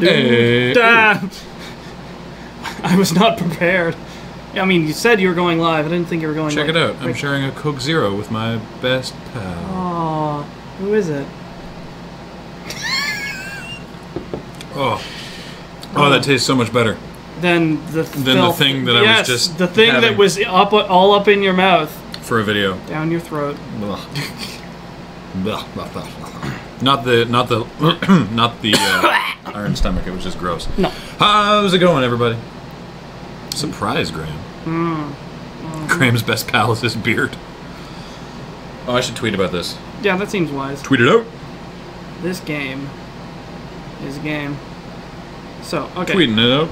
Hey. Ah. I was not prepared. I mean, you said you were going live. I didn't think you were going. Check like, it out. I'm right- sharing a Coke Zero with my best pal. Aw, who is it? Oh. Oh, that tastes so much better. Then the Than the thing that I was just the thing that was up all up in your mouth, For a video. down your throat. Blah. Blah, blah, blah, blah. Not the, not the, not the uh, iron stomach. It was just gross. No. How's it going, everybody? Surprise, Graham. Hmm. Graham's best pal is his beard. Oh, I should tweet about this. Yeah, that seems wise. Tweet it out. This game is a game. So okay. Tweeting it out.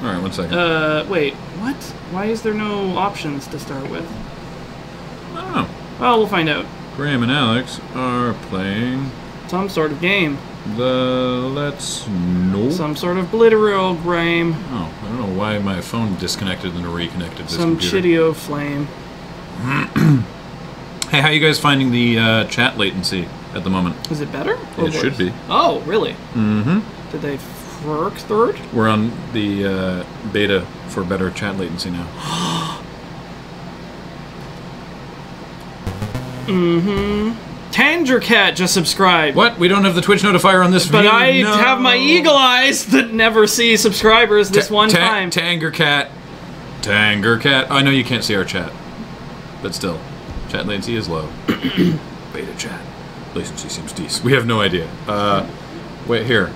All right, one second. Uh, wait. What? Why is there no options to start with? I don't know. Well, we'll find out. Graham and Alex are playing Some sort of game. The Let's Nope. Some sort of blitteral game. Oh, I don't know why my phone disconnected and reconnected. This Some chitio flame. Hey, how you guys finding the uh, chat latency at the moment? Is it better? or It should be. Oh, really? Mm-hmm. Did they work third? We're on the uh, beta for better chat latency now. Tanger Cat just subscribed. What? We don't have the Twitch notifier on this But view? I No. have my eagle eyes that never see subscribers this Ta- one ta- time. Tanger cat. Tanger cat. I know you can't see our chat, but still, chat latency is low. Beta chat. Latency seems decent. We have no idea. Uh, wait here.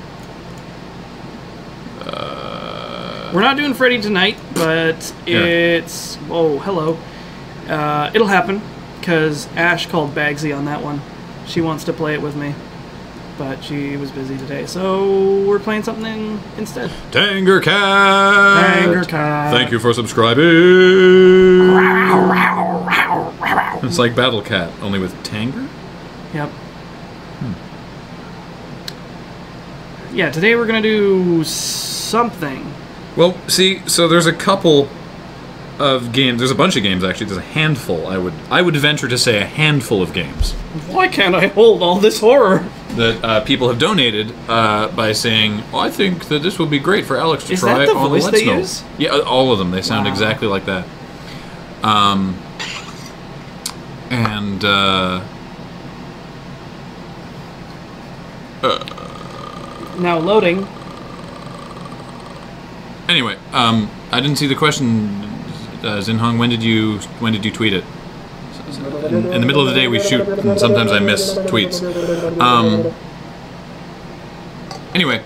Uh, We're not doing Freddy tonight, but Here. it's oh hello. Uh, it'll happen because Ash called Bagsy on that one. She wants to play it with me, but she was busy today, so we're playing something instead. Tanger cat. Tanger Cat. Thank you for subscribing. It's like Battle Cat, only with Tanger. Yep. Hmm. Yeah, today we're gonna do something. Well, see, so there's a couple of games. There's a bunch of games actually. There's a handful. I would I would venture to say a handful of games Why can't I hold all this horror? that uh, people have donated uh, by saying, "Oh, I think that this would be great for Alex to Is try that the voice Let's they Know." use? Yeah, uh, all of them. They sound Wow. exactly like that. Um, and uh, Now loading. anyway, um, I didn't see the question, uh, Zinhong. When did you when did you tweet it? In, in the middle of the day, we shoot, and sometimes I miss tweets. Um, anyway,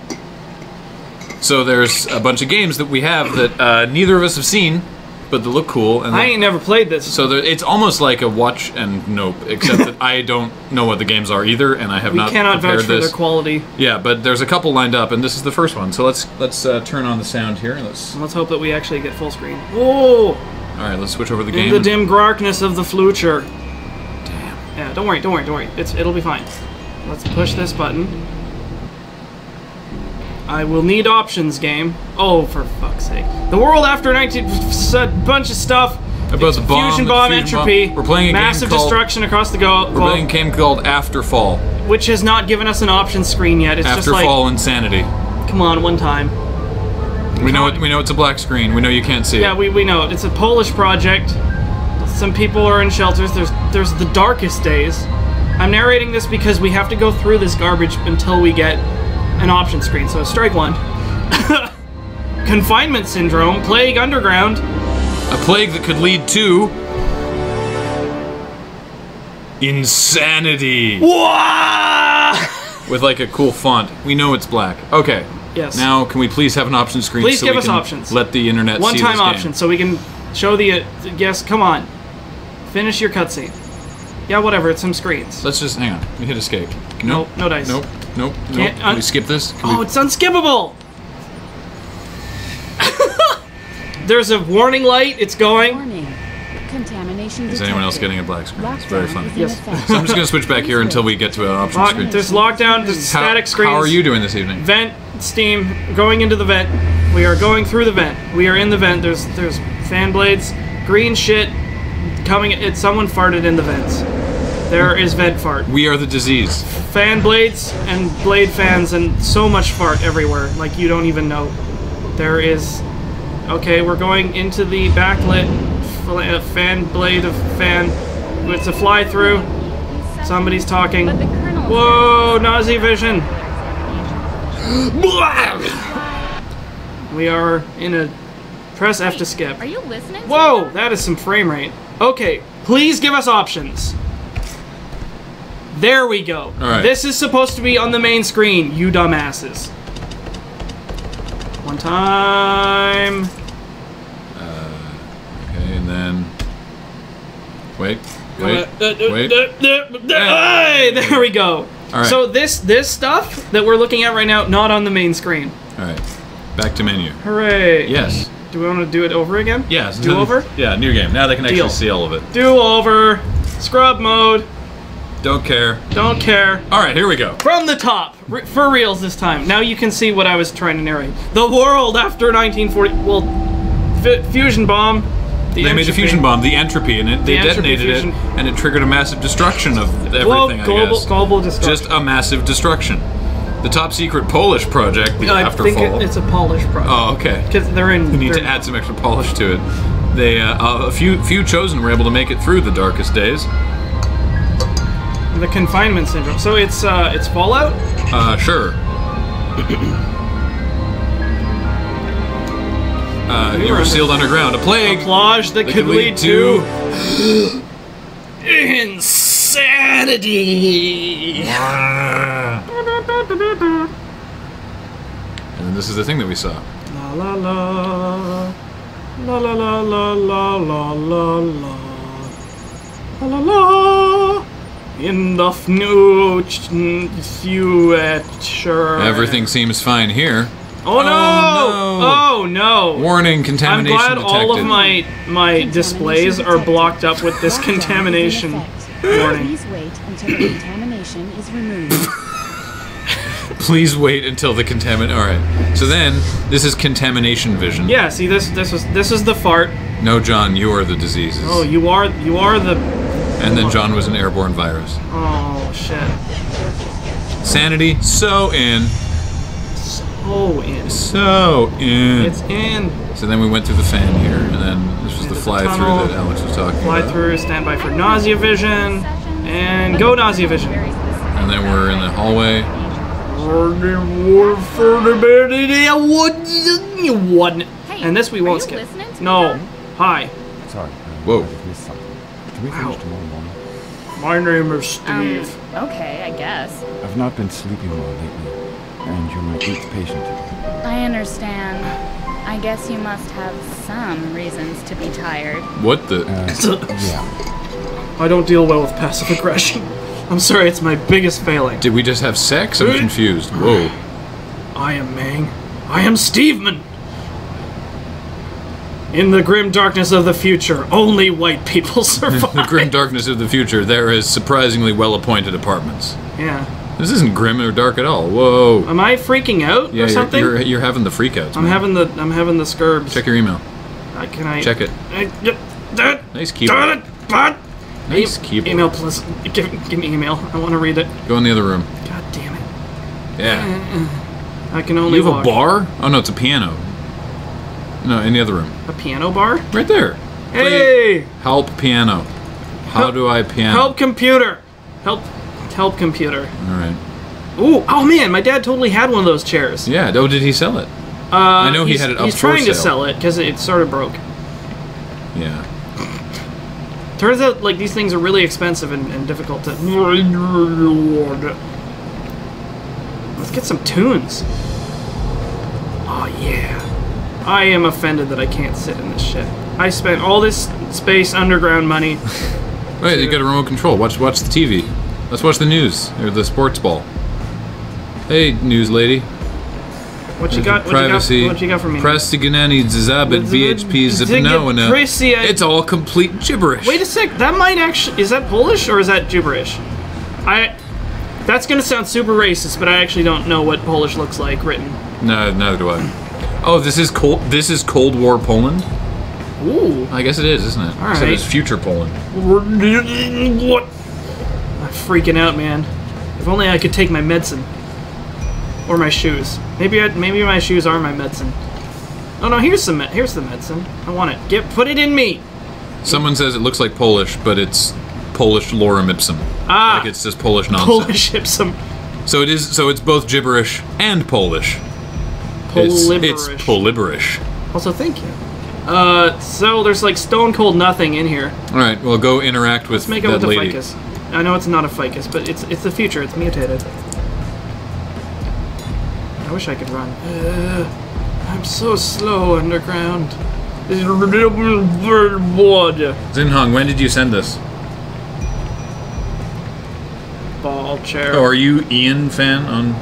so there's a bunch of games that we have that uh, neither of us have seen, but they look cool. And I ain't never played this. so it's almost like a watch and nope, except that I don't know what the games are either, and I have we not cannot prepared vouch for this. their quality. yeah, but there's a couple lined up, and this is the first one. So let's let's uh, turn on the sound here. Let's Let's hope that we actually get full screen. Whoa! all right. Let's switch over the In game. the dim darkness of the future. Damn. Yeah, don't worry, don't worry, don't worry. It's it'll be fine. Let's push this button. I will need options, game. Oh, for fuck's sake! The world after 19, a bunch of stuff. About the bomb, fusion the bomb fusion bomb. entropy. We're playing a game massive called- destruction across the go. We're playing a game called Afterfall. which has not given us an options screen yet. It's just like, Afterfall Insanity. come on, one time. We know it. We know it's a black screen. We know you can't see Yeah, it. Yeah, we, we know it. It's a Polish project. Some people are in shelters. There's there's the darkest days. I'm narrating this because we have to go through this garbage until we get an option screen. So strike one. Confinement syndrome, plague underground. A plague that could lead to insanity with like a cool font. We know it's black. Okay. Yes. Now, can we please have an option screen? Please so give we us can options. Let the internet One see time this option, so we can show the. Uh, yes, come on. Finish your cutscene. Yeah, whatever. It's some screens. Let's just hang on. We hit escape. Nope, no dice. Nope. Nope. Nope. Can't- Can we skip this? Can Oh, we- it's unskippable! There's a warning light. It's going. Warning. Contamination Is anyone else getting a black screen? It's very Lockdown funny. Yes. So I'm just gonna switch back here until we get to an option Lock, screen. there's lockdown. There's How, static screens. how are you doing this evening? Vent, steam, going into the vent. We are going through the vent. We are in the vent. There's there's fan blades, green shit coming. It someone farted in the vents. There is vent fart. We are the disease. Fan blades and blade fans and so much fart everywhere. Like you don't even know. There is. Okay, we're going into the backlit fl- uh, fan blade of fan. It's a fly through. Somebody's talking. But the colonel. Whoa, Nazi vision. We are in a. Press F to skip. Are you listening? Whoa, that is some frame rate. Okay, please give us options. There we go. This is supposed to be on the main screen, you dumbasses. One time. Okay, and then. Wait. Wait. Uh, uh, uh, Wait. uh, uh, uh, hey, there we go. So this this stuff that we're looking at right now, not on the main screen. Alright. Back to menu. Hooray. Yes. Do we want to do it over again? Yes. Do over? Yeah, new game. Now they can actually Deal. see all of it. Do over. Scrub mode. Don't care. Don't care. Alright, here we go. From the top, r- for reals this time. Now you can see what I was trying to narrate. The world after 1940. Well, f- fusion bomb. The They made a entropy. fusion bomb, the entropy, and it, they The entropy detonated fusion. it, and it triggered a massive destruction of everything, global, global destruction. Just a massive destruction. The top secret Polish project, the I think it, it's a Polish project. oh, okay. Because they're in. We need to add some extra polish to it. They, uh, a few few chosen were able to make it through the darkest days. The confinement syndrome. So it's uh, it's Fallout. Uh, sure. uh, you were sealed underground. A plague Plage that that could lead to insanity. And this is the thing that we saw. La la la. La la la la la la la la. La la la. In the new future. Everything seems fine here. Oh no! Oh, Oh no! Warning: contamination I'm contamination glad detected. all of my my displays are blocked up with this contamination warning. Please wait until the contamination is removed. Please wait until the contamin. All right. So then, this is contamination vision. Yeah, see this this was this is the fart. No, John, you are the diseases. Oh, you are you are the and then John was an airborne virus. oh shit. Sanity, so in, Oh, in. so in. It's in. so then we went through the fan here, and then this was the Into the fly through that Alex was talking Fly about. through, standby for nausea vision, and go nausea vision. And then we're in the hallway. And this we won't skip. listening to me, No. Hi, Sorry. Whoa. I missed something. Can we Wow. Finish tomorrow morning? my name is Um, Steve. okay, I guess. I've not been sleeping well lately, and you're my eighth patient today. I understand. I guess you must have some reasons to be tired. What the? Uh, yeah. I don't deal well with passive aggression. I'm sorry, it's my biggest failing. Did we just have sex? I'm confused. Whoa. I am Mang. I am Steveman. In the grim darkness of the future, only white people survive. the grim darkness of the future, there is surprisingly well-appointed apartments. Yeah. This isn't grim or dark at all. Whoa. Am I freaking out Yeah, or you're, something? you're, you're having the freakouts. I'm man. having the I'm having the scurbs. Check your email. Uh, can I Check it. I, yep, Nice keyboard. What? Nice E- keyboard. Email, please. Give, give me email. I want to read it. Go in the other room. God damn it! Yeah. I can only You have a bar? Oh no, it's a piano. No, in the other room. A piano bar? Right there. Play Hey! Help piano. How Help- do I piano? Help computer. Help. Help computer. All right. Ooh! Oh man, my dad totally had one of those chairs. Yeah. Oh, did he sell it? Uh, I know he had it up He's trying to sell it because it sort of broke. Yeah. Turns out, like these things are really expensive and, and difficult to. Let's get some tunes. Oh yeah. I am offended that I can't sit in this shit. I spent all this space underground money. Wait, you got a remote control. Watch, watch the TV. Let's watch the news or the sports ball. Hey, news lady. What you got? What Privacy. you got? What you got for me? Prestiganani Zabit VHP Zipnowana. It's all complete gibberish. Wait a sec. That might actually. Is that Polish or is that gibberish? I. That's gonna sound super racist, but I actually don't know what Polish looks like written. No, neither do I. Oh, this is cold. This is Cold War Poland. Ooh. I guess it is, isn't it? All So right. it's future Poland. What? I'm freaking out, man. If only I could take my medicine. Or my shoes. Maybe I, maybe my shoes are my medicine. Oh no, here's some me- here's the medicine. I want it. Get put it in me. Someone says it looks like Polish, but it's Polish lorem ipsum. Ah. Like it's just Polish nonsense. Polish ipsum. So it is. So it's both gibberish and Polish. It's, it's Poliberish. poliberish. Also, thank you. Uh, so there's like stone cold nothing in here. All right. Well, go interact with Let's make it that with the lady. ficus. I know it's not a ficus, but it's it's the future. It's mutated. I wish I could run. Uh, I'm so slow underground. This is blood. Zinhong, when did you send this? Ball chair. Oh, are you Ian fan on?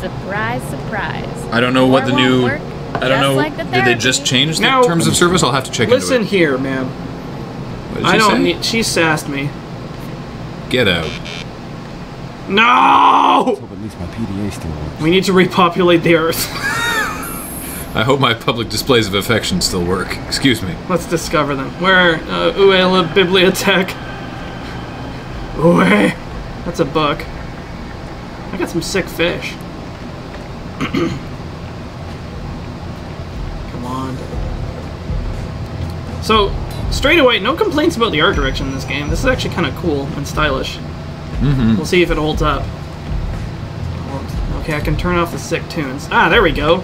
Surprise, surprise. I don't know what the new. work, I don't know. like the did they just change the Now- terms of service? I'll have to check Listen into it. here, ma'am. What did I don't say? need. She sassed me. Get out. No! At least my PDA still works. We need to repopulate the Earth. I hope my public displays of affection still work. Excuse me. Let's discover them. Where? Uh, Ue la bibliothèque. Ue. That's a book. I got some sick fish. Come on. So, straight away, no complaints about the art direction in this game. This is actually kind of cool and stylish. Mm-hmm. We'll see if it holds up. Okay, I can turn off the sick tunes. Ah, there we go.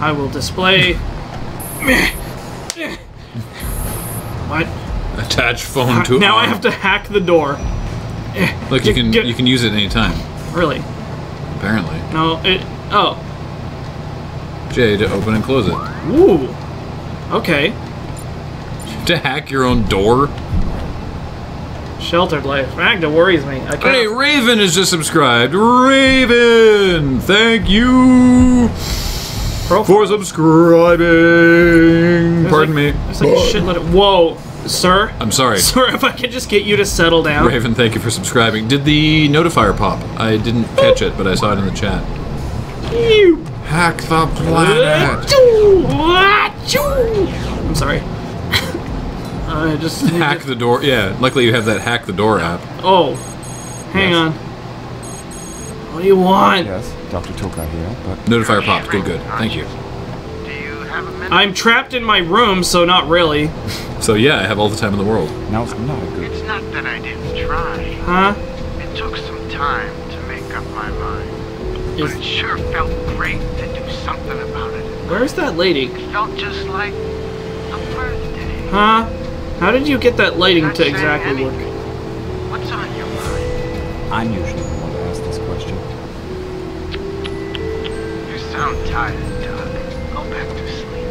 I will display. what? Attach phone to. now I have to hack the door. Look, you can get- you can use it anytime. Really? Apparently, No, it. Oh. Jay to open and close it. Ooh. Okay. To hack your own door. Sheltered life. Magda worries me. I Hey. Raven is just subscribed. Raven, thank you Profile. for subscribing. There's Pardon like- me. There's like a shitload of. Whoa, sir. I'm sorry. Sir, if I could just get you to settle down. Raven, thank you for subscribing. Did the notifier pop? I didn't catch it, but I saw it in the chat. You. Hack the planet. I'm sorry. I just. Hack to- the door. Yeah, luckily you have that hack the door app. Oh. Hang Yes. on. What do you want? Yes, Dr. Tokaj here, but Notifier popped. Good, good. Thank you. Do you have a minute? I'm trapped in my room, so not really. So yeah, I have all the time in the world. now's not a good. It's not that I didn't try. Huh? It took some time to make up my mind. But Is, it sure felt great to do something about it. where's that lady? It felt just like a birthday. Huh? How did you get that lighting Not to saying exactly work? What's on your mind? I'm usually the one to ask this question. You sound tired, Doug. Go back to sleep.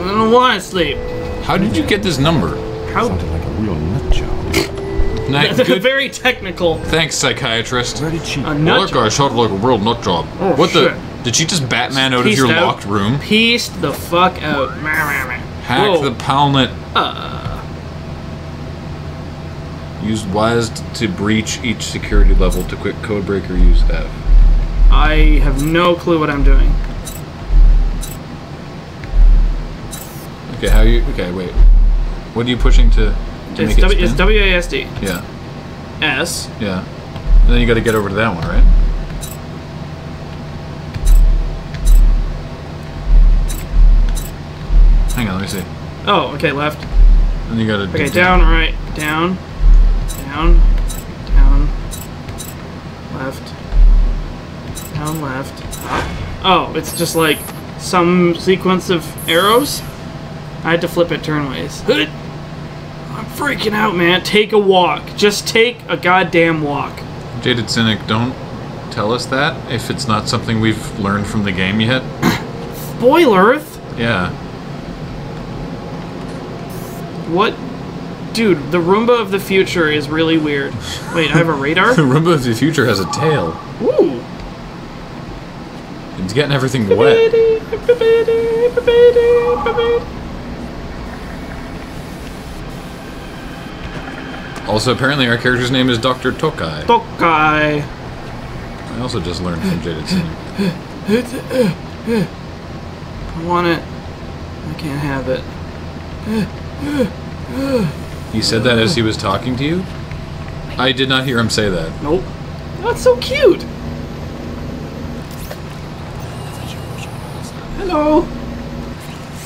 I don't want to sleep. How did you get this number? How? Sounded like a real nut job. Nice. Good. Very technical. Thanks, psychiatrist. Where did she? A Well, nut that guy sounded like a real nut job. Oh, what shit. the? Did she just Batman out Peaced of your out. locked room? Pieced the fuck out. Hack Whoa. the Palnet. Uh, Use WASD to breach each security level. To quit codebreaker, use F. I have no clue what I'm doing. Okay, how you? Okay, wait. What are you pushing to? To It's, make it w, it's? WASD. Yeah, S. yeah. And then you got to get over to that one, right? Hang on, let me see. Oh, okay, left. Then you got to. Okay, down, right, down, down, down, left, down, left. Oh, it's just like some sequence of arrows. I had to flip it turnways. Freaking out, man. Take a walk. Just take a goddamn walk. Jaded Cynic, don't tell us that if it's not something we've learned from the game yet. Spoilers. Yeah. What? Dude, the Roomba of the future is really weird. Wait, I have a radar? The Roomba of the future has a tail. Ooh. It's getting everything wet. Also, apparently our character's name is Dr. Tokaj. Tokaj. I also just learned from Jaded Cynic. I want it. I can't have it. He said that as he was talking to you? I did not hear him say that. Nope. That's so cute. Hello.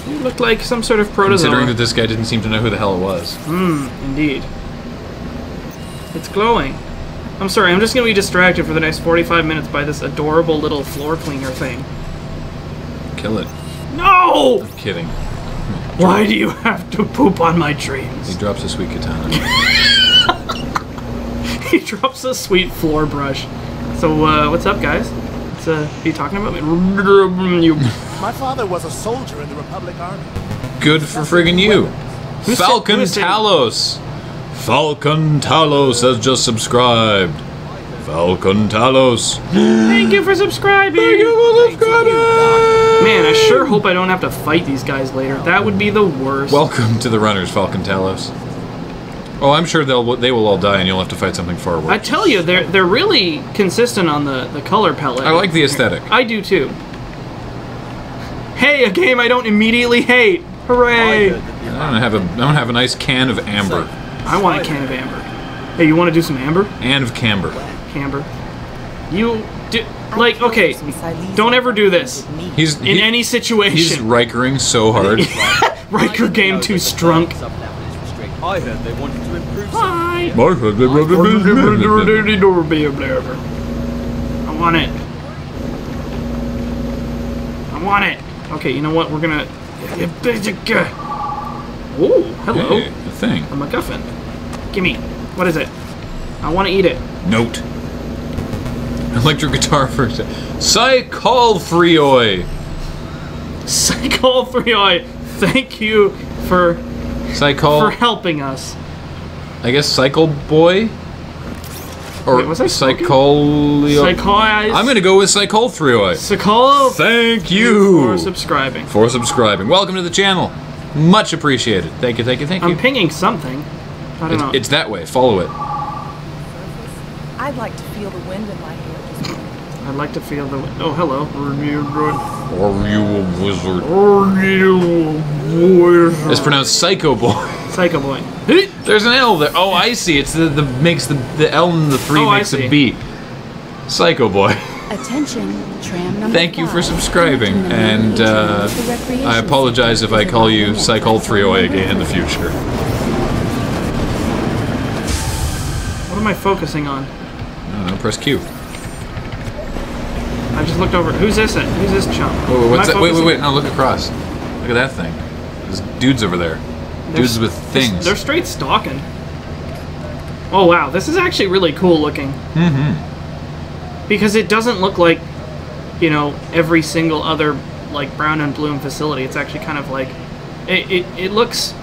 You look like some sort of protozoa. Considering that this guy didn't seem to know who the hell it was. Hmm, Indeed. It's glowing. I'm sorry, I'm just gonna be distracted for the next 45 minutes by this adorable little floor cleaner thing. Kill it. No! Kidding. Why do you have to poop on my dreams? He drops a sweet katana. he drops a sweet floor brush. So, uh, what's up, guys? What's, uh, are you talking about me? You. My father was a soldier in the Republic Army. Good for friggin' you. Falcon who said- Talos. Falcon Talos has just subscribed. Falcon Talos. Thank you for subscribing! Thank you for subscribing. Man, I sure hope I don't have to fight these guys later. That would be the worst. Welcome to the runners, Falcon Talos. Oh, I'm sure they'll they will all die, and you'll have to fight something far I tell you, they're they're really consistent on the the color palette. I like the aesthetic. I do too. Hey, a game I don't immediately hate. Hooray! I don't have a I don't have a nice can of amber I want a can of amber. Hey, you want to do some amber? and of camber. Camber. You do, like okay. Don't ever do this He's in he- any situation. he's situation. Rikering so hard. Riker game too strunk. I heard they wanted to improve Hi. I want it. I want it. Okay, you know what? We're gonna. Oh, hello. Hey, a thing. A MacGuffin. Gimme. What is it? I want to eat it. Note. Electric guitar first. Psycholfreoi. Cycle 3i, thank you for Psychol for helping us. I guess Cycle Boy. Or Wait, was I? Psycholio. I'm gonna go with Psycholfreoi. Cycle Thank you for subscribing. for subscribing. Welcome to the channel. Much appreciated. Thank you, thank you, thank you. I'm pinging something. I don't It's, know. it's that way. Follow it. I'd like to feel the wind in my hair. I'd like to feel the. Oh, hello. Are you a wizard. It's It's pronounced Psycho Boy. Psycho Boy. There's an L there. Oh, I see. It's the, the makes the the L and the three Oh, makes see. a B. Psycho Boy. Attention, tram number Thank you for subscribing, Connecting the main and uh, with the recreation I apologize if I call you the Psychol3OA again in the future. I focusing on? I don't know, press Q. I just looked over. Who's this? Who's this chump? Wait, wait, what's that? Wait, wait, wait. No, look across. Look at that thing. There's dudes over there. Dudes with things. They're straight stalking. Oh wow, this is actually really cool looking. Mm-hmm. Because it doesn't look like, you know, every single other like Brown and Bloom facility. It's actually kind of like, it, it, it looks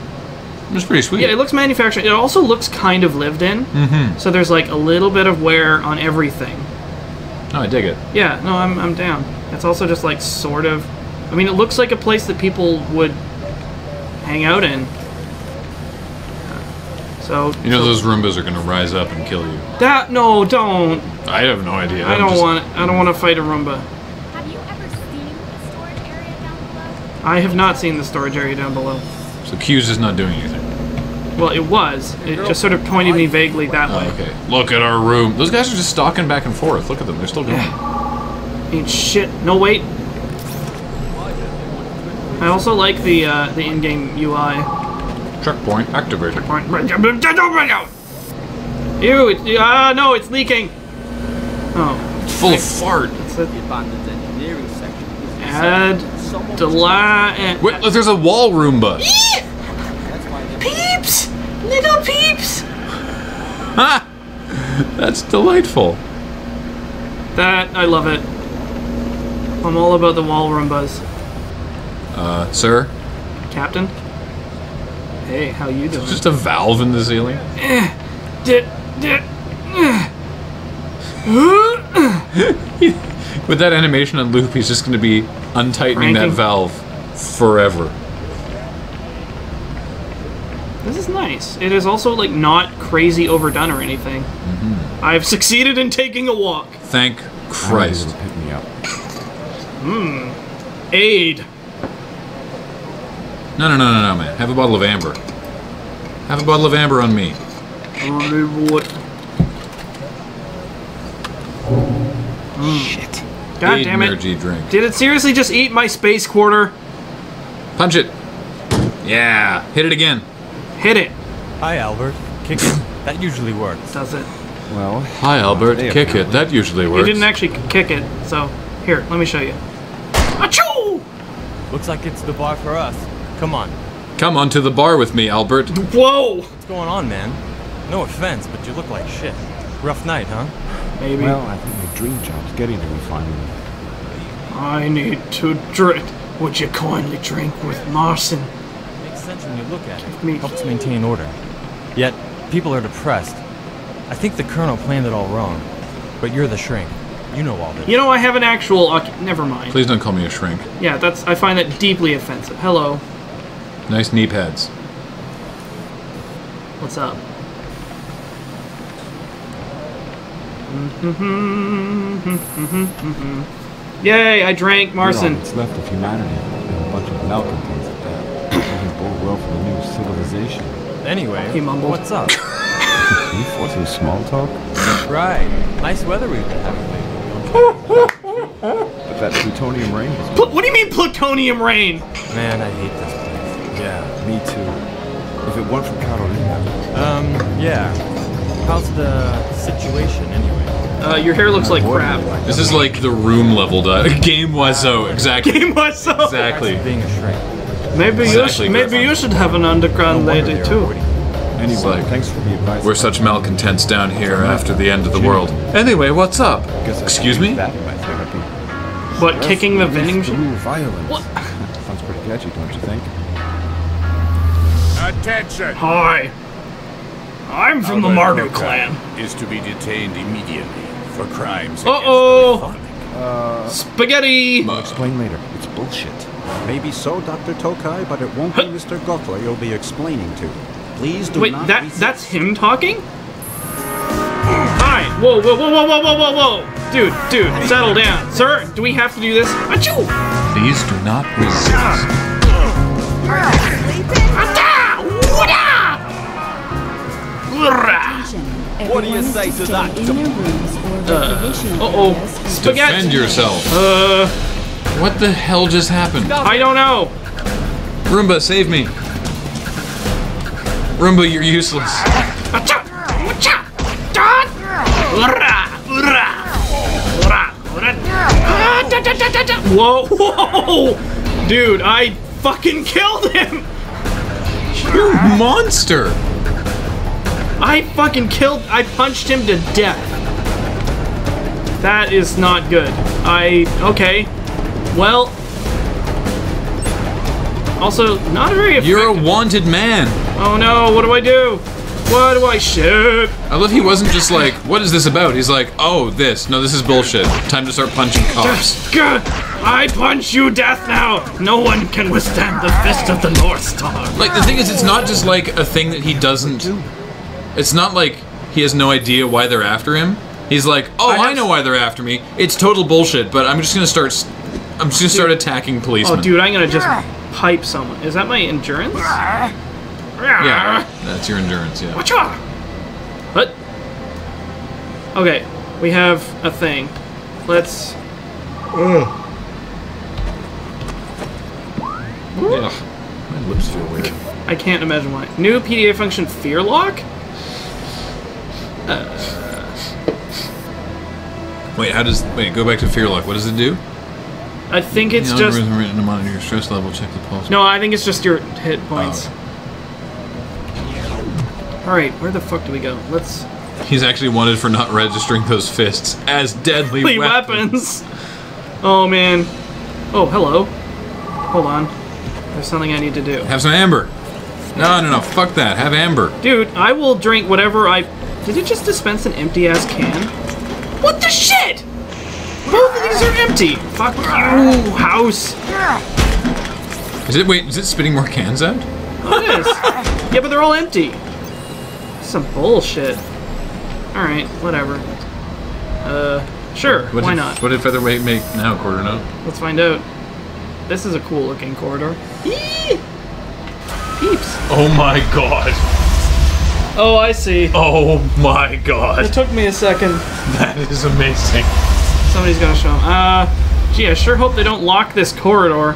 It's pretty sweet. yeah, it looks manufactured. It also looks kind of lived in. Mm-hmm. So there's like a little bit of wear on everything. oh, I dig it. Yeah, no, I'm I'm down. It's also just like sort of. I mean, it looks like a place that people would hang out in. So You know those Roombas are gonna rise up and kill you. that no, don't. I have no idea. I I'm don't just- want. I don't want to fight a Roomba. Have you ever seen the storage area down below? I have not seen the storage area down below. So Q's is not doing anything. Well, it was. It just sort of pointed me vaguely that Oh, way. okay. Look at our room. Those guys are just stalking back and forth. Look at them. They're still going. Ain't shit. No wait. I also like the uh, the in-game UI. Checkpoint activated. Checkpoint. Ew! It, ah, no, it's leaking. Oh, It's Full of fart. it's a the abandoned engineering section. add Someone was- Wait, there's a wall Roomba. That's why they- Peeps! Little peeps! Ha! That's delightful. That, I love it. I'm all about the wall Roombas. Uh, sir, Captain? Hey, how you doing? just a valve in the ceiling. Dit, dit, With that animation on loop, he's just going to be untightening that valve forever. This is nice. It is also like not crazy overdone or anything. Mm -hmm. I've succeeded in taking a walk. Thank Christ. Pick me up. Hmm. Aid. No, no, no, no, no, man. Have a bottle of amber. Have a bottle of amber on me. What? Mm. Shit. God Aid damn it. Energy drink. Did it seriously just eat my space quarter? Punch it. Yeah. Hit it again. Hit it. Hi, Albert. Kick it. That usually works. Does it? Well, Hi, Albert. They Kick it. That usually He works. didn't actually kick it, so here, let me show you. Achoo! Looks like it's the bar for us. Come on. Come onto the bar with me, Albert. Whoa! What's going on, man? No offense, but you look like shit. Rough night, huh? Maybe. well, I think my dream job's getting to me finally. I need to drink. Would you kindly drink with Marcin? Makes sense when you look at it. me- Helps maintain order. Yet, people are depressed. I think the Colonel planned it all wrong. But you're the shrink. You know all this. You know, I have an actual. Okay, never mind. Please don't call me a shrink. Yeah, that's. I find that deeply offensive. Hello. Nice knee pads. What's up? Mm-hmm. Mm-hmm. Mm-hmm. Yay! I drank We're all Marcin. that's left of humanity. And a bunch of malcontents at that. Doesn't bode well new civilization. Anyway, He mumbled. what's up? You force some small talk? right. Nice weather we've been having lately. But that plutonium rain was... Pl- what do you mean plutonium rain? Man, I hate this place. Yeah, me too. If it weren't for Carolina... Um, yeah. How's the situation anyway? Uh, your hair looks like crap. This is like the room level di- game was so exactly. Game was so. Exactly. Being a shrink. Maybe you should, maybe you should have an underground No lady too. avoiding. Anyway, like- thanks for the advice. We're such malcontents down here after the end of the world. Anyway, what's up? Excuse me? use That in my therapy. What kicking the vending machine? Through violence. What? Sounds pretty catchy, don't you think? Attention! Hi. I'm from the Mardu clan. Is to be detained immediately for crimes. Uh oh. Spaghetti. Explain later. It's bullshit. Maybe so, Dr. Tokaj, but it won't be Mr. Gothler you'll be explaining to. Please do Wait, not that resist. that's him talking? Hi. Whoa, whoa, whoa, whoa, whoa, whoa, whoa, whoa. Dude, dude, settle down. Sir, do we have to do this? Achoo! Please do not resist. Ata! Wada! Urra! What do you say to that? Uh-oh. Spaghetti. Defend yourself. Uh, What the hell just happened? I don't know. Roomba, save me. Roomba, you're useless. Whoa! Whoa! Dude, I fucking killed him! You monster! I fucking killed. I punched him to death. That is not good. I. Okay. Well. Also, not very effective. You're a wanted man. Oh no, what do I do? What do I shoot? I love he wasn't just like, what is this about? He's like, oh, this. No, this is bullshit. Time to start punching cops. I punch you death now. No one can withstand the fist of the North Star. Like, the thing is, it's not just like a thing that he doesn't. It's not like he has no idea why they're after him. He's like, oh, I, have- know why they're after me. It's total bullshit, but I'm just gonna start. S- I'm just gonna start attacking policemen. Oh, dude, I'm gonna just pipe someone. Is that my endurance? Yeah, that's your endurance, yeah. Wacha! What? Okay, we have a thing. Let's. Ugh, my lips feel weird. I can't imagine why. New PDA function Fear Lock? Wait, how does. Wait, go back to Fear Lock. What does it do? I think it's The just. written to monitor your stress level, check the pulse. No, I think it's just your hit oh. points. Oh. Alright, where the fuck do we go? Let's. He's actually wanted for not registering those fists as deadly Deadly weapons. weapons! Oh man. Oh, hello. Hold on. There's something I need to do. Have some amber. No, no, no. Fuck that. Have amber. Dude, I will drink whatever I. Did it just dispense an empty ass can? What the shit? Both of these are empty! Fuck you, house! Is it? Wait, is it spitting more cans out? Oh, it is. yeah, but they're all empty. Some bullshit. Alright, whatever. Uh, sure, What why did, not? What did Featherweight make now, quarter note? Let's find out. This is a cool looking corridor. Eee! Peeps. Oh my god. Oh, I see. Oh my god. It took me a second. That is amazing. Somebody's gotta show 'em. Uh, gee, I sure hope they don't lock this corridor.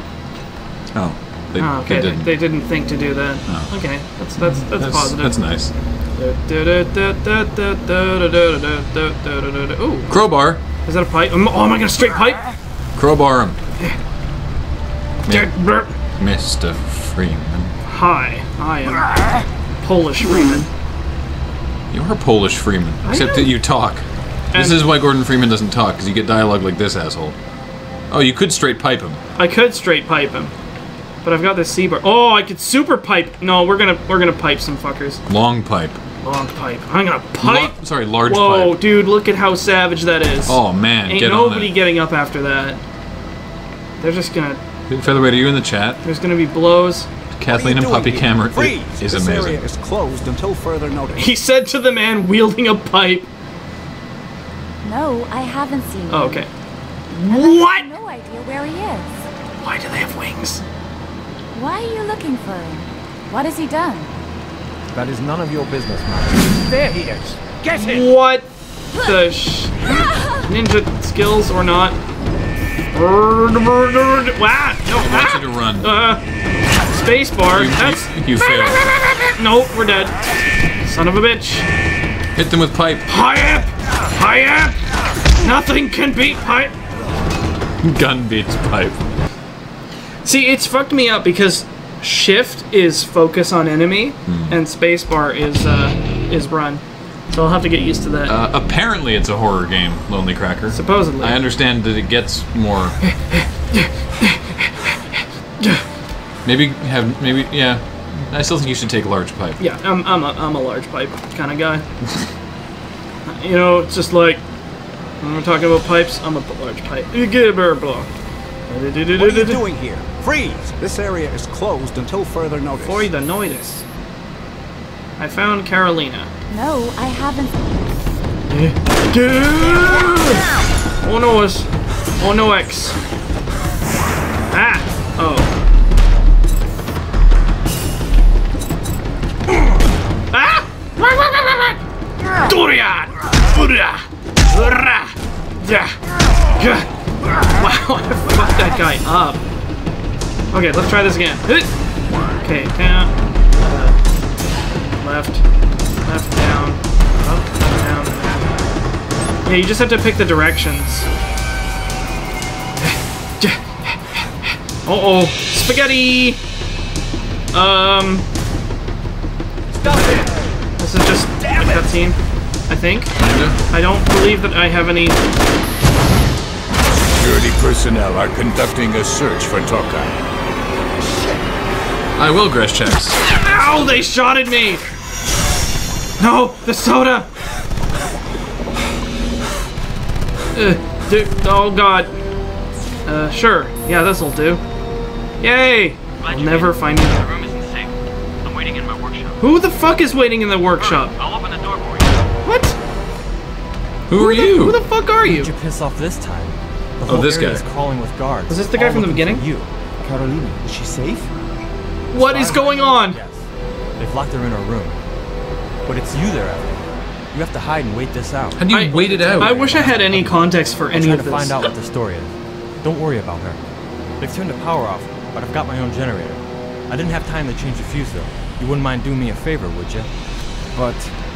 Oh, they, Oh, okay, they didn't. they didn't think to do that. Oh. Okay, that's that's that's, That's, positive. that's nice. Ooh, Crowbar. is that a pipe? Oh, am I gonna straight pipe? Crowbar him. Hi, Mr. Freeman. Hi, I am Polish Freeman. You are Polish Freeman, except that you talk. This is why Gordon Freeman doesn't talk, because you get dialogue like this asshole. Oh, you could straight pipe him. I could straight pipe him, but I've got this C bar. Oh, I could super pipe. No, we're gonna we're gonna pipe some fuckers. Long pipe. Long pipe. I'm gonna pipe. Lo- sorry, large Whoa, pipe. dude, look at how savage that is. Oh man, Ain't get nobody on getting up after that. They're just gonna. that. Featherweight, are you in the chat? There's gonna be blows. Kathleen and Puppy Camera i- Freeze! is this amazing. area is closed until further notice. He said to the man wielding a pipe. No, I haven't seen him. Oh, okay. And I What? have no idea where he is. Why do they have wings? Why are you looking for him? What has he done? That is none of your business, man. There he is. Get him! What the sh- ninja skills or not? Wow! No, I want ah! you to run. Uh, space bar. You- you- That's you failed. Nope, we're dead. Son of a bitch. Hit them with pipe. Pipe! Pipe! Nothing can beat pipe. Gun beats pipe. See, it's fucked me up because shift is focus on enemy Hmm. and spacebar is uh is run. So I'll have to get used to that. Uh, apparently, it's a horror game, Lonely Cracker. Supposedly. I understand that it gets more. maybe have maybe yeah. I still think you should take a large pipe. Yeah, I'm I'm a, I'm a large pipe kind of guy. you know, it's just like when we're talking about pipes, I'm a large pipe. You get a bear block. What are you doing here? Freeze! This area is closed until further notice. For the notice. I found Carolina. No, I haven't. Oh no, it's oh no X. Ah! Dorian! Ura! Ura! Wow, I fucked that guy up. Okay, let's try this again. Okay, down. Uh, left. Left, down. Up, down. Yeah, you just have to pick the directions. Uh oh. Spaghetti! Um. This is just Damn a cutscene, I think. I don't believe that I have any. Security personnel are conducting a search for Tokaj. I will Gresh checks. Ow! They shot at me! No! The soda! Uh, dude, oh god. Uh, sure. Yeah, this'll do. Yay! I'll never find it. The room Who the fuck is waiting in the workshop? I'll open the door for you. What? Who are the, you? Who the fuck are you? Did you piss off this time? The Oh, this area guy. is crawling with guards. Was this the guy all from the beginning? You. Carolina, is she safe? What is going on? Yes. They've locked her in her room. But it's you they're after. You have to hide and wait this out. How do you I- wait it out? I wish I had any context for I'll any try of to find out what the story is. Don't worry about her. They've turned the power off, but I've got my own generator. I didn't have time to change the fuse though. You wouldn't mind doing me a favor, would you? But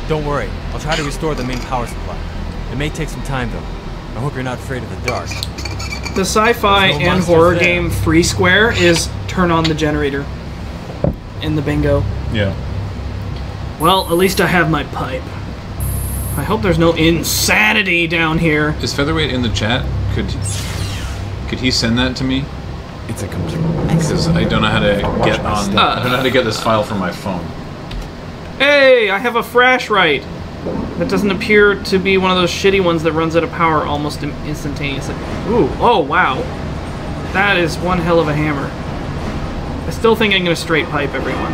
Don't worry. I'll try to restore the main power supply. It may take some time though. I hope you're not afraid of the dark. The sci-fi no and horror there. game Free Square is turn on the generator in the bingo. Yeah. Well, at least I have my pipe. I hope there's no insanity down here. Is Featherweight in the chat? Could could he send that to me? It's a complete. Because I don't know how to get on. step. I don't know how to get this file from my phone. Hey, I have a flash right. That doesn't appear to be one of those shitty ones that runs out of power almost instantaneously. Ooh, oh wow. That is one hell of a hammer. I still think I'm gonna straight pipe everyone.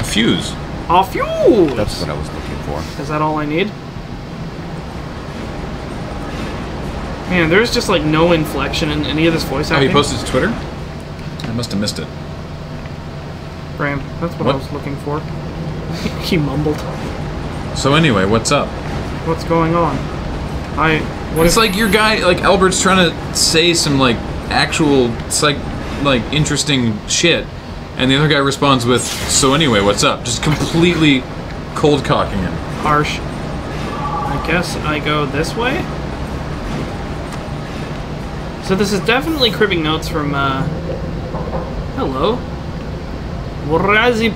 A fuse. Off fuse! That's what I was looking for. Is that all I need? Man, there's just like no inflection in any of this voice Oh, acting. he posted to Twitter. I must have missed it. Graham, that's what, What? I was looking for. he mumbled. So anyway, what's up? What's going on? I. What it's like your guy, like Albert's trying to say some like actual, like, like interesting shit, and the other guy responds with, "So anyway, what's up?" Just completely cold cocking him. harsh. I guess I go this way. So this is definitely cribbing notes from. uh... Hello. Wrazi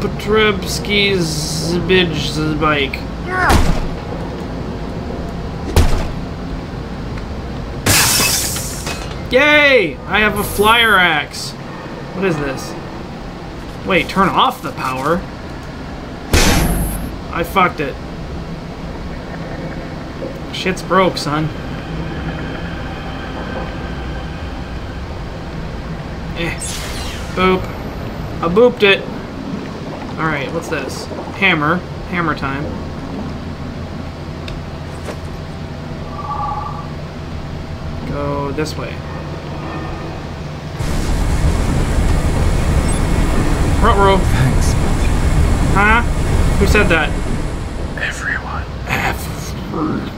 Petrebsky's Zbij bike. Yay! I have a flyer axe. What is this? Wait, turn off the power? I fucked it. Shit's broke, son. Eh. Boop. I booped it. Alright, what's this? Hammer. Hammer time. Go this way. Ruh-roh. Thanks. Huh? Who said that? Everyone. Everyone.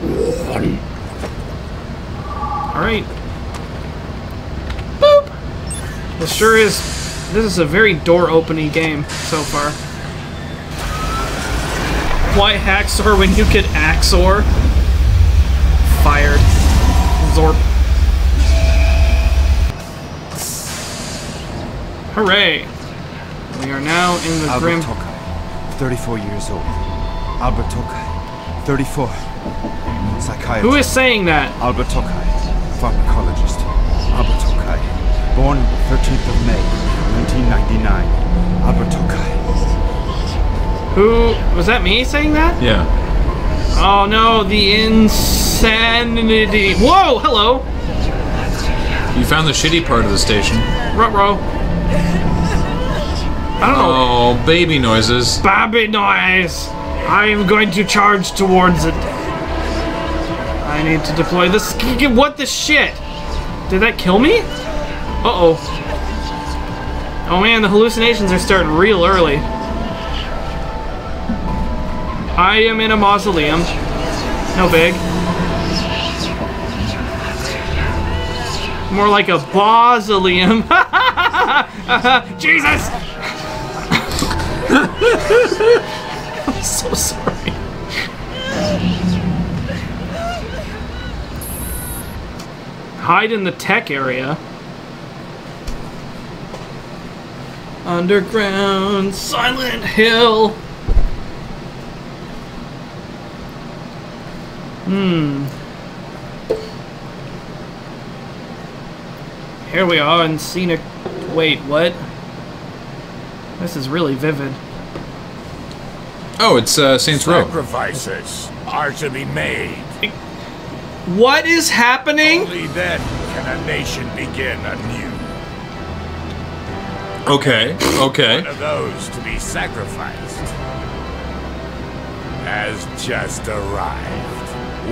Alright. Boop! This sure is... This is a very door-opening game so far. Why Haxor when you get Axor? Fired. Zorp. Hooray! We are now in the Albert grim... Tokaj, 34 years old. Albert Tokaj, 34. Psychiatrist. Who is saying that? Albert Tokaj, pharmacologist. Albert Tokaj, born on the 13th of May, 1999. Albert Tokaj. Who... Was that me saying that? Yeah. Oh no, the insanity. Whoa, hello. You found the shitty part of the station. Ruh-roh. I don't know. Oh, baby noises. Baby noise. I am going to charge towards it. I need to deploy this. What the shit? Did that kill me? Uh-oh. Oh man, the hallucinations are starting real early. I am in a mausoleum. No big. More like a bausoleum. Jesus! I'm so sorry. Hide in the tech area. Underground Silent Hill. Hmm. Here we are in scenic. Wait, what? This is really vivid. Oh, it's uh, Saints Row. Sacrifices are to be made. What is happening? Only then can a nation begin anew. Okay, okay. One of those to be sacrificed has just arrived.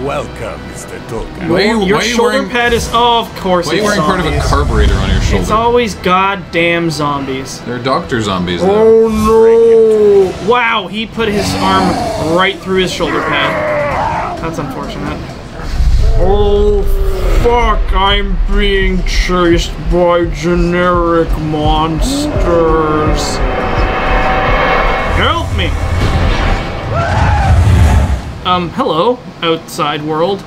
Welcome, Mr. Toka. Why you- Your why shoulder wearing- pad is. Oh, of course Why are you it's wearing part of a carburetor on your shoulder? It's always goddamn zombies. They're doctor zombies, though. Oh no! Wow, he put his arm right through his shoulder pad. That's unfortunate. Oh fuck, I'm being chased by generic monsters. Help me! Um, hello, outside world.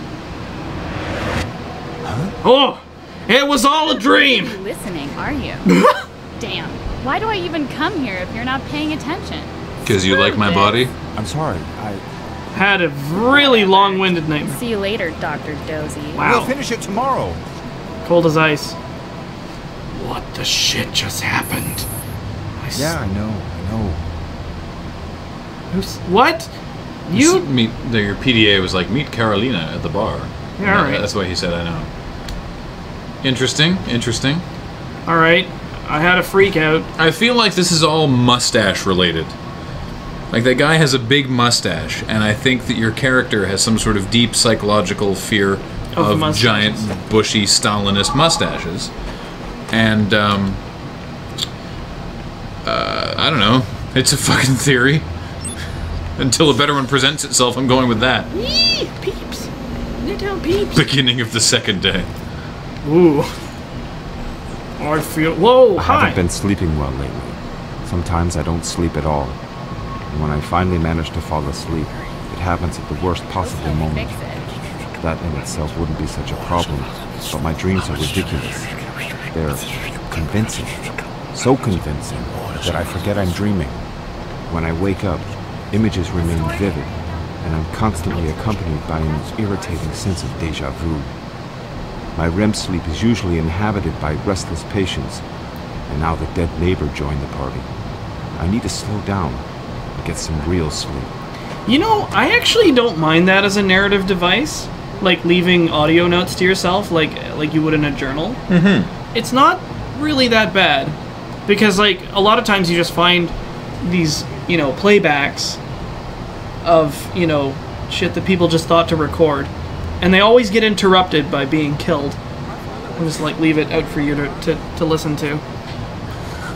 Oh, it was all a dream! You're listening, are you? Damn. Why do I even come here if you're not paying attention? Because you like my body? I'm sorry. I. Had a really long-winded nightmare. See you later, Dr. Dozy. Wow. We'll finish it tomorrow. Cold as ice. What the shit just happened? I s- Yeah, I know. I know. who's- What? You? meet the, your PDA was like meet Carolina at the bar. Yeah, all right. That's why he said I know. Interesting, interesting. All right. I had a freak out. I feel like this is all mustache related. Like that guy has a big mustache, and I think that your character has some sort of deep psychological fear Of of, giant, bushy Stalinist mustaches. And um, uh, I don't know. It's a fucking theory. Until a better one presents itself, I'm going with that. Yee, peeps. Get down, peeps. Beginning of the second day. Ooh. I feel. Whoa, I hi. haven't been sleeping well lately. Sometimes I don't sleep at all. And when I finally manage to fall asleep, it happens at the worst possible moment. That in itself wouldn't be such a problem, but my dreams are ridiculous. They're convincing. So convincing that I forget I'm dreaming. When I wake up, images remain vivid, and I'm constantly accompanied by an irritating sense of deja vu. My REM sleep is usually inhabited by restless patients, and now the dead neighbor joined the party. I need to slow down get some real sleep. You know, I actually don't mind that as a narrative device, like leaving audio notes to yourself, like like you would in a journal. Mm-hmm. It's not really that bad, because like a lot of times you just find these you know playbacks of you know shit that people just thought to record, and they always get interrupted by being killed. I'll just like leave it out for you to, to, to listen to.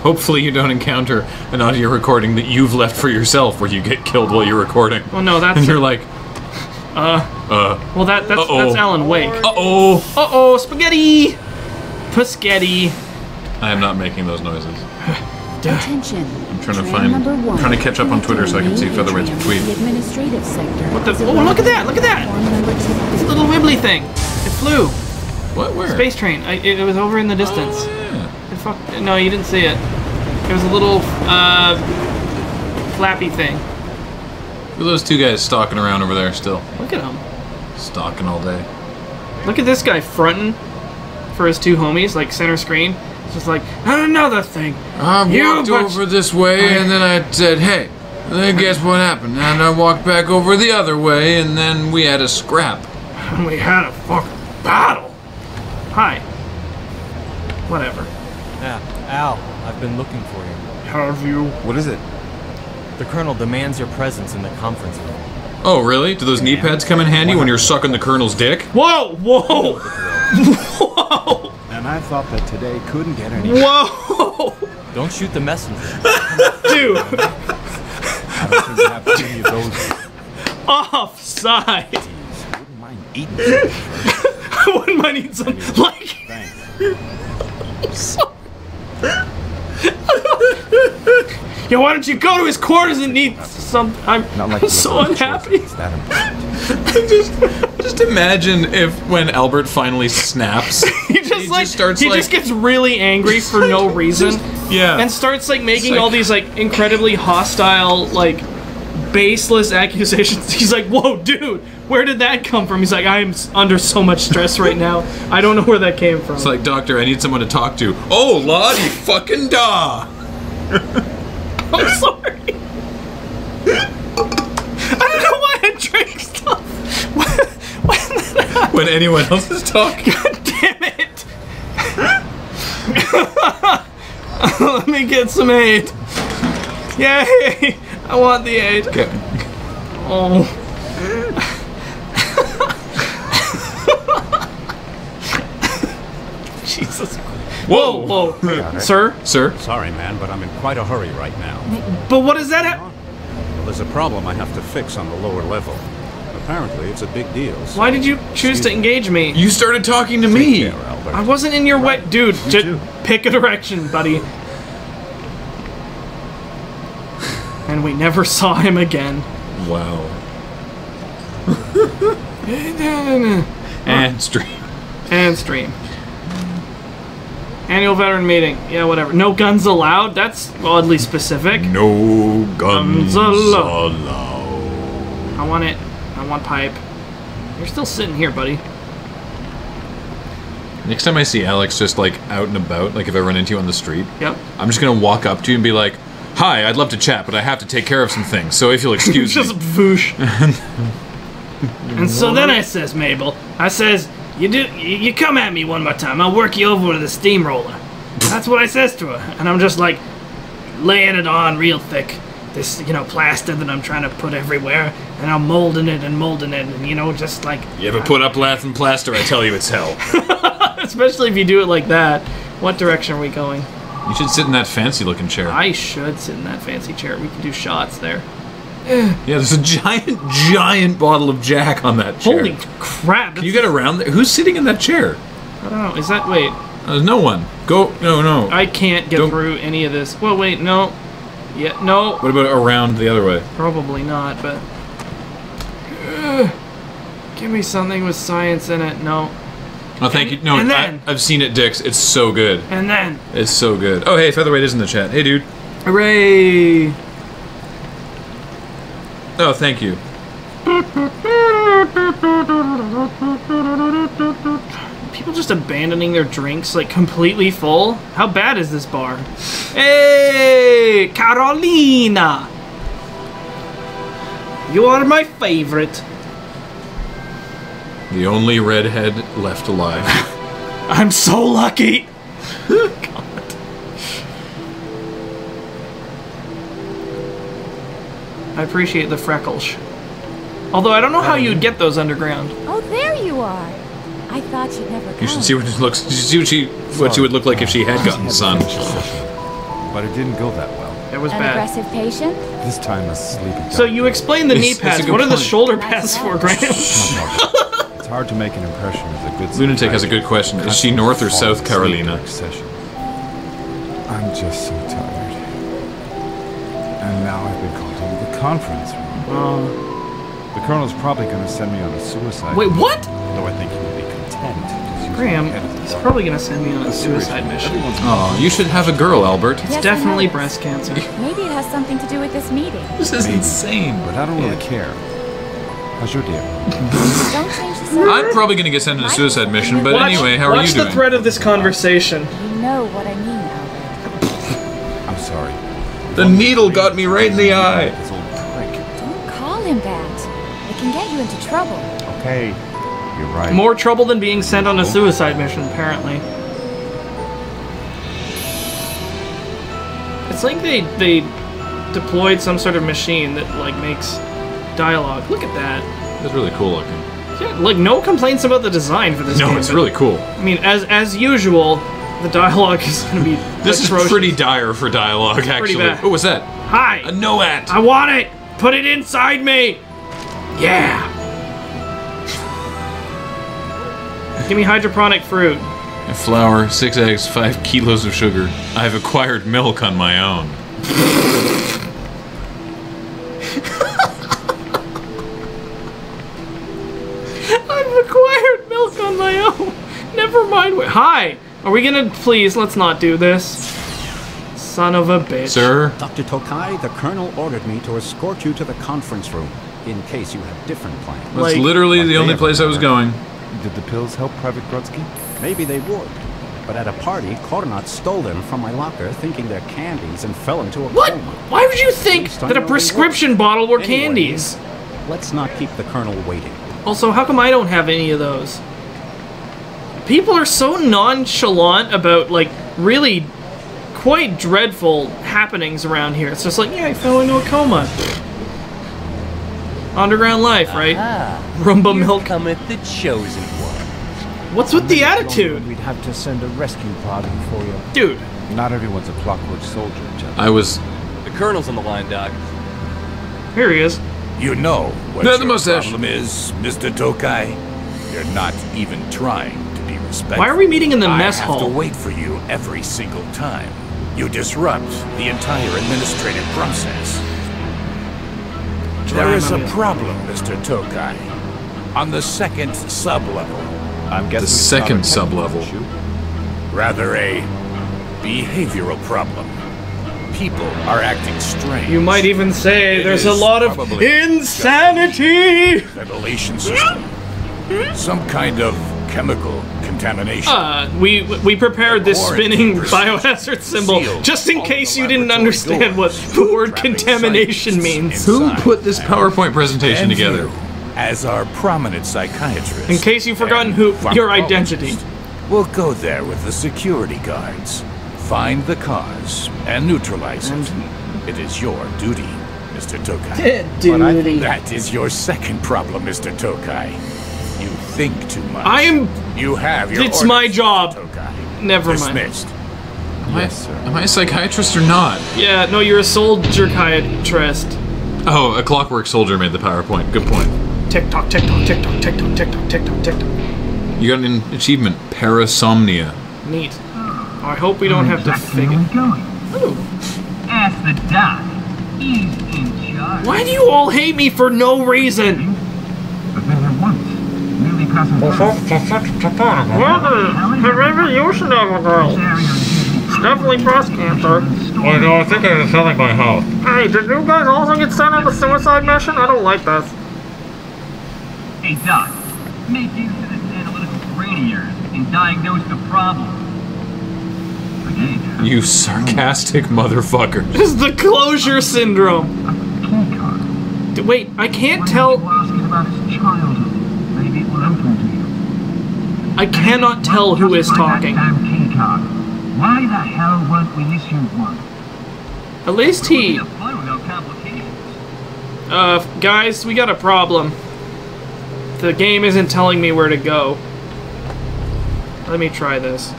Hopefully, you don't encounter an audio recording that you've left for yourself where you get killed while you're recording. Oh no, that's And you're like, uh uh, well that that's Uh-oh. that's Alan Wake. uh oh. Uh oh, spaghetti, Paschetti. I am not making those noises. Attention. I'm trying to Train find, number one. trying to catch up on Twitter so I can see Featherweight's tweet. Administrative sector. What the? Oh, look at that! Look at that! platform number two. It's a little wibbly thing. It flew. What? Where? Space train. I, it, it was over in the distance. Fuck, no, you didn't see it. It was a little uh, flappy thing. Look at those two guys stalking around over there still. Look at them. Stalking all day. Look at this guy fronting for his two homies, like center screen. It's just like, another thing. I You walked over this way and then I said, hey. And then guess what happened? And I walked back over the other way and then we had a scrap. And we had a fucking battle. Hi. Whatever. Yeah, Al, I've been looking for you. Have you? What is it? The Colonel demands your presence in the conference room. Oh, really? Do those knee pads come in handy when you're sucking the colonel's dick? Whoa! Whoa! Whoa! And I thought that today couldn't get any. Whoa! Don't shoot the messenger. Dude, I don't think have any of those. offside. Wouldn't mind eating. I wouldn't mind eating some. Like, Thanks. yo, why don't you go to his quarters and eat some? I'm Not like I'm so unhappy. That just, just imagine if when Albert finally snaps, He just He like just starts, he like- just gets really angry for no reason yeah. and starts like making like- all these like incredibly hostile like baseless accusations. He's like, "Whoa, dude, where did that come from?" He's like, "I am under so much stress right now. I don't know where that came from." It's like, Doctor, I need someone to talk to. Oh, Lottie fucking da! I'm sorry. I don't know why I drank stuff. when. When anyone else is talking. God damn it! Let me get some aid. Yay! I want the aid. Okay. Oh. Jesus. Whoa, whoa. Sir? Sir? Sorry, man, but I'm in quite a hurry right now. But what does that have? Well, there's a problem I have to fix on the lower level. Apparently, it's a big deal. so- Why did you choose to engage me? You started talking to me! Care, I wasn't in your way. Dude, just too. pick a direction, buddy. And we never saw him again. Wow. And stream. And stream. Annual veteran meeting. Yeah, whatever. No guns allowed? That's oddly specific. No guns Guns allowed. allowed. I want it. I want pipe. You're still sitting here, buddy. Next time I see Alex just like out and about, like if I run into you on the street, Yep. I'm just gonna walk up to you and be like, Hi, I'd love to chat, but I have to take care of some things, so if you'll excuse Just me. voosh. and so then I says, Mabel, I says, you do, you, come at me one more time. I'll work you over with a steamroller. That's what I says to her, and I'm just like laying it on real thick. This, you know, plaster that I'm trying to put everywhere, and I'm molding it and molding it, and you know, just like, You ever put up lath and plaster, I tell you it's hell. especially if you do it like that. What direction are we going? You should sit in that fancy looking chair. I should sit in that fancy chair. We can do shots there. Yeah, there's a giant, giant bottle of Jack on that chair. Holy crap! Can you get around there? Who's sitting in that chair? I don't know. Is that wait? There's no one. Go. No, no. I can't get Don't- through any of this. Well, wait, no. Yeah, no. What about around the other way? Probably not, but. Ugh. give me something with science in it. No. Oh, thank you. No, and I, then- I've seen it, Dix. It's so good. And then. It's so good. Oh, hey, Featherweight is in the chat. Hey, dude. Hooray! Oh, thank you. People just abandoning their drinks like completely full. How bad is this bar? Hey, Carolina! You are my favorite. The only redhead left alive. I'm so lucky. I appreciate the freckles. Although I don't know how um, you'd get those underground. Oh, there you are. I thought you'd never come. You should see what it looks. You should see what she what she would look like if she had gotten sun. But it didn't go that well. It was An bad. aggressive patient? This time a sleepy So you explained the knee It's- it's a pads. good What are the shoulder pads for, Graham? It's hard to make an impression as a good Lunatic has a good question. Is she North or South Carolina? I'm just so tired. And now I've been called into the conference room. Um. The colonel's probably going to send me on a suicide. Wait, what? Though I think he would be content. Graham, my head as a he's probably gonna send me on a suicide mission. Oh, you should have a girl, Albert. It's Yes, I definitely breast cancer. Maybe it has something to do with this meeting. This is Maybe. insane. But I don't really care. How's your day? Don't change the subject. I'm probably gonna get sent on a suicide mission, but Watch- anyway, how are you watch you the doing? thread of this conversation. You know what I mean, Albert. I'm sorry. The needle got me right in the eye. Him that. It can get you into trouble. Okay. You're right. More trouble than being sent on a oh. suicide mission, apparently. It's like they they deployed some sort of machine that like makes dialogue. Look at that. That's really cool looking. Yeah, like no complaints about the design for this No, game. it's really cool. I mean, as as usual, the dialogue is going to be This is pretty dire for dialogue, pretty actually. bad. What was that? Hi. A no NOAT. I want it. Put it inside me. Yeah. Give me hydroponic fruit. A flour, six eggs, five kilos of sugar. I've acquired milk on my own. I've acquired milk on my own. Never mind. Hi. Are we gonna please? Let's not do this. Son of a bitch. Sir? Dr. Tokaj, the Colonel ordered me to escort you to the conference room, in case you have different plans. That's Like- literally the only place I was going. Did the pills help, Private Grutsky? Maybe they would. But at a party, Kornat stole them from my locker, thinking they're candies, and fell into a What? coma. Why would you think that a prescription words. bottle were Anyway, candies? Let's not keep the Colonel waiting. Also, how come I don't have any of those? People are so nonchalant about like really quite dreadful happenings around here. It's just like, yeah, I fell into a coma. Underground life, right? Rumba milk. cometh the chosen one. What's with the attitude? We'd have to send a rescue party in for you. Dude, Not everyone's a clockwork soldier, Jeff. I was. The colonel's on the line, Doc. here he is. You know what the your mustache. problem is, Mr. Tokaj. You're not even trying to be respectful. Why are we meeting in the I mess have hall? to wait for you every single time. You disrupt the entire administrative process. There is a problem, Mr. Tokaj. On the second sub-level. I'm guessing The it's not a second technical sub-level. Rather a behavioral problem. People are acting strange. You might even say It there's a lot of insanity. ventilation system. Some kind of chemical contamination. Uh, we we prepared this spinning biohazard symbol just in case you didn't understand what the word contamination means. Who put this PowerPoint presentation And together? you, as our prominent psychiatrist. In case you've forgotten who your identity. We'll go there with the security guards, find the cause, and neutralize it. It is your duty, Mr. Tokaj. Duty. That is your second problem, Mr. Tokaj. You think too much. I am. You have your It's my job. Oh, Tokaj. Never mind. Dismissed. Am I, am I a psychiatrist or not? Yeah, no, you're a soldier psychiatrist. Oh, a clockwork soldier made the PowerPoint. Good point. Tick tock, tick tock, tick tock, tick tock, tick tock, tick tock, tick tock. You got an achievement, Parasomnia. Neat. Oh, I hope we don't have to figure. Ask the doc. He's in charge. Why do you all hate me for no reason? But there were once merely passing Maybe you should have a girl. It's definitely breast cancer. Oh no, I think I was selling my house. Hey, did you guys also get sent on the suicide mission? I don't like this. Hey, Doc. Make use of this analytical brain of yours and diagnose the problem. Forget it. You sarcastic motherfucker. This is the closure syndrome. D- Wait, I can't tell. Asking about his childhood. Maybe it will open to you. I cannot tell who is talking. Damn key card. Why the hell weren't we issued one? At least he. Fun without complications. Uh, guys, we got a problem. The game isn't telling me where to go. Let me try this.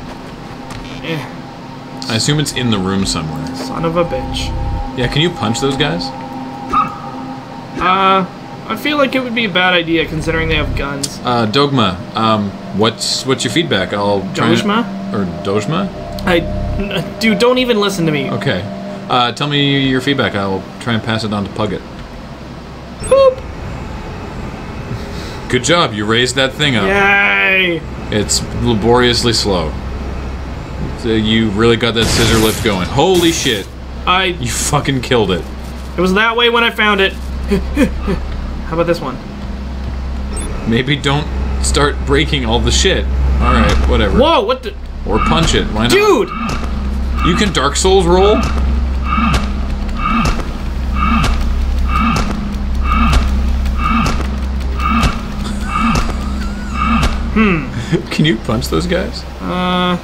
Eh, I assume it's in the room somewhere. son of a bitch. Yeah, can you punch those guys? Uh, I feel like it would be a bad idea considering they have guns. Uh, Dogma, um, what's what's your feedback? I'll try and- Dojma? or Dojma? I, dude, don't even listen to me. Okay. Uh, tell me your feedback. I'll try and pass it on to Puggett. Boop. Good job. You raised that thing up. Yay! It's laboriously slow. So you really got that scissor lift going. Holy shit. I. You fucking killed it. It was that way when I found it. How about this one? Maybe don't start breaking all the shit. Alright, whatever. Whoa! What the? Or punch it. Why not? Dude! You can Dark Souls roll? Hmm. Can you punch those guys? Uh.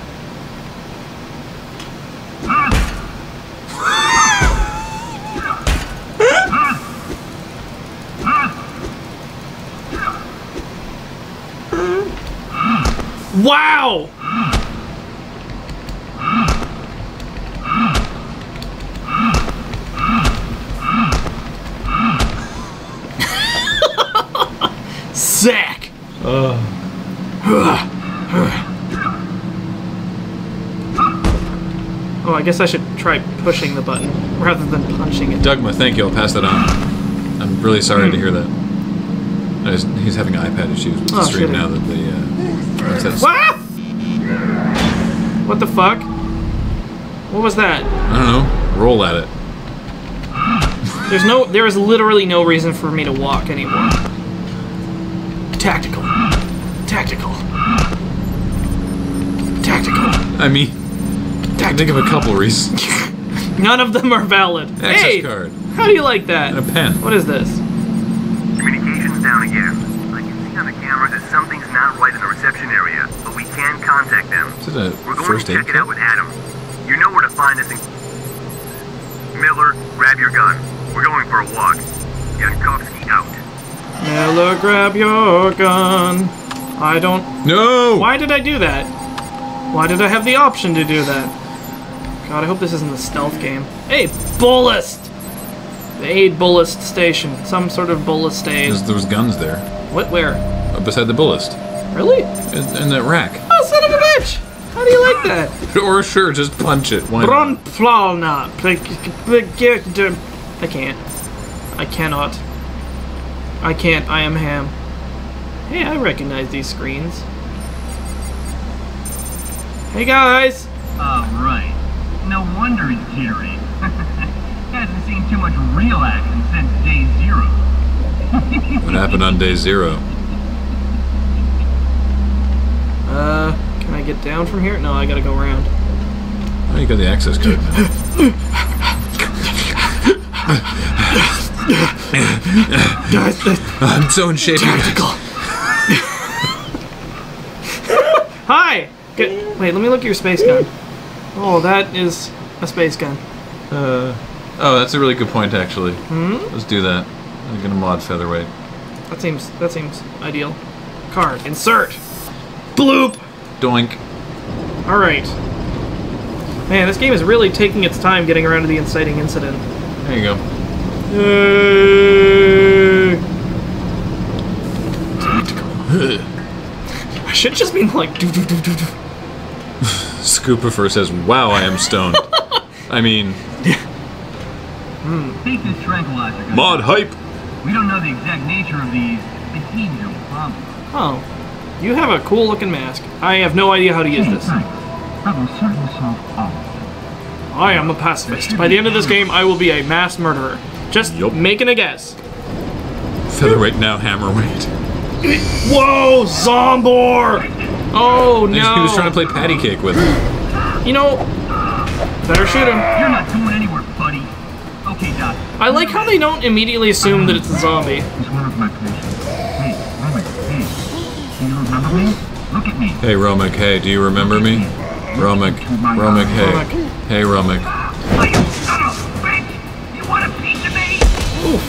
Wow! Sick! Oh, I guess I should try pushing the button rather than punching it. Dugma, thank you. I'll pass that on. I'm really sorry to hear that. No, He's, he's having iPad issues with the Oh, stream now that the. Uh, it Ah! What the fuck? What was that? I don't know. Roll at it. There's no, there is literally no reason for me to walk anymore. Tactical. Tactical. Tactical. I mean, I can think of a couple reasons. None of them are valid. Access hey, card. how do you like that? And a pen. What is this? Communications down again. I can see on the camera that something's not right in the reception area, but we can contact them. Is it a We're going first to aid check it kit? out with Adam. You know where to find us in... Miller, grab your gun. We're going for a walk. Yankovsky out. Miller, grab your gun. I don't. No! Why did I do that? Why did I have the option to do that? God, I hope this isn't the stealth game. Hey, Bullist! The aid Bullist station. Some sort of Bullist aid. There's, there was guns there. What, where? Uh, beside the bullist. Really? In, in that rack. Oh, son of a bitch! How do you like that? Or sure, just punch it. Why not? Bron Plana. I can't. I cannot. I can't. I am ham. Hey, I recognize these screens. Hey guys! Alright. No wonder he's teetering. Hasn't seen too much real action since day zero. What happened on day zero? Uh, can I get down from here? No, I gotta go around. Oh, you got the access code I'm so in shape. Tactical. Hi! Get, wait, let me look at your space gun. Oh, that is a space gun. Uh, oh, that's a really good point, actually. Hmm? Let's do that. I'm gonna mod featherweight. That seems that seems ideal. Card. Insert! Bloop! Doink. Alright. Man, this game is really taking its time getting around to the inciting incident. There you go. Yay. I should just be like do do do do do. Scoopifer says, "Wow, I am stoned." I mean, Take this tranquilizer. gun. mod hype. We don't know the exact nature of these behavioral problems. Oh, you have a cool looking mask. I have no idea how to use this. Hmm, hmm. That will certainly solve all. I am a pacifist. By the end of this game, I will be a mass murderer. Just yep. making a guess. Featherweight now, hammerweight. Whoa, Zombor! Oh no! He was trying to play patty cake with him. You know, better shoot him. You're not going anywhere, buddy. Okay, Doc. I like how they don't immediately assume that it's a zombie. He's one of my patients. Hey, Roman, hey. Do you remember me? Look at me. Hey, Romic. Hey, do you remember me? Romic. Romic. Hey. Hey, Romic. Son of a bitch! You want a piece of me?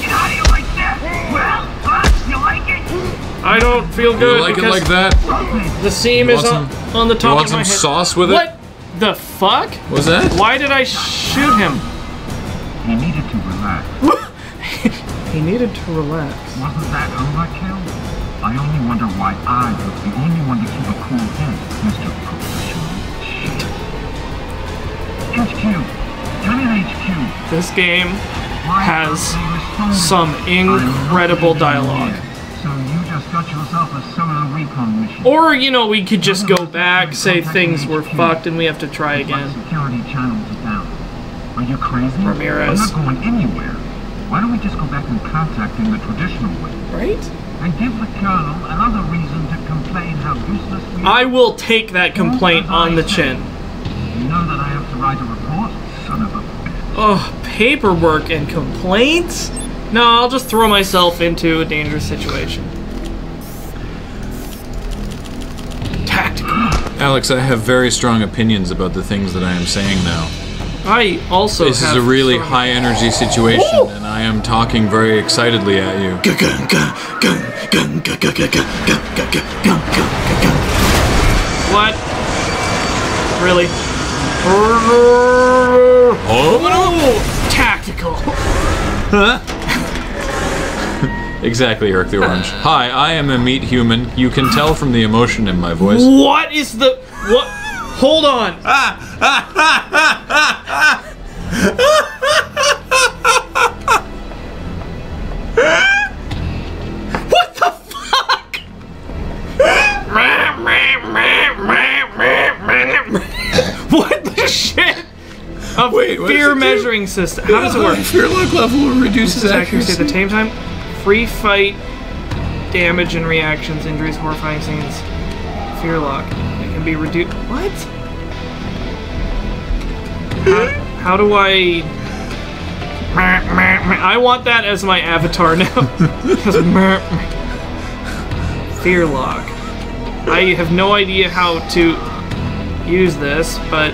Get out of here like that! Well, huh? You like it? I don't feel You good like it because like that? the seam You is want on, some- on the you top want of my some head. sauce with it? What the fuck? Was that? Why did I shoot him? He needed to relax. He needed to relax. Wasn't that overkill? I only wonder why I was the only one to keep a cool head, Mr. Professional. HQ! Come in, HQ! This game has some incredible dialogue. So you just got yourself a solar recon mission. Or, you know, we could just go back, say things were fucked, and we have to try again. Security channels down. Are you crazy? Ramirez. I'm not going anywhere. Why don't we just go back and contact him the traditional way? Right? And give the colonel another reason to complain how useless we are. I will take that complaint on the chin. You know that I have to write a report? Son of a bitch. Oh, paperwork and complaints? No, I'll just throw myself into a dangerous situation. Tactical. Alex, I have very strong opinions about the things that I am saying now. I also This is a really strong- high energy situation, and I am talking very excitedly at you. What? Really? Oh, tactical. Huh? exactly, Eric the Orange. Hi, I am a meat human. You can tell from the emotion in my voice. What is the what? Hold on. what the fuck? what the shit? A Wait, fear it do? measuring system. How does it work? Fear lock level reduces accuracy at the accuracy. same time. Free fight, damage and reactions, injuries, horrifying scenes. Fear lock. Be reduced. What? How, how do I? I want that as my avatar now. Just Fear lock. I have no idea how to use this, but.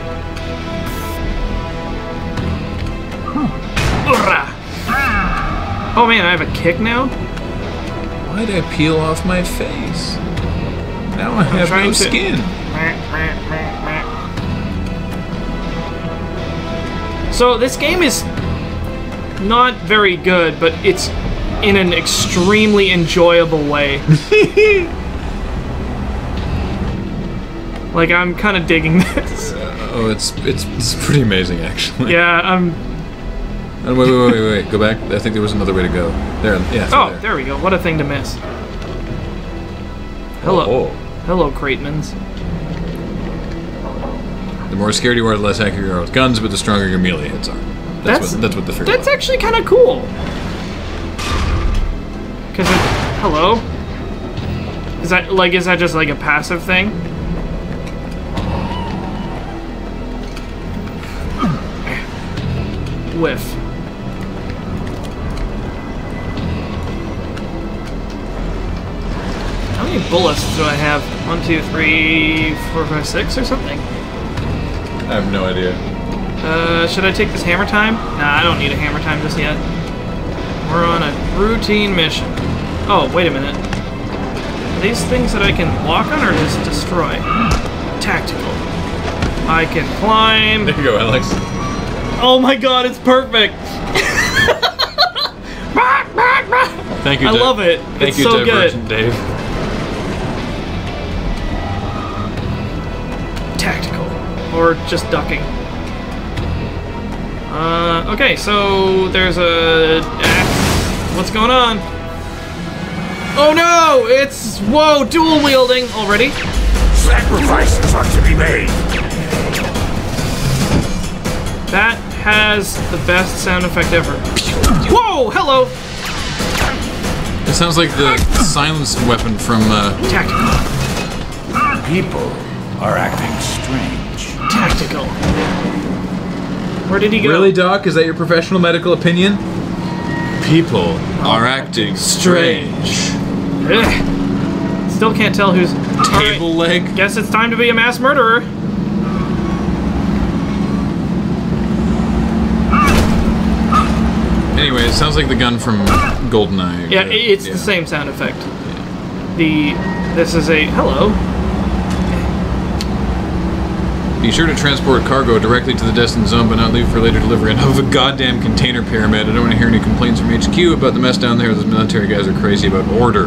Oh man, I have a kick now? Why'd I peel off my face? Now I have no to- skin. So this game is not very good, but it's in an extremely enjoyable way. like I'm kind of digging this. Uh, oh, it's it's it's pretty amazing actually. Yeah, I'm. Oh, wait, wait, wait, wait, wait. Go back. I think there was another way to go. There, yeah. Oh, there. there we go. What a thing to miss. Oh, hello, Oh, hello, Cratemans. The more scared you are, the less accurate you are with guns, but the stronger your melee hits are. That's, That's- what that's what the fear. That's actually kind of cool. Cause it, hello. Is that like is that just like a passive thing? Whiff. How many bullets do I have? One, two, three, four, five, six, or something? I have no idea. Uh, should I take this hammer time? Nah, I don't need a hammer time just yet. We're on a routine mission. Oh, wait a minute. Are these things that I can walk on or just destroy? Tactical. I can climb. There you go, Alex. Oh my god, it's perfect! Thank you. I Di- love it. Thank it's you, so Divergent good. Dave. Or just ducking. Uh, okay, so there's a axe. What's going on? Oh no! It's whoa, dual wielding already. Sacrifices are to be made. That has the best sound effect ever. Whoa! Hello. It sounds like the silenced weapon from. Uh, Tactical. People are acting strange. Tactical. Where did he go? Really, Doc? Is that your professional medical opinion? People are acting strange. Ugh. Still can't tell who's Table leg. Guess it's time to be a mass murderer. Anyway, it sounds like the gun from Goldeneye. Yeah, it's the same sound effect. The this is a hello. Be sure to transport cargo directly to the destined zone, but not leave for later delivery. Enough of a goddamn container pyramid. I don't want to hear any complaints from HQ about the mess down there. Those military guys are crazy about order.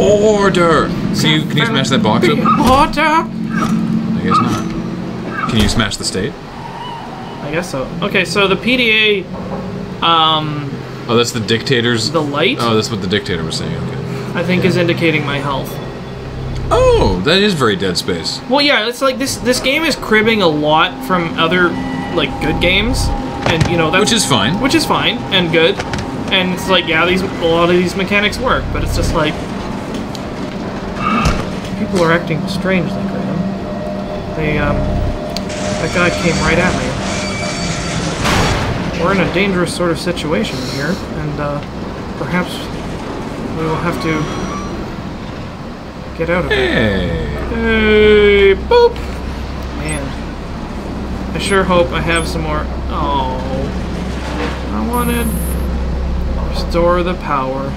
Order! Can you can you smash that box open? Water. I guess not. Can you smash the state? I guess so. Okay, so the PDA, um, Oh, that's the dictator's. The light? Oh, that's what the dictator was saying. Okay. I think is indicating my health. Oh, that is very Dead Space. Well, yeah, it's like this. This game is cribbing a lot from other like good games, and you know that's Which is fine. Which is fine and good, and it's like yeah, these a lot of these mechanics work, but it's just like people are acting strangely, Graham. They um, that guy came right at me. We're in a dangerous sort of situation here, and uh, perhaps we will have to get out of it. Hey. Hey, boop! Man. I sure hope I have some more. Oh. I wanted. Restore the power.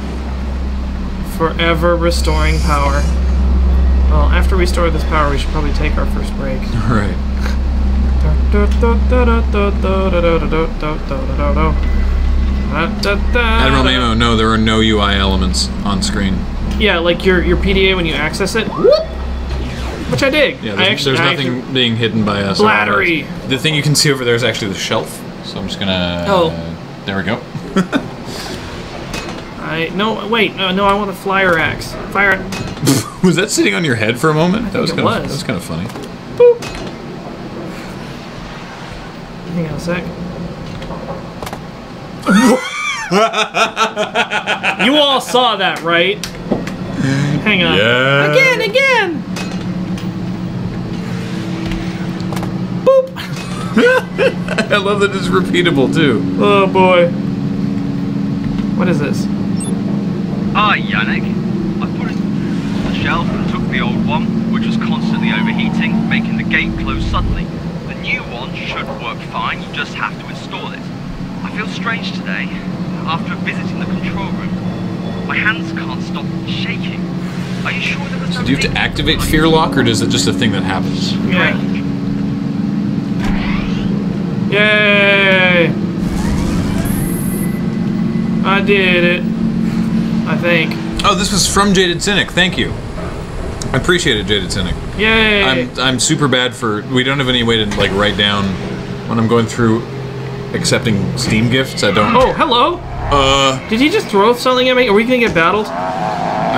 Forever restoring power. Well, after we store this power, we should probably take our first break. All right. Admiral Nemo, no, there are no UI elements on screen. Yeah, like your your PDA when you access it. Whoop! Which I dig. Yeah, I there's, actually, there's I nothing actually- being hidden by us. Flattery. The thing you can see over there is actually the shelf. So I'm just gonna. Oh. Uh, there we go. I no wait no no I want the flyer axe fire was that sitting on your head for a moment? that was it kind of was. that was kind of funny. hang on a sec you all saw that right hang on Yeah. again again I love that it's repeatable too. oh boy what is this Hi, Yannick. I put it on the shelf and took the old one, which was constantly overheating, making the gate close suddenly. The new one should work fine, you just have to install it. I feel strange today. After visiting the control room, my hands can't stop shaking. Are you sure there was So do you have to activate fear lock, or is it just a thing that happens? yeah yay I did it I think Oh, this was from Jaded Cynic. Thank you. I appreciate it, Jaded Cynic. yay I'm I'm super bad for. We don't have any way to like write down when I'm going through accepting Steam gifts. I don't. oh hello Uh, did he just throw something at me are we gonna get battled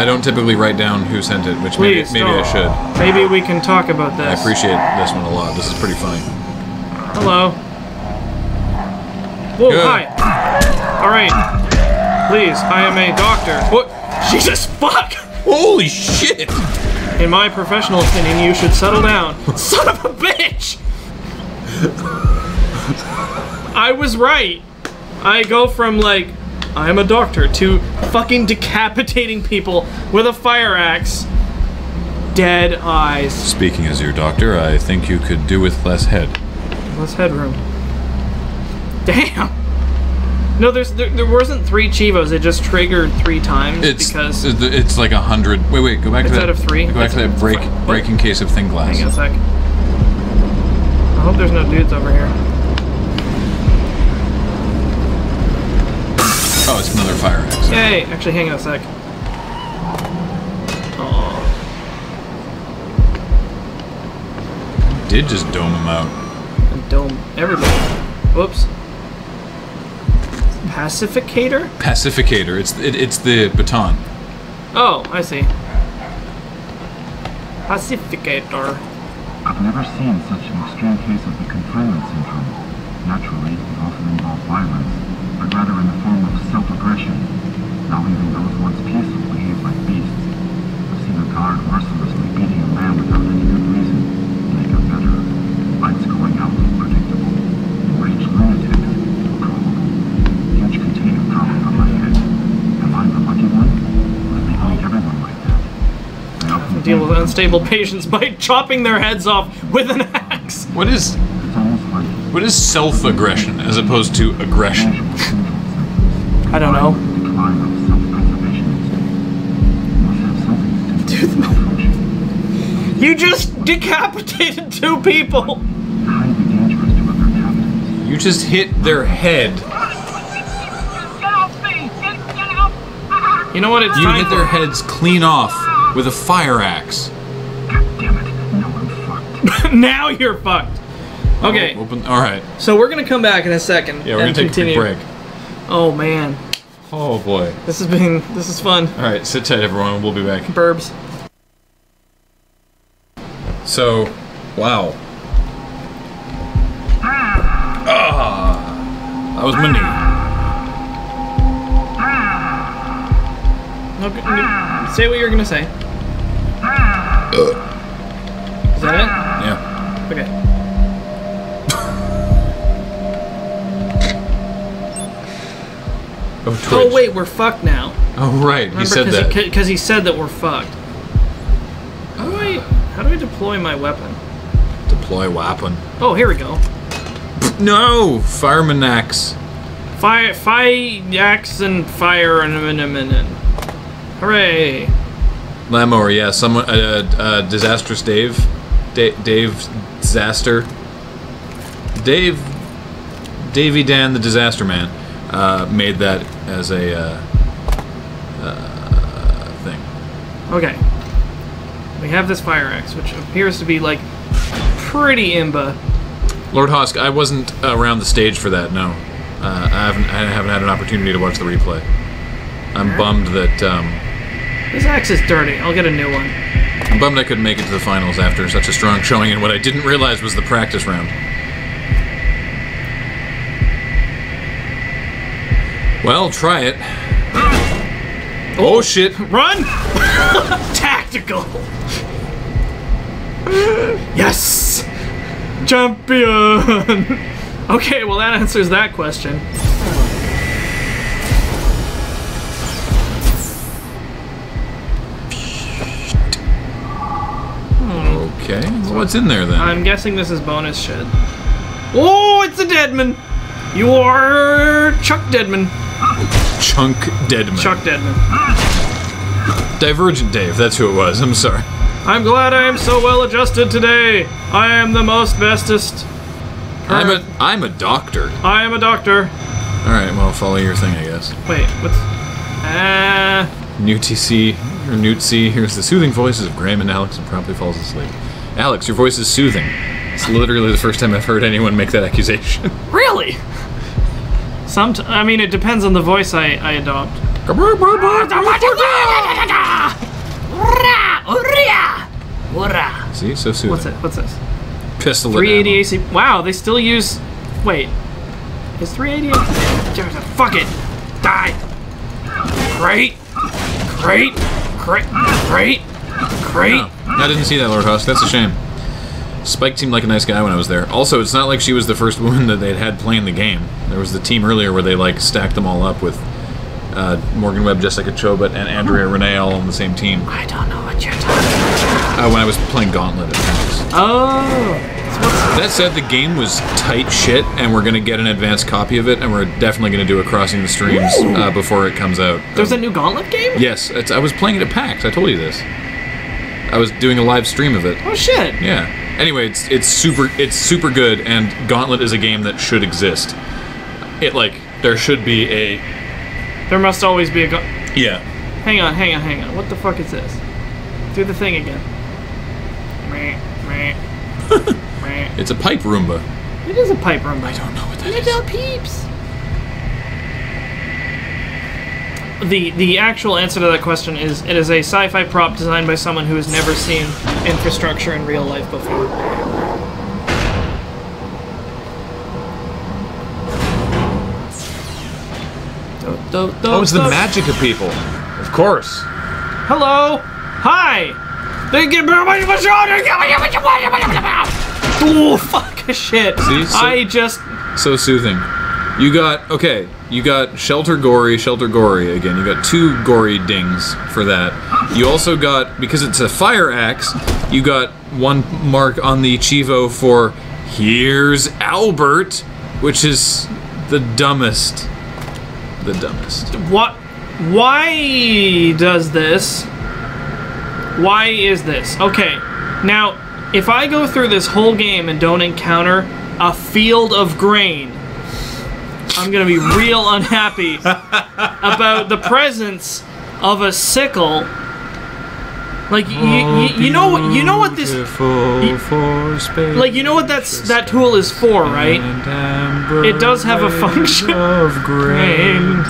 I don't typically write down who sent it, which maybe Please maybe I should. Maybe we can talk about this. I appreciate this one a lot. This is pretty funny. Hello. Whoa, Good. hi. All right. Please, I am a doctor. What? Jesus, fuck! Holy shit! In my professional opinion, you should settle down. Son of a bitch! I was right. I go from like, I'm a doctor to fucking decapitating people with a fire axe. Dead eyes. Speaking as your doctor, I think you could do with less head. Less headroom. Damn. No, there's there, there wasn't three Chivos. It just triggered three times It's because it's- it's like a hundred. Wait, wait. Go back It's to that. out of three? Go back to It's- that break breaking case of thin glass. Hang on a sec. I hope there's no dudes over here. Oh, it's another fire axe. Yay! Actually, hang on a sec. Oh, Did just dome him out. and dome everybody. Whoops. Pacificator? Pacificator. It's it, it's the baton. Oh, I see. Pacificator. I've never seen such an extreme case of the confinement syndrome. Naturally, it often involves violence, but rather in the form of self-aggression. Now even those once peaceful behave like beasts. I've seen a guard mercilessly beating a man without any good reason. And it got better. Lights going out was predictable. Enraged lunatic. Probable. Huge container dropping on my head. Am I the lucky one? Or do they make everyone like that? I often Deal with unstable patients by chopping their heads off with an axe. What is what is self-aggression as opposed to aggression? I don't know. You just decapitated two people. You just hit their head. You know what? It's You hit their heads clean off with a fire axe. now you're fucked. Okay. Open. All right. So we're gonna come back in a second. Yeah, we're gonna and take a quick break. Oh man, Oh boy. this is being this is fun. All right, sit tight, everyone. We'll be back. Burbs. So, wow. Ah, that was my knee. Okay, say what you're gonna say. Is that it? Yeah. Oh, Twitch. Oh wait, we're fucked now. Oh, right. He said that. because he, said that we're fucked. How do I how do I deploy my weapon? Deploy weapon. Oh, here we go. No, fireman axe. Fire, fire, axe, and fire, and and. and. Hooray! Lamower, yeah, someone, uh, uh, disastrous Dave, da- Dave disaster, Dave, Davy Dan, the disaster man, uh, made that as a uh, uh, thing. Okay. We have this fire axe, which appears to be like pretty imba. Lord Hosk, I wasn't around the stage for that. No, uh, I haven't. I haven't had an opportunity to watch the replay. I'm bummed that. Um, This axe is dirty. I'll get a new one. I'm bummed I couldn't make it to the finals after such a strong showing in what I didn't realize was the practice round. Well, try it. Oh, oh. shit. Run! Tactical! yes! Champion! okay, well, that answers that question. Okay. So what's in there then? I'm guessing this is bonus shit. Oh, it's a Deadman! You are Chuck Deadman. Chunk Deadman. Chuck Deadman. Divergent Dave, that's who it was. I'm sorry. I'm glad I am so well adjusted today. I am the most bestest. I'm a I'm a doctor. I am a doctor. All right, well, follow your thing, I guess. Wait, what's. Ah. Newt TC or Newt C. Here's the soothing voices of Graham and Alex and promptly falls asleep. Alex, your voice is soothing. It's literally the first time I've heard anyone make that accusation. Really? Some. I mean, it depends on the voice I, I adopt. See, so soothing. What's it? What's this? Pistol 380 AC. Wow, they still use. Wait. Is 380 AC? Fuck it. Die. Great. Great. Great. Great. Great. I didn't see that, Lord Husk. That's a shame. Spike seemed like a nice guy when I was there. Also, it's not like she was the first woman that they'd had playing the game. There was the team earlier where they like stacked them all up with uh, Morgan Webb, Jessica Chobot, and Andrea Rene all on the same team. I don't know what you're talking about. Uh, when I was playing Gauntlet at PAX. Oh. That said, the game was tight shit, and we're gonna get an advanced copy of it, and we're definitely gonna do a crossing the streams uh, before it comes out. There's a new Gauntlet game? Yes, it's, I was playing it at PAX. I told you this. I was doing a live stream of it. Oh shit. Yeah. Anyway, it's it's super it's super good, and Gauntlet is a game that should exist. It like there should be a There must always be a go- Yeah. Hang on, hang on, hang on. What the fuck is this? Do the thing again. It's a pipe Roomba. It is a pipe Roomba. I don't know what that Little peeps. The the actual answer to that question is it is a sci-fi prop designed by someone who has never seen infrastructure in real life before. Oh, it's the magic of people. Of course. Hello. Hi. They get Oh fuck shit. See, so- I just So soothing. You got okay. You got shelter gory, shelter gory again. You got two gory dings for that. You also got because it's a fire axe. You got one mark on the Chivo for here's Albert, which is the dumbest. The dumbest. what why does this? Why is this? Okay. Now, if I go through this whole game and don't encounter a field of grain, I'm going to be real unhappy about the presence of a sickle. Like you, you, you know what you know what this you- like you know what that's that tool is for, right? It does have a function of grain.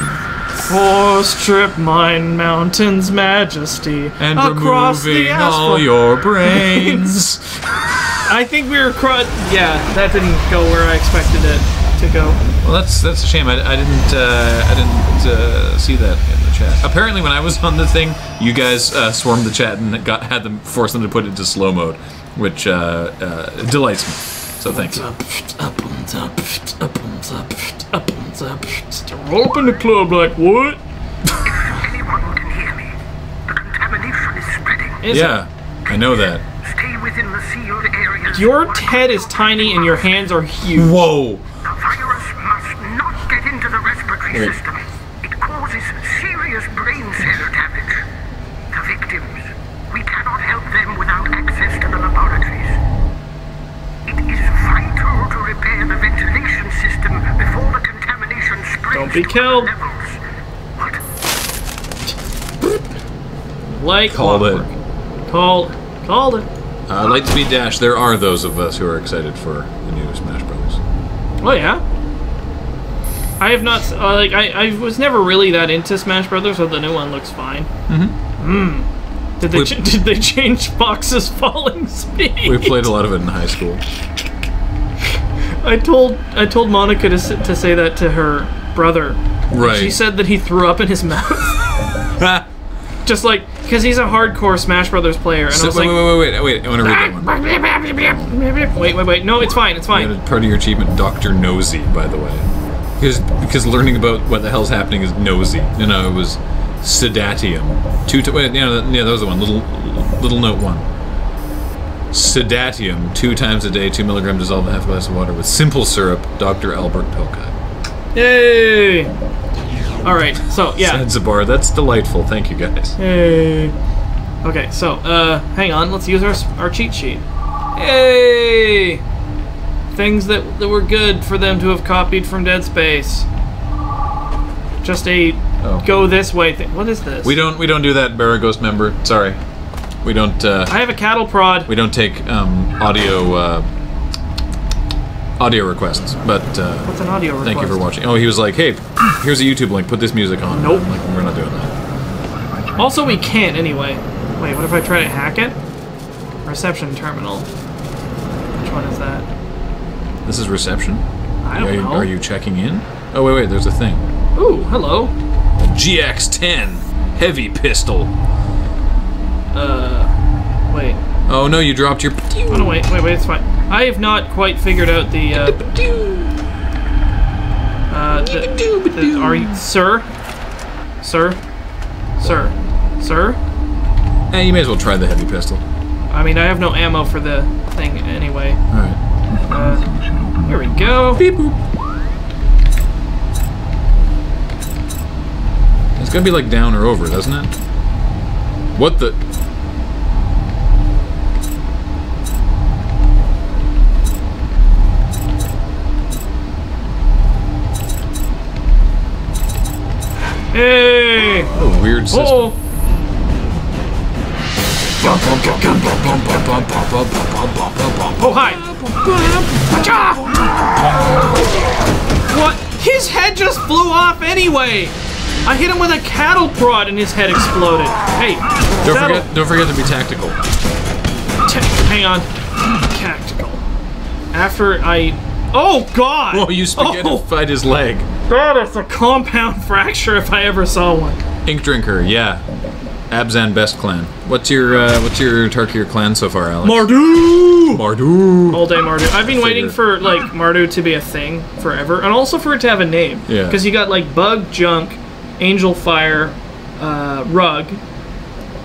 For strip mine mountain's majesty And across the removing all your brains. I think we were cro- yeah, that didn't go where I expected it to go. Well, that's that's a shame. I, I didn't uh, I didn't uh, see that in the chat. Apparently, when I was on the thing, you guys uh, swarmed the chat and got had them forced them to put it into slow mode, which uh, uh, delights me. So thank you. Roll up in the club like what? Contamination is spreading. Yeah, I know that. Stay within the sealed areas. Your head is tiny and your hands are huge. Whoa. The virus must not get into the respiratory Wait. system. It causes serious brain cell damage. The victims, we cannot help them without access to the laboratories. It is vital to repair the ventilation system before the contamination spreads Don't be killed. other levels. Like Called it. clockwork. Called. Called it. Uh, Lightspeed Dash. There are those of us who are excited for the new Smash Brothers. Oh yeah. I have not uh, like I, I was never really that into Smash Brothers, so the new one looks fine. Mm-hmm. Hmm. Did they ch- did they change Fox's falling speed? We played a lot of it in high school. I told I told Monica to to say that to her brother. Right. She said that he threw up in his mouth. Just like because he's a hardcore Smash Brothers player, and I was wait, like, wait, wait, wait, wait. I want to read that one. Ah, wait, wait, wait. No, it's fine. It's fine. Part of your achievement, Doctor Nosy, by the way, because because learning about what the hell's happening is nosy. You know, it was sedatium. Two, t- wait, you know, yeah, that was the one. Little, little note one. Sedatium, two times a day, two milligram dissolved in half a glass of water with simple syrup. Dr. Albert Pilkey. Yay! All right. So yeah. Zanzibar, that's delightful. Thank you guys. Yay. Okay, so, uh, hang on. Let's use our, our cheat sheet. Yay! Things that, that were good for them to have copied from Dead Space. Just a go this way thing. What is this? We don't we don't do that, Baraghost member. Sorry, we don't. Uh, I have a cattle prod. We don't take um, audio uh, audio requests, but uh, What's an audio request? Thank you for watching. Oh, he was like, "Hey, here's a YouTube link. Put this music on." Nope. Like, we're not doing that. Also, we can't anyway. Wait, what if I try to hack it? Reception terminal. Which one is that? This is reception. I don't are you, know. Are you checking in? Oh wait, wait. There's a thing. Ooh, hello. GX10 heavy pistol. Uh, wait. Oh no, you dropped your. Oh no, wait, wait, wait, it's fine. I have not quite figured out the, uh... Uh, the, the, are you... Sir? Sir? Sir? Sir? Eh, you may as well try the heavy pistol. I mean, I have no ammo for the thing anyway. Alright. Uh, here we go. Beep boop. It's gonna be like down or over, doesn't it? What the? Hey! What a weird system. Oh! Oh, hi! What? His head just flew off anyway! I hit him with a cattle prod and his head exploded. Hey, Don't forget, don't forget to be tactical. Ta- hang on. Tactical. After I. Oh God! Oh, you spaghettified his leg. That is a compound fracture if I ever saw one. Ink drinker, yeah. Abzan best clan. What's your uh, what's your Tarkir clan so far, Alex? Mardu! Mardu! All day Mardu. I've been waiting for like Mardu to be a thing forever, and also for it to have a name. Yeah. Because you got like Bug, Junk, Angel Fire, uh, Rug,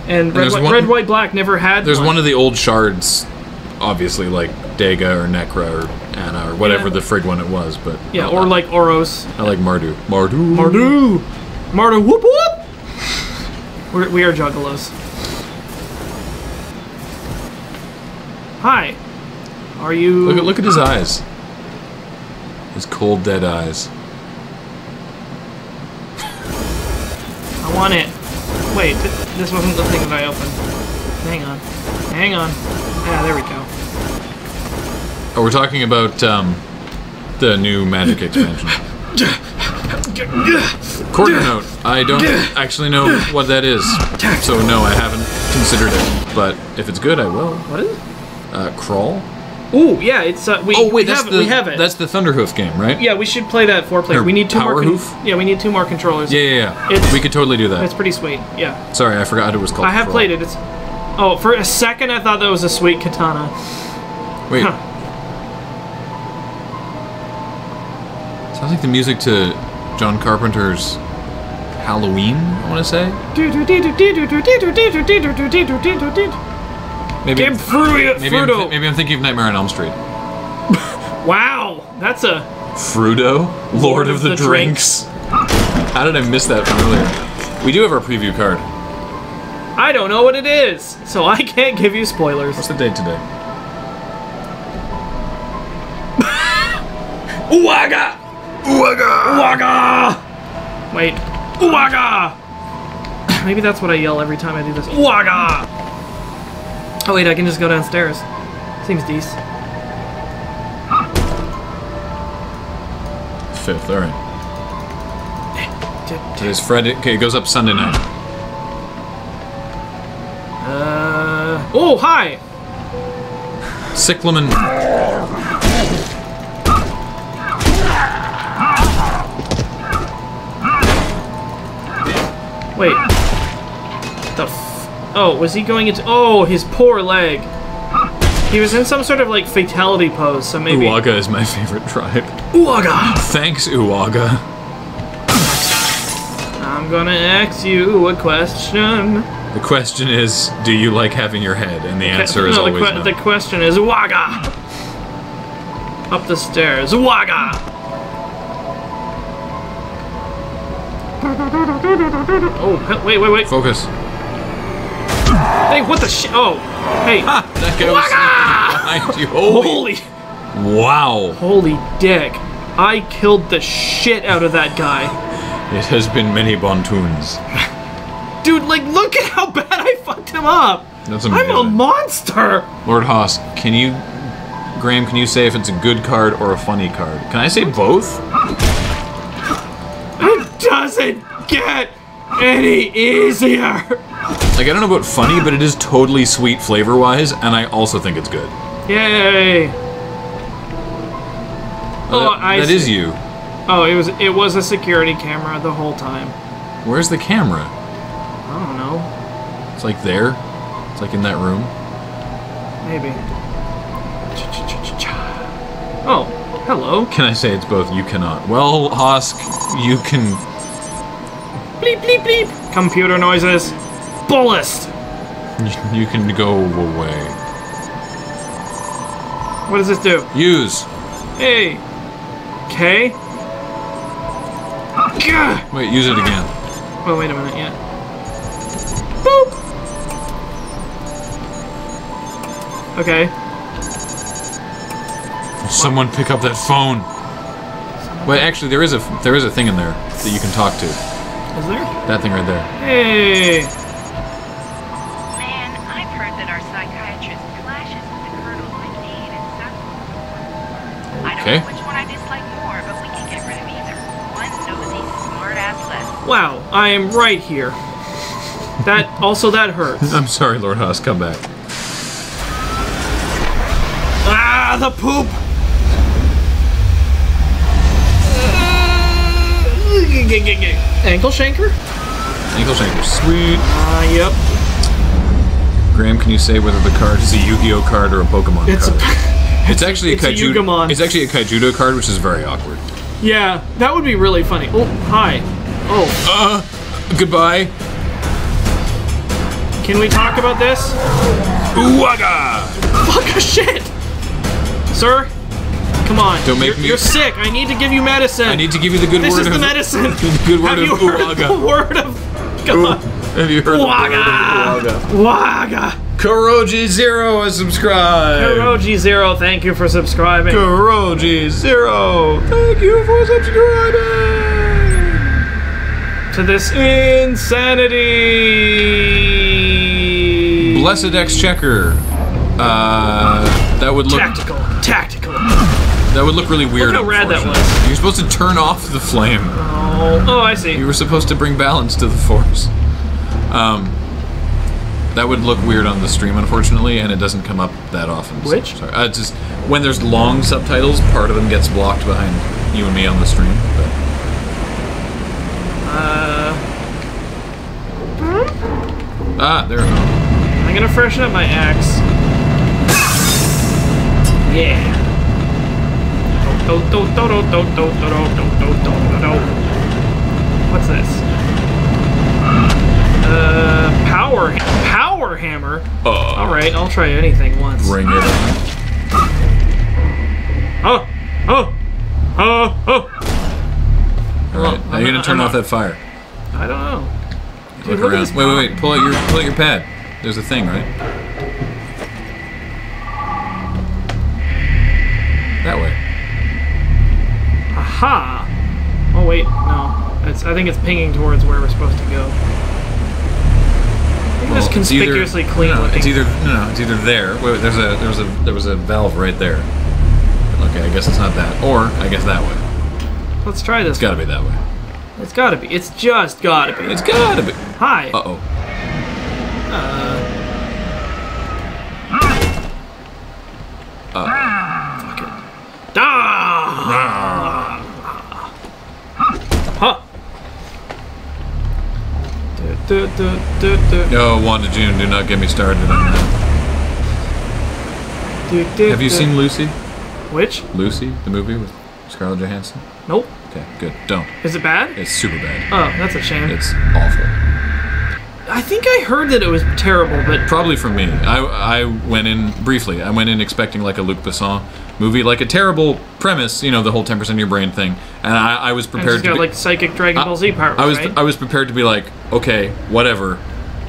and, Red, white, one- Red, White, Black never had. There's one of the old shards, obviously like Dega or Necra or Ana or whatever Yeah. the frig one it was, but Yeah, or like Oros. I like Mardu. Mardu. Mardu! Mardu, whoop whoop! We're, we are juggalos. Hi. Are you. Look at look at his eyes. His cold dead eyes. I want it. Wait, th- this wasn't the thing that I opened. Hang on. Hang on. Yeah, there we go. Oh, we're talking about um, the new Magic expansion. Quarter note. I don't actually know what that is, so no, I haven't considered it. But if it's good, I will. What is it? Uh, crawl. Ooh, yeah, it's uh, we. Oh wait, we that's have, the we have it. that's the Thunderhoof game, right? yeah, we should play that four player. Or We need two more. Hoof? Yeah, we need two more controllers. Yeah, yeah, yeah. We could totally do that. It's pretty sweet. Yeah, Sorry, I forgot it was called. I have played it. It's. Oh, for a second I thought that was a sweet katana. Wait. Huh. Sounds like the music to John Carpenter's Halloween. I want to say. Maybe Give Fruity, maybe I'm, maybe I'm thinking of Nightmare on Elm Street. Wow, that's a. Fruto, Lord, of, the, drinks. How did I miss that from earlier? We do have our preview card. I don't know what it is, so I can't give you spoilers. What's the date today? Uwaga! Uwaga! Uwaga! Wait. Uwaga! Maybe that's what I yell every time I do this. Uwaga! Oh wait, I can just go downstairs. Seems decent. Fifth. All right. Today's Friday. Okay, it goes up Sunday night. Uh. Oh, hi! Cyclamen. Wait. The f- Oh, was he going into- Oh, his poor leg. He was in some sort of, like, fatality pose, so maybe- Uwaga is my favorite tribe. Uwaga! Thanks, Uwaga. I'm gonna ask you a question. The question is, do you like having your head? And the answer is no, the, always que- no. the question is Uwaga! Up the stairs. Uwaga! Oh, wait, wait, wait. Focus. Hey, what the shit? Oh, hey. That guy was behind you. Holy. Holy, Wow. holy dick. I killed the shit out of that guy. It has been many pontoons. Dude, like, look at how bad I fucked him up. That's amazing. I'm a monster. Lord Haas, can you, Graham, can you say if it's a good card or a funny card? Can I say both? Doesn't get any easier. Like, I don't know about funny, but it is totally sweet flavor wise, and I also think it's good. Yay. Oh, that, I that is you. Oh, it was it was a security camera the whole time. Where's the camera? I don't know. It's like there. It's like in that room. Maybe. Oh, hello. Can I say it's both? You cannot. Well, Hosk, you can. Bleep bleep bleep. Computer noises. Bullist. You can go away. What does this do? Use. Hey. K. Gah! Wait, use it again. Oh, wait a minute. Yeah. Boop. Okay. Someone pick up that phone. Wait, actually, there is a there is a thing in there that you can talk to. Is there? That thing right there. Hey! Man, I've heard that our psychiatrist clashes with the Colonel's McCain and Sutton. I don't Okay. know which one I dislike more, but we can get rid of either. One nosy, smart-ass left. Wow, I am right here. That also that hurts. I'm sorry, Lord Haas. Come back. ah, the poop. Ankle shanker? Ankle shanker. Sweet. Ah, yep. Graham, can you say whether the card is a Yu-Gi-Oh card or a Pokemon It's a- card? it's actually it's a a Kaiju. Yugamon. It's actually a Kaijudo card, which is very awkward. Yeah, that would be really funny. Oh, hi. Oh. Uh, goodbye. Can we talk about this? Ooh-waga! Fuck a shit! Sir? Come on. Don't make you're, me- You're sick. I need to give you medicine. I need to give you the good this word is of the medicine. the good word Have of you heard the word of God? Have you heard Waga! of the Waga! Kuroji Zero has subscribed. Kuroji Zero, thank you for subscribing. Kuroji Zero, thank you for subscribing to this insanity. Blessed Exchequer. Uh, that would look Tactical, tactical. That would look really weird. Look how rad that unfortunately. You're supposed to turn off the flame. Oh, oh, I see. You were supposed to bring balance to the force. Um, that would look weird on the stream, unfortunately, and it doesn't come up that often. so- Which? sorry. Uh, just when there's long subtitles, part of them gets blocked behind you and me on the stream. But Uh, ah, there we go. I'm gonna freshen up my axe. Yeah. What's this? Uh, power, power hammer. Uh, All right, I'll try anything once. Bring it on. Oh, oh, oh, oh. All right, now you're gonna turn off that fire. I don't know. Dude, Look look around. Wait, wait, wait. Pull out your pull out your pad. There's a thing, right? That way. Aha! Oh wait, no. It's, I think it's pinging towards where we're supposed to go. Look at this Well, it's either- conspicuously clean no, looking. It's either no, no, it's either there. Wait, wait, there's a there's a there was a valve right there. Okay, I guess it's not that. Or I guess that way. Let's try this. It's got to be that way. It's gotta be. It's just gotta be. It's gotta be. Hi. Uh oh. Uh. fuck it. Ah! Huh. Du, du, du, du, du. No, Wanda June, do not get me started on that. Du, du, Have you du. seen Lucy? Which? Lucy, the movie with Scarlett Johansson? Nope. Okay, good. Don't. Is it bad? It's super bad. Oh, that's a shame. It's awful. I think I heard that it was terrible, but Probably for me. I, I went in briefly. I went in expecting like a Luc Besson movie, like a terrible premise, you know, the whole 10% of your brain thing. And I, I was prepared she's to got be, like psychic Dragon Ball Z powers, I was right? I was prepared to be like, okay, whatever.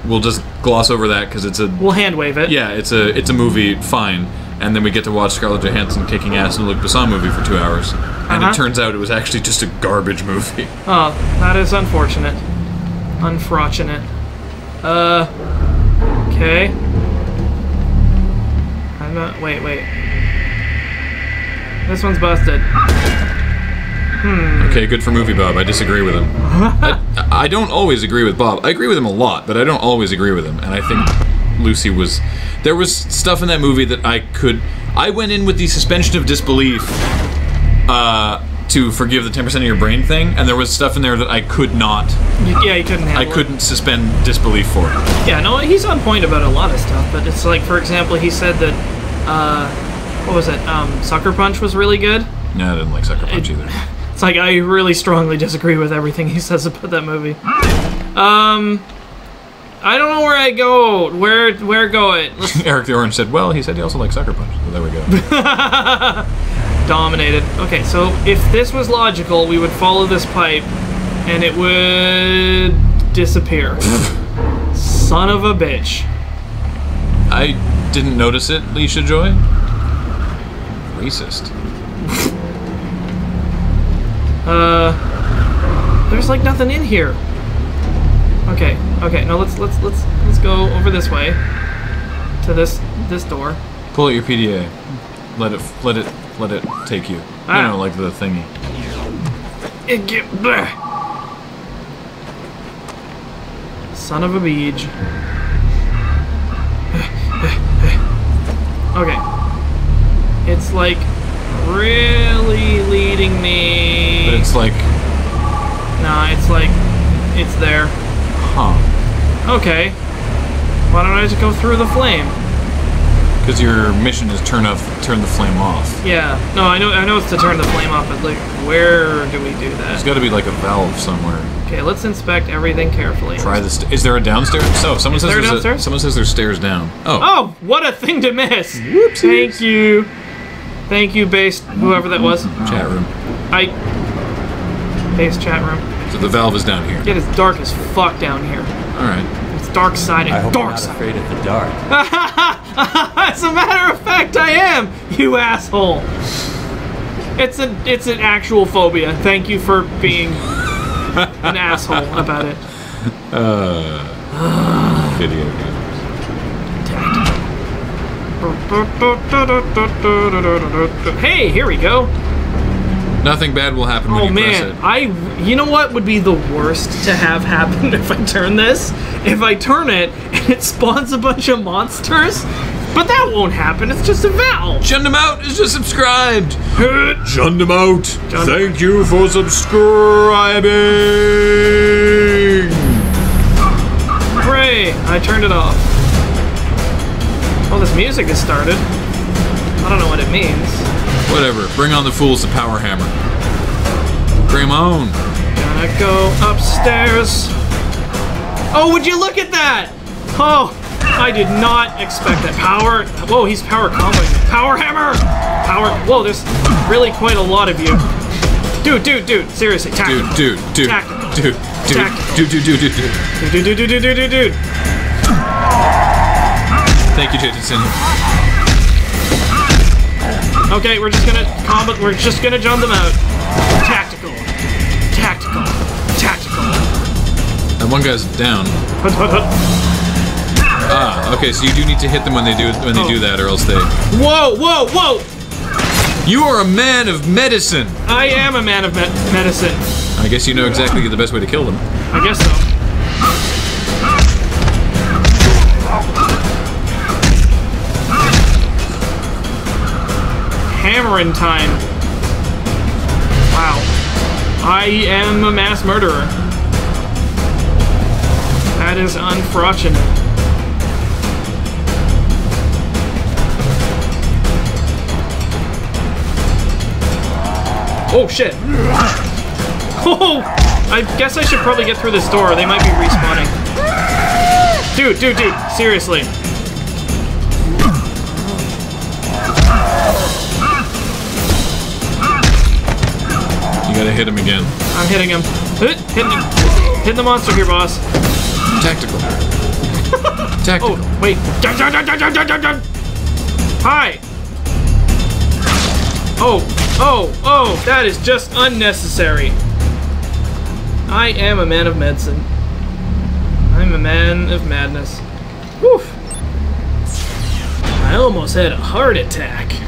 We'll just gloss over that because it's a we'll hand wave it. yeah, it's a it's a movie, fine. And then we get to watch Scarlett Johansson kicking ass in a Luc Besson movie for two hours, and Uh-huh. it turns out it was actually just a garbage movie. Oh, that is unfortunate. Unfortunate. Uh. Okay. I'm not. Wait, wait. This one's busted. Hmm. Okay, good for movie Bob. I disagree with him. I, I don't always agree with Bob. I agree with him a lot, but I don't always agree with him. And I think Lucy was. There was stuff in that movie that I could. I went in with the suspension of disbelief uh, to forgive the 10% of your brain thing, and there was stuff in there that I could not. Yeah, you couldn't handle I couldn't suspend disbelief for. Yeah, no, he's on point about a lot of stuff, but it's like, for example, he said that, uh, what was it? Um, Sucker Punch was really good. No, I didn't like Sucker Punch either. It's like I really strongly disagree with everything he says about that movie. Um, I don't know where I go. Where where go it? Eric the Orange said, well, he said he also liked Sucker Punch. So there we go. Dominated. Okay, so if this was logical, we would follow this pipe, and it would disappear. Son of a bitch. I didn't notice it, Leisha Joy. Racist. Uh, there's like nothing in here. Okay, okay. No, let's let's let's let's go over this way to this this door. Pull out your PDA. Let it let it let it take you. Ah. You know, like the thingy. It get bleh. Son of a beach. okay. It's like really leading me. But it's like, Nah, it's like it's there. huh? Okay. Why don't I just go through the flame? Because your mission is turn off, turn the flame off. Yeah. No, I know I know it's to turn the flame off, but like where do we do There's that? got to be like a valve somewhere. Okay, let's inspect everything carefully. Try this. Is there a downstairs? So someone Is says there there's downstairs? someone says there's stairs down. Oh, Oh, what a thing to miss! Thank you. Thank you, base whoever that was. Mm-hmm. chat room. I base chat room. So the valve is down here. It is dark as fuck down here. All right. It's dark sided. I hope you're Dark not side. afraid of the dark. As a matter of fact, I am. You asshole. It's a it's an actual phobia. Thank you for being an asshole about it. Uh, video games. Hey, here we go. Nothing bad will happen when Oh you man, I you know what would be the worst to have happen if I turn this? If I turn it and it spawns a bunch of monsters? But that won't happen. It's just a valve. it. Jundum out is just subscribed. Hurt. Jundum out. Thank you for subscribing. Hooray! I turned it off. Oh, this music has started. I don't know what it means. Whatever. Bring on the fools to power hammer. Bring on. Gonna go upstairs. Oh, would you look at that? Oh, I did not expect that. Power. Whoa, he's power comboing. Power hammer. Power. Whoa, there's really quite a lot of you. Dude, dude, dude. Seriously, Dude, tactical. dude, dude, Tactical. dude, dude, Tactical. dude, dude, dude, dude, dude. Dude, dude, dude, dude, dude, dude, dude. Thank you, Jason. Okay, we're just gonna combo. We're just gonna jump them out. Tactical. Tactical. Tactical. And one guy's down. Hut, hut, hut. Ah, okay. So you do need to hit them when they do when they Oh. do that, or else they. Whoa, whoa, whoa! You are a man of medicine. I am a man of me- medicine. I guess you know exactly the best way to kill them. I guess so. Hammering time. Wow. I am a mass murderer. That is unfortunate. Oh shit. Oh, I guess I should probably get through this door. They might be respawning. Dude, dude, dude, seriously. Gotta hit him again. I'm hitting him. Hit, hitting him. Hitting the monster here, boss. Tactical. Tactical. Oh, wait. Dun, dun, dun. Hi. Oh, oh, oh, that is just unnecessary. I am a man of medicine. I'm a man of madness. Woof. I almost had a heart attack.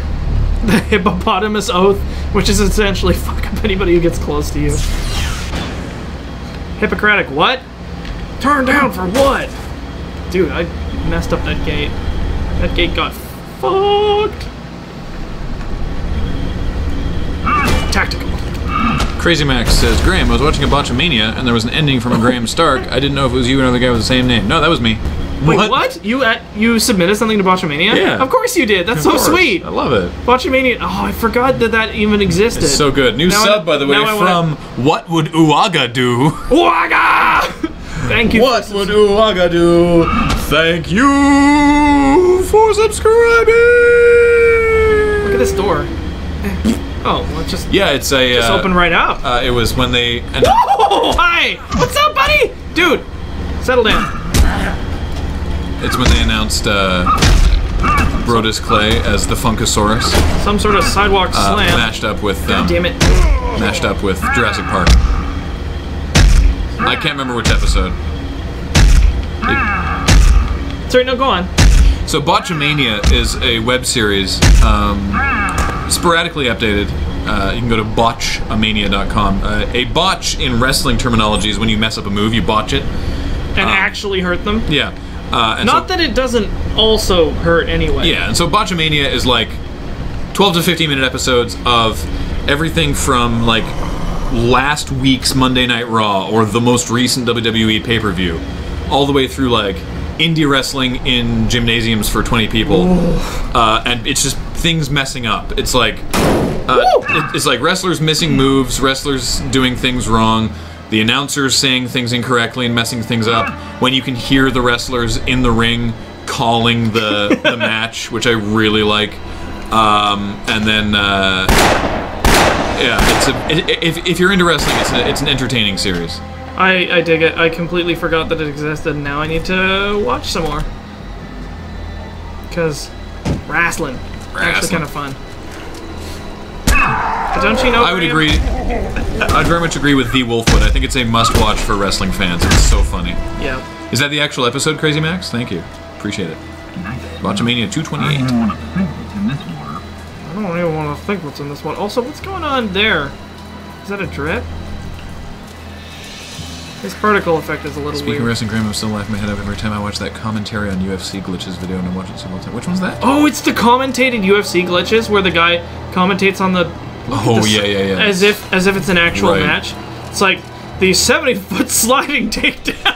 The hippopotamus oath, which is essentially fuck up anybody who gets close to you. Hippocratic what? Turn down for what? Dude, I messed up that gate. That gate got fucked. Tactical. Crazy Max says, Graham, I was watching a bunch of Mania, and there was an ending from a Graham Stark. I didn't know if it was you or another guy with the same name. No, that was me. Wait, what? You uh, you submitted something to Botchamania? Yeah. Of course you did. That's Of so course. sweet. I love it. Botchamania. Oh, I forgot that that even existed. It's so good. New Now I- sub, by the way, from wanna- What Would Uaga Do? Uaga! Thank you. What would Uaga do? Thank you for subscribing. Look at this door. Oh, well, it's just Yeah, it's a. just uh, open right up. Uh, it was when they. And Oh, hi! What's up, buddy? Dude, settle down. It's when they announced uh, Brodus Clay as the Funkasaurus. Some sort of sidewalk uh, slam. mashed up with. Um, God damn it. Mashed up with Jurassic Park. I can't remember which episode. Sorry, no, go on. So Botchamania is a web series, um, sporadically updated. Uh, you can go to botchamania.com. Uh, a botch in wrestling terminology is when you mess up a move, you botch it. And actually hurt them. Yeah. Uh, and Not so, that it doesn't also hurt anyway. Yeah, and so Botchamania is like 12 to 15 minute episodes of everything from like last week's Monday Night Raw or the most recent WWE pay per view, all the way through like indie wrestling in gymnasiums for 20 people. Uh, and it's just things messing up. It's like uh, it- it's like wrestlers missing moves, wrestlers doing things wrong, the announcers saying things incorrectly and messing things up. When you can hear the wrestlers in the ring calling the the match, which I really like. Um, and then uh, yeah, it's a, i- if, if you're into wrestling, it's, a, it's an entertaining series. I, I dig it. I completely forgot that it existed, and now I need to watch some more. Because wrestling. Actually kind of fun. But don't you know? I would Graham? agree. I'd very much agree with The Wolfwood. I think it's a must-watch for wrestling fans. It's so funny. Yeah. Is that the actual episode, Crazy Max? Thank you. Appreciate it. Botchamania 228. I don't even want to think what's in this one. Also, what's going on there? Is that a drip? This particle effect is a little Speaking of wrestling, Graham, I'm still laughing my head off every time I watch that commentary on UFC glitches video and I watch it several times. Which one's that? Oh, it's the commentated UFC glitches where the guy commentates on the. Oh, this- yeah, yeah, yeah. As if as if it's an actual Right. match. It's like the 70 foot sliding takedown.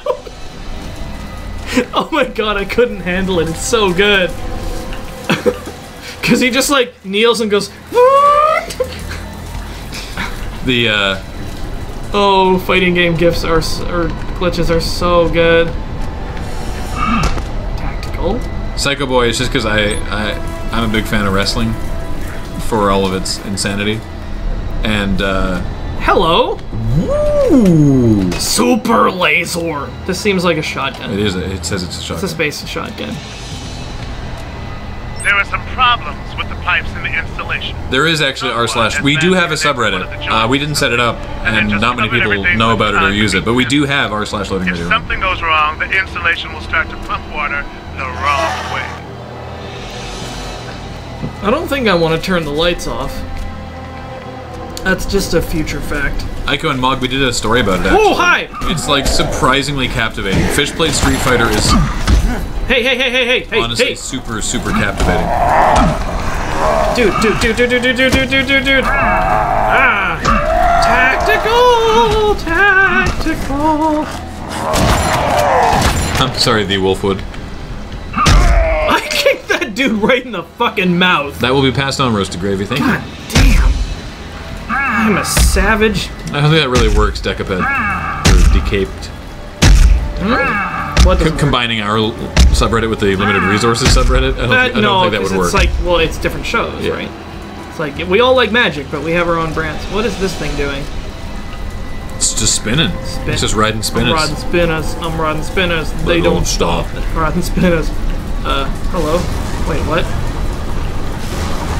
oh my god, I couldn't handle it. It's so good. Because he just like kneels and goes. The uh, Oh, fighting game gifs are or glitches are so good. Tactical. Psycho Boy is just because I, I I'm a big fan of wrestling for all of its insanity, and uh, Hello. Ooh. Super laser. This seems like a shotgun. it is. A, it says it's a shotgun. It's a space shotgun. There are some problems with the pipes in the installation. There is actually r slash. We do have a subreddit. Uh, we didn't set it up, and not many people know about it or use it. But we do have r slash loading If radio. something goes wrong, the installation will start to pump water the wrong way. I don't think I want to turn the lights off. That's just a future fact. Ico and Mog, we did a story about it. Oh, hi! It's like surprisingly captivating. Fish Plate Street Fighter is Hey, hey, hey, hey, hey, hey, honestly hey! super super captivating. Dude, dude, dude, dude, dude, dude, dude, dude, dude, dude! Ah! Tactical! Tactical! I'm sorry, the Wolfwood. I kicked that dude right in the fucking mouth. That will be passed on roasted gravy. Thank you. God damn. I'm a savage. I don't think that really works, Decaped. Or Decaped. What Co- combining our subreddit with the limited resources subreddit, I don't, Uh, I don't no, think that would work. it's like, well, it's different shows, Yeah. right? It's like, we all like magic, but we have our own brands. What is this thing doing? it's just spinning. Spin- It's just riding I'm spinners. riding spinners. I'm riding spinners. They don't don't stop. Riding spinners. Uh, hello? Wait, what?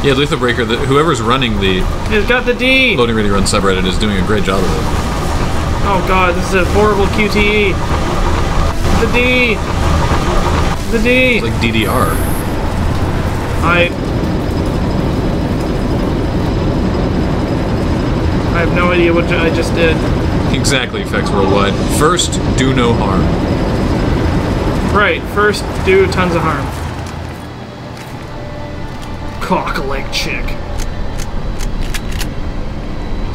Yeah, Lethal Breaker, the, whoever's running the It's got the D! Loading Ready Run subreddit is doing a great job of it. Oh god, this is a horrible QTE. The D! The D! It's like DDR. I. I have no idea what I just did. Exactly, effects worldwide. First, do no harm. Right, first, do tons of harm. Cock a leg chick.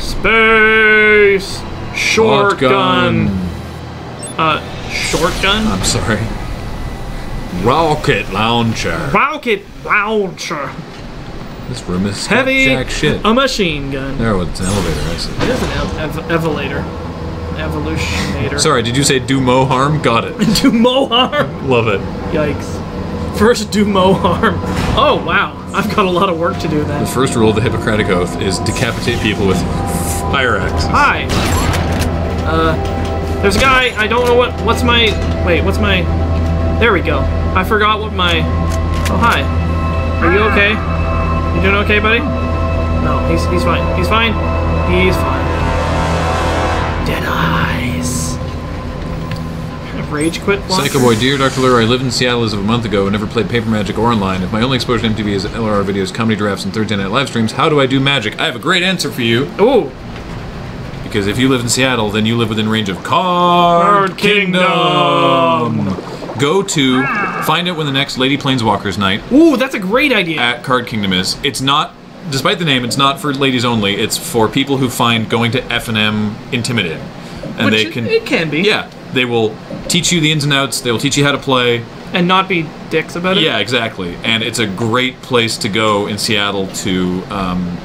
Space! Short Shotgun. gun. Uh, short gun? I'm sorry. Rocket launcher. Rocket launcher. This room is Heavy. jack shit. A machine gun. There, it's an elevator. I see. It is an ev- ev- evolator. Evolutionator. Sorry, did you say do mo harm? Got it. do mo harm? Love it. Yikes. First, do mo harm. Oh, wow. I've got a lot of work to do then. The first rule of the Hippocratic Oath is decapitate people with fire axes. Hi. Uh, there's a guy. I don't know what. What's my. Wait, what's my. There we go. I forgot what my. Oh, hi. Are you okay? You doing okay, buddy? No, he's, he's fine. He's fine. He's fine. Dead eyes. rage quit? Psycho Boy, dear Dr. Lure, I lived in Seattle as of a month ago and never played paper magic or online. If my only exposure to MTG is LRR videos, comedy drafts, and Thursday night live streams, how do I do magic? I have a great answer for you. Ooh. Because if you live in Seattle, then you live within range of Card Kingdom. Go to find out when the next Lady Planeswalkers night Ooh, that's a great idea. at Card Kingdom is. It's not, despite the name, it's not for ladies only. It's for people who find going to FNM intimidating, and Which they can. it can be. Yeah, they will teach you the ins and outs. They will teach you how to play. And not be dicks about it. Yeah, exactly. And it's a great place to go in Seattle to um,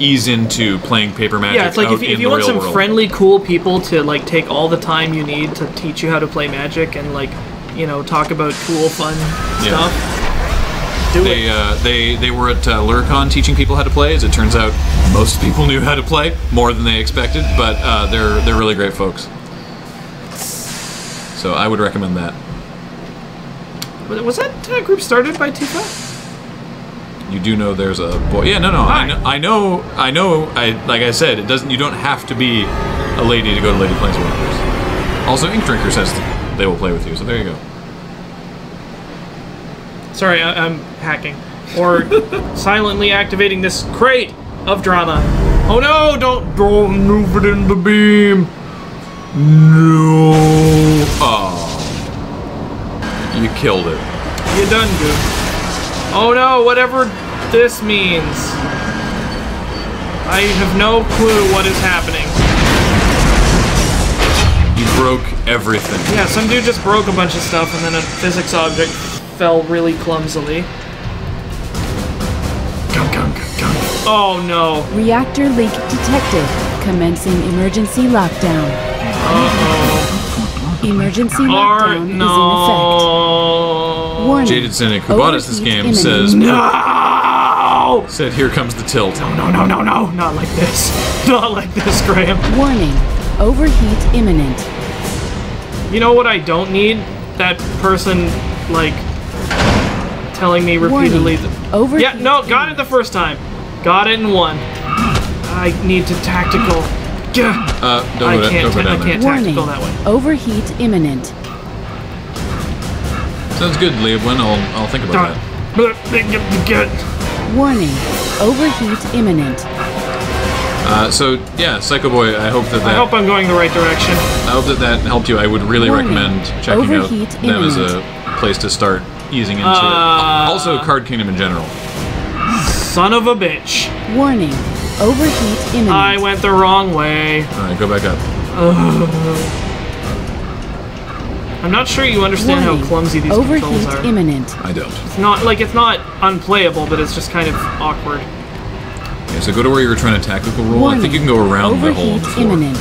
ease into playing paper magic. Yeah, it's like if, you- if you want some world. friendly, cool people to like take all the time you need to teach you how to play Magic and like, you know, talk about cool, fun Yeah. stuff. Do they, Uh, they they were at uh, Luricon teaching people how to play. As it turns out, most people knew how to play more than they expected. But uh, they're they're really great folks. So I would recommend that. Was was that uh, group started by Tifa? You do know there's a boy. Yeah, no, no. I know, I know. I know. I like I said, it doesn't. You don't have to be a lady to go to Lady Planeswalkers. Also, Ink Drinker says they will play with you. So there you go. Sorry, I, I'm hacking. Or silently activating this crate of drama. Oh no, don't don't move it in the beam. No. Oh. You killed it. You done good. Oh no, whatever this means. I have no clue what is happening. You broke everything. Yeah, some dude just broke a bunch of stuff and then a physics object fell really clumsily. Oh no. Reactor leak detected. Commencing emergency lockdown. Uh-oh. Emergency lockdown no. is in effect. Warning. Jaded Cynic, who bought us this game, imminent. says No! Said here comes the tilt. No, no, no, no, no. not like this. Not like this, Graham. Warning. Overheat imminent. You know what I don't need? That person, like, telling me repeatedly. Warning. that- Overheat Yeah, no, got it the first time. Got it in one. I need to tactical. Gah. Uh, don't I go, can't. don't go ta- I can't Warning. tactical that way. Overheat imminent. Sounds good, Leoblin. I'll, I'll think about that. Get. Warning. Overheat imminent. Uh, so yeah, Psycho Boy. I hope that that I hope I'm going the right direction. I hope that that helped you. I would really Warning. recommend checking out Overheat them as a place to start easing into Uh, it. Also, Card Kingdom in general. Son of a bitch. Warning. Overheat imminent. I went the wrong way. All right, go back up. Ugh. I'm not sure you understand Warning. how clumsy these Overheat controls are. imminent. I don't. It's not like it's not unplayable, but it's just kind of awkward. Okay, so go to where you were trying to tactical roll. I think you can go around the hole. Overheat imminent.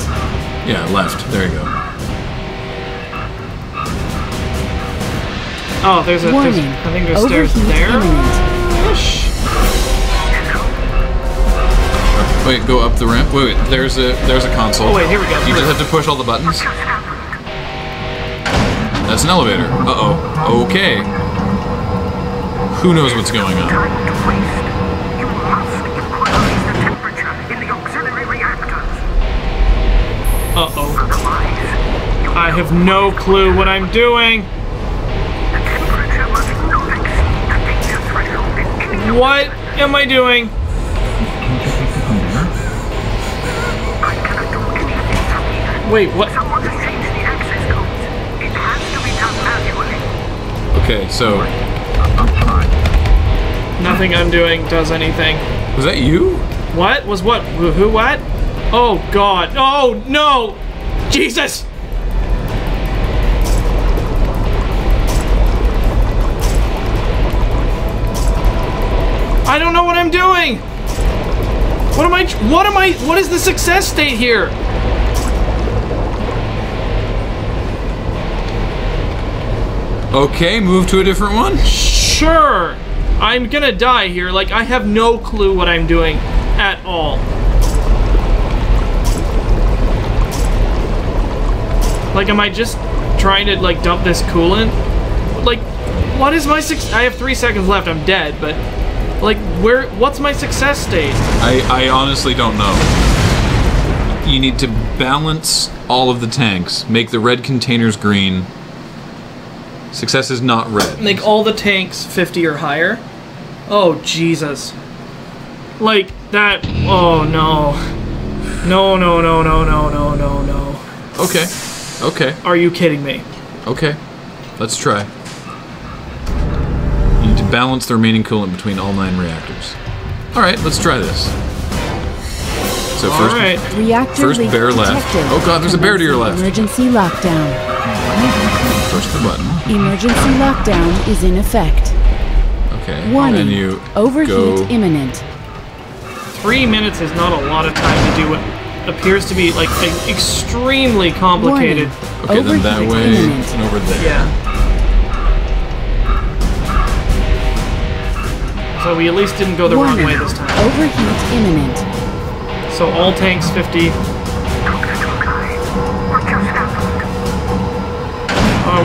Yeah, left. There you go. Oh, there's a. There's, I think there's stairs there. imminent. Ish. Wait, go up the ramp. Wait, wait. There's a there's a console. Oh, wait, here we go. You just have to push all the buttons. That's an elevator. Uh oh. Okay. Who knows what's going on? Time to waste. You must equalize the temperature in the auxiliary reactors. Uh oh. I have no clue what I'm doing. What am I doing? Wait, what? Okay, so Nothing I'm doing does anything. was that you? What was what? Who? who what? Oh God! Oh no! Jesus! I don't know what I'm doing. What am I? What am I? What is the success state here? Okay, move to a different one. Sure. I'm gonna die here. Like I have no clue what I'm doing at all. Like, am I just trying to like dump this coolant? Like, what is my six? I have three seconds left. I'm dead. But like, where? What's my success state? I, I honestly don't know. You need to balance all of the tanks, make the red containers green, Success is not red. Make all the tanks 50 or higher. Oh, Jesus. Like, that. Oh, no. No, no, no, no, no, no, no, no. Okay. Okay. Are you kidding me? Okay. Let's try. You need to balance the remaining coolant between all nine reactors. Alright, let's try this. So first, right. Reactor first bear left. detected. Oh god, there's a bear to your left. Emergency lockdown. Push the button. Emergency lockdown is in effect. Okay. Warning. Then you Overheat go. imminent. Three minutes is not a lot of time to do what appears to be like an extremely complicated. Okay, then that way and over there. Yeah. So we at least didn't go the wrong way this time. Overheat imminent. So all tanks 50.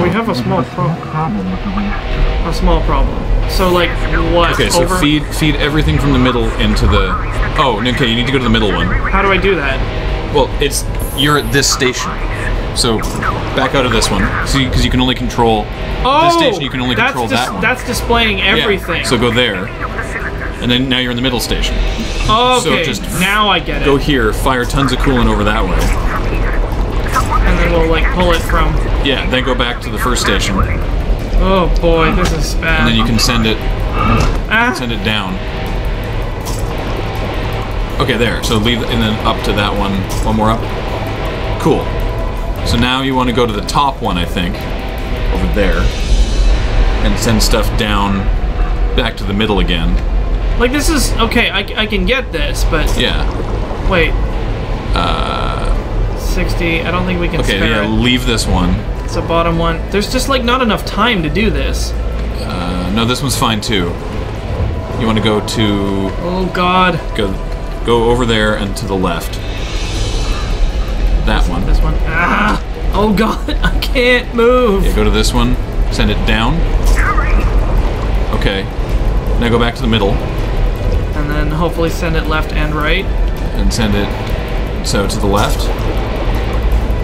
We have a small problem. A small problem. So like what? Okay, so over? feed feed everything from the middle into the. Oh, okay. You need to go to the middle one. How do I do that? Well, it's you're at this station. So back out of this one. See, because you can only control Oh, this station. You can only control that one. That's displaying Yeah, everything. So go there, and then now you're in the middle station. okay, So just now I get it. Go here, fire tons of coolant over that way. And then we'll like pull it from. Yeah, then go back to the first station, Oh boy, this is bad. And then you can send it Ah. send it down. Okay, there. So leave and then up to that one. One more up. Cool. So now you want to go to the top one, I think, over there, and send stuff down back to the middle again. Like this is okay. I, I can get this, but Yeah. wait, Uh, 60. I don't think we can okay, spare yeah, it. leave this one. It's a bottom one. There's just like not enough time to do this. Uh, no, this one's fine too. You want to go to Oh God. go go over there and to the left. That one. This one. Ah. Oh God. I can't move. Yeah, go to this one. Send it down. Okay. Now go back to the middle And then hopefully send it left and right. and send it so to the left.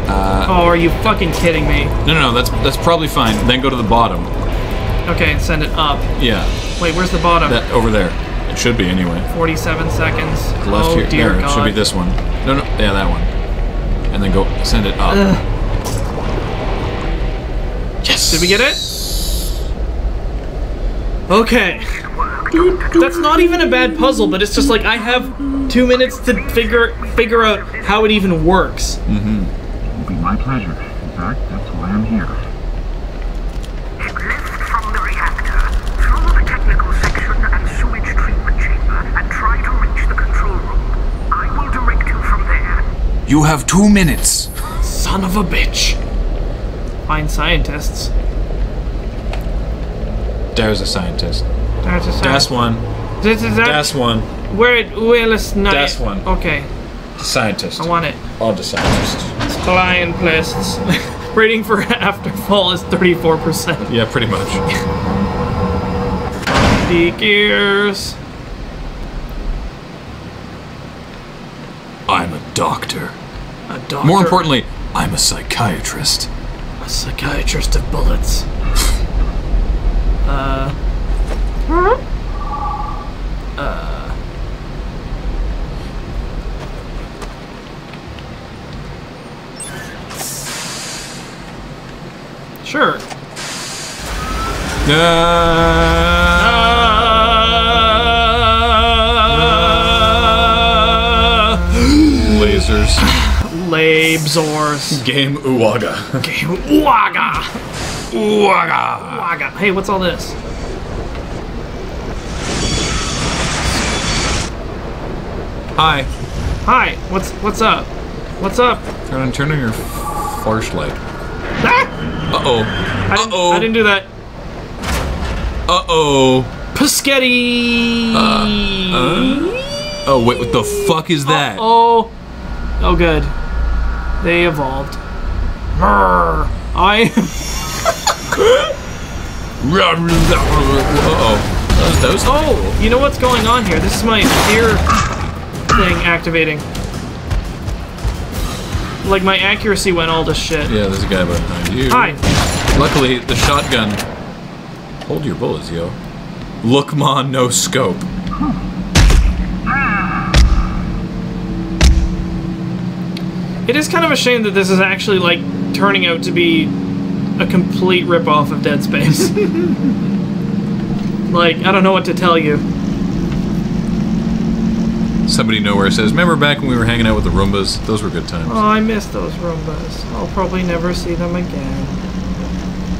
Uh, Oh, are you fucking kidding me? no, no, no, that's that's probably fine. Then go to the bottom. Okay, send it up. Yeah, Wait, where's the bottom? that over there. It should be anyway. 47 seconds. Left oh here. dear there, God. it should be this one. No, no, yeah, that one. And then go send it up. Ugh. Yes. Did we get it? Okay. That's not even a bad puzzle, but it's just like I have two minutes to figure figure out how it even works. Mm-hmm. It will be my pleasure. In fact, that's why I'm here. Lift from the reactor, through the technical section and sewage treatment chamber, and try to reach the control room. I will direct you from there. You have two minutes. Son of a bitch. Find scientists. There's a scientist. That's a That's one. This is that. That's one. Where? Where? Let's not. That's one. Okay. The scientist. I want it. Oh, the scientist. Client lists. Rating for Afterfall is 34%. Yeah, pretty much. The gears. I'm a doctor. A doctor. More importantly, I'm a psychiatrist. a psychiatrist of bullets. uh. Uh. Sure. Uh, Lasers. Labzors. Game Uwaga. Game Waga. Uwaga. Waga. Hey, what's all this? Hi. Hi. What's what's up? What's up? Turn on, turn on your flashlight. Ah! Uh oh. I didn't, I didn't do that. Uh oh. Paschetti. Oh wait, what the fuck is that? Oh. Oh, good. They evolved. Brr. I. Uh oh. Was, that was oh, you know what's going on here? This is my ear thing activating. Like my accuracy went all to shit. Yeah, there's a guy behind you. Hi. Luckily, the shotgun. Hold your bullets, yo. Look, ma, no scope. It is kind of a shame that this is actually like turning out to be a complete ripoff of Dead Space. like, I don't know what to tell you. Somebody nowhere says, "Remember back when we were hanging out with the Roombas? Those were good times." Oh, I miss those Roombas. I'll probably never see them again.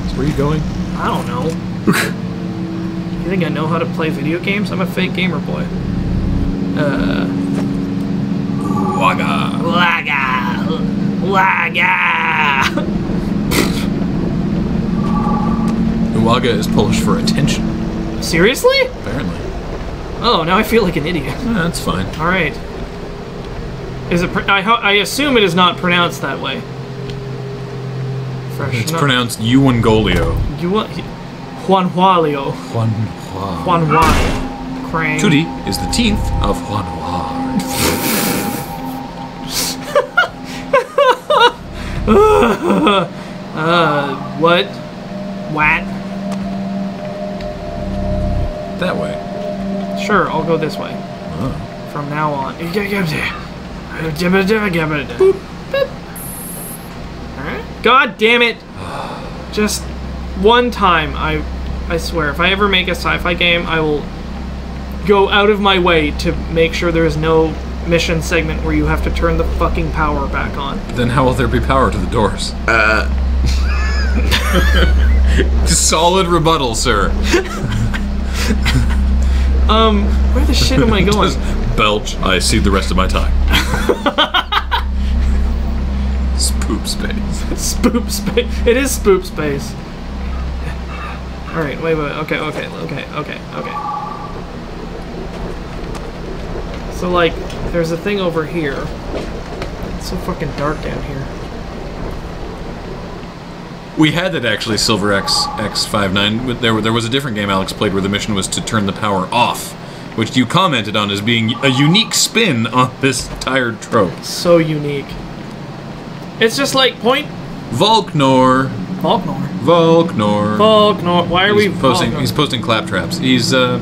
So where are you going? I don't know. you think I know how to play video games? I'm a fake gamer boy. Uh. Waga. Waga. Waga. Uwaga is Polish for attention, Seriously? apparently. Oh, now I feel like an idiot. that's fine. All right. Is it? Pr- I ho- I assume it is not pronounced that way. Fresh. It's pronounced Euangolio. You want Juan Juanio. Juan Juan Juan. Crane. Tootie is the teeth of Juan Juan. uh, what? What? That way. Sure, I'll go this way. Oh. From now on. God damn it! Just one time, I, I swear, if I ever make a sci-fi game, I will go out of my way to make sure there is no mission segment where you have to turn the fucking power back on. Then how will there be power to the doors? Uh. Solid rebuttal, sir. Um, where the shit am I going? Belch. I see the rest of my time. Spoop space. Spoop space. It is spoop space. Alright, wait, wait, okay, okay, okay, okay, okay. So, like, there's a thing over here. It's so fucking dark down here. We had that actually, Silver X X59. but There, there was a different game Alex played where the mission was to turn the power off, which you commented on as being a unique spin on this tired trope. So unique. It's just like, point. Volknor. Volknor. Volknor. Volknor. Why are he's we posting? Volknor? He's posting claptraps. He's uh,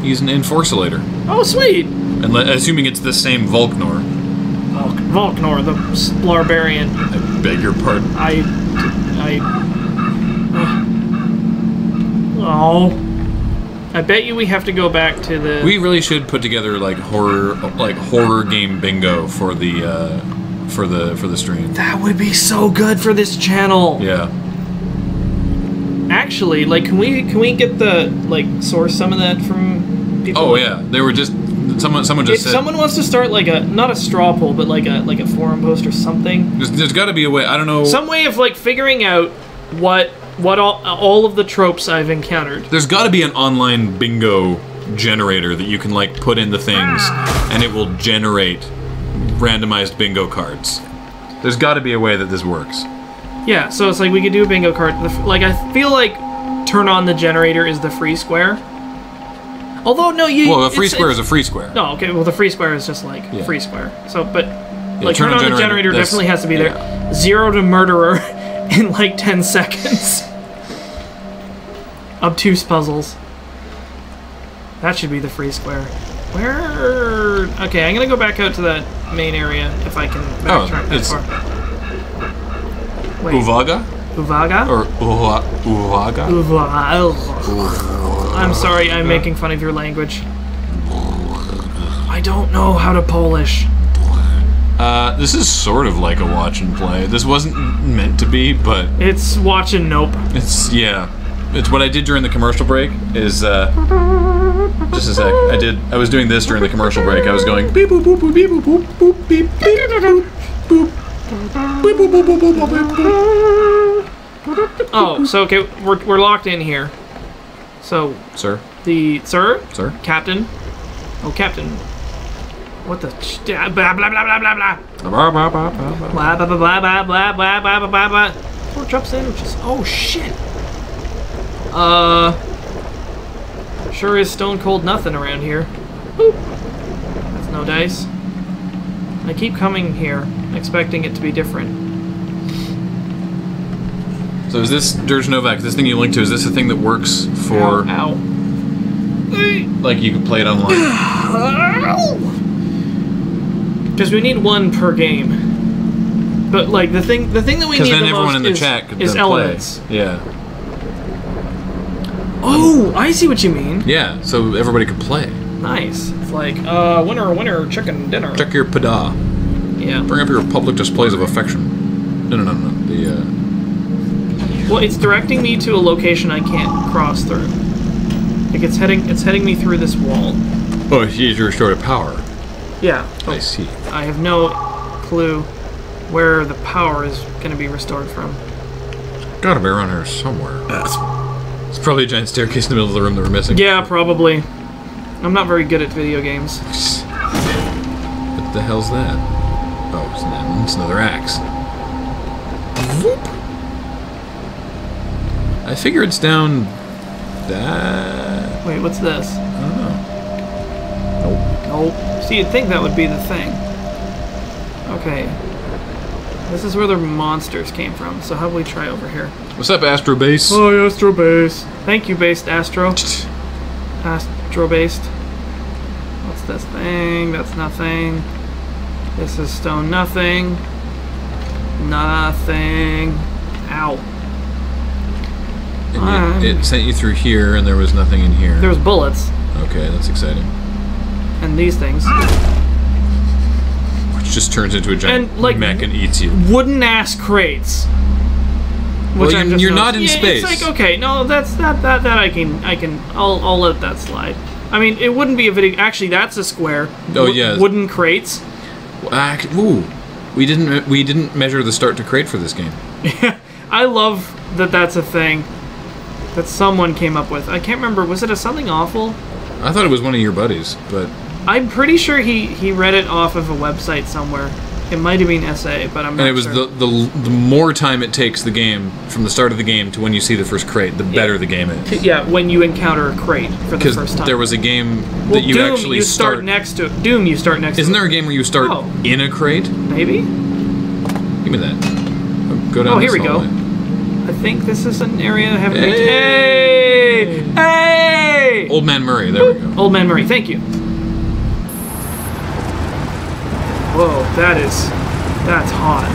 he's an enforcelator. Oh, sweet! And assuming it's the same Volknor. Volk, Volknor, the Splarbarian. I beg your pardon. I. I. Oh. I bet you we have to go back to the. We really should put together like horror, like horror game bingo for the uh, for the for the stream. That would be so good for this channel. Yeah. Actually, like, can we can we get the like source some of that from people? Oh yeah, they were just someone. Someone If said. someone wants to start like a not a straw poll, but like a like a forum post or something, There's, there's got to be a way. I don't know. some way of like figuring out what what all all of the tropes I've encountered. There's got to be an online bingo generator that you can like put in the things, ah. and it will generate randomized bingo cards. There's got to be a way that this works. Yeah, so it's like we could do a bingo card. Like I feel like turn on the generator is the free square. Although no, you. Well, a free it's- square is it's- a free square. No, okay. Well, the free square is just like Yeah. free square. So, but like turn turn, on on the generator, generator definitely has to be there. Zero to murderer in like ten seconds. Obtuse puzzles. That should be the free square. Where? Okay, I'm gonna go back out to that main area if I can Oh, that it's- far. Wait. Uvaga Uvaga? or Uva, Uvaga? Uva- I'm sorry, I'm making fun of your language. I don't know how to Polish. Uh, this is sort of like a watch and play. This wasn't meant to be, but It's watch and Nope. it's yeah. It's what I did during the commercial break. Is uh, just a sec. I did. I was doing this during the commercial break. I was going beep boop boop boop beep boop boop boop beep beep boop boop beep boop boop boop boop boop. Oh, so okay, we're, we're locked in here. So Sir, the sir, sir, captain, oh captain, what the blah blah blah blah blah blah blah Blah, blah, blah, blah, blah. blah blah blah blah blah blah blah blah blah blah blah. Chop sandwiches. Oh shit. Uh, sure is stone cold nothing around here. Boop. That's no dice. I keep coming here, expecting it to be different. So is this Dirge Novak? This thing you linked to is this a thing that works for? Ow. Like you can play it online. Because we need one per game. But like the thing, the thing that we need then the everyone most in the is, chat could is then play. elements. Yeah. Oh, I see what you mean. Yeah. So everybody could play. Nice. It's like uh, winner, winner, chicken dinner. Check your pada. Yeah. Bring up your public displays of affection. No, no, no, no. The uh, Well, it's directing me to a location I can't cross through. Like it's heading, it's heading me through this wall. oh, you're restored to power. Yeah. I see. I have no clue where the power is going to be restored from. Gotta be around here somewhere. It's probably a giant staircase in the middle of the room that we're missing. Yeah, probably. I'm not very good at video games. What the hell's that? Oh, it's, an, it's another axe. I figure it's down that. Wait, what's this? I don't know. Nope. Nope. See, you'd think that would be the thing. Okay. This is where the monsters came from, so how about we try over here? What's up, Astro Base? Oh, Astro Base. Thank you, Based Astro. Astro Based. What's this thing? That's nothing. This is stone nothing. Nothing. Ow. And you- it sent you through here, and there was nothing in here. There was bullets. Okay, that's exciting. And these things. Which just turns into a giant And, like, mech and eats you. Wooden ass crates. Well, I'm you're- just you're noticing- not in yeah, space. It's like okay, no, that's that that that I can I can I'll I'll let that slide. I mean, it wouldn't be a video. Actually, that's a square. Oh, yeah. Wooden crates. Ah, ooh, we didn't we didn't measure the start to crate for this game. I love that that's a thing that someone came up with. I can't remember. Was it a something awful? I thought it was one of your buddies, but I'm pretty sure he he read it off of a website somewhere. It might have been SA, but I'm not and it was sure. the, the the more time it takes the game from the start of the game to when you see the first crate, the better the game is. yeah, when you encounter a crate for the first time. there was a game well, that you Doom, actually you start, next to Doom. You start next. Isn't there a game where you start Oh. in a crate? Maybe. Give me that. Oh, Go down. Oh, here we go. I think this is an area I haven't Hey! reached. Hey! Hey! Old Man Murray. There we go. Old Man Murray, thank you. Whoa, that is. That's hot.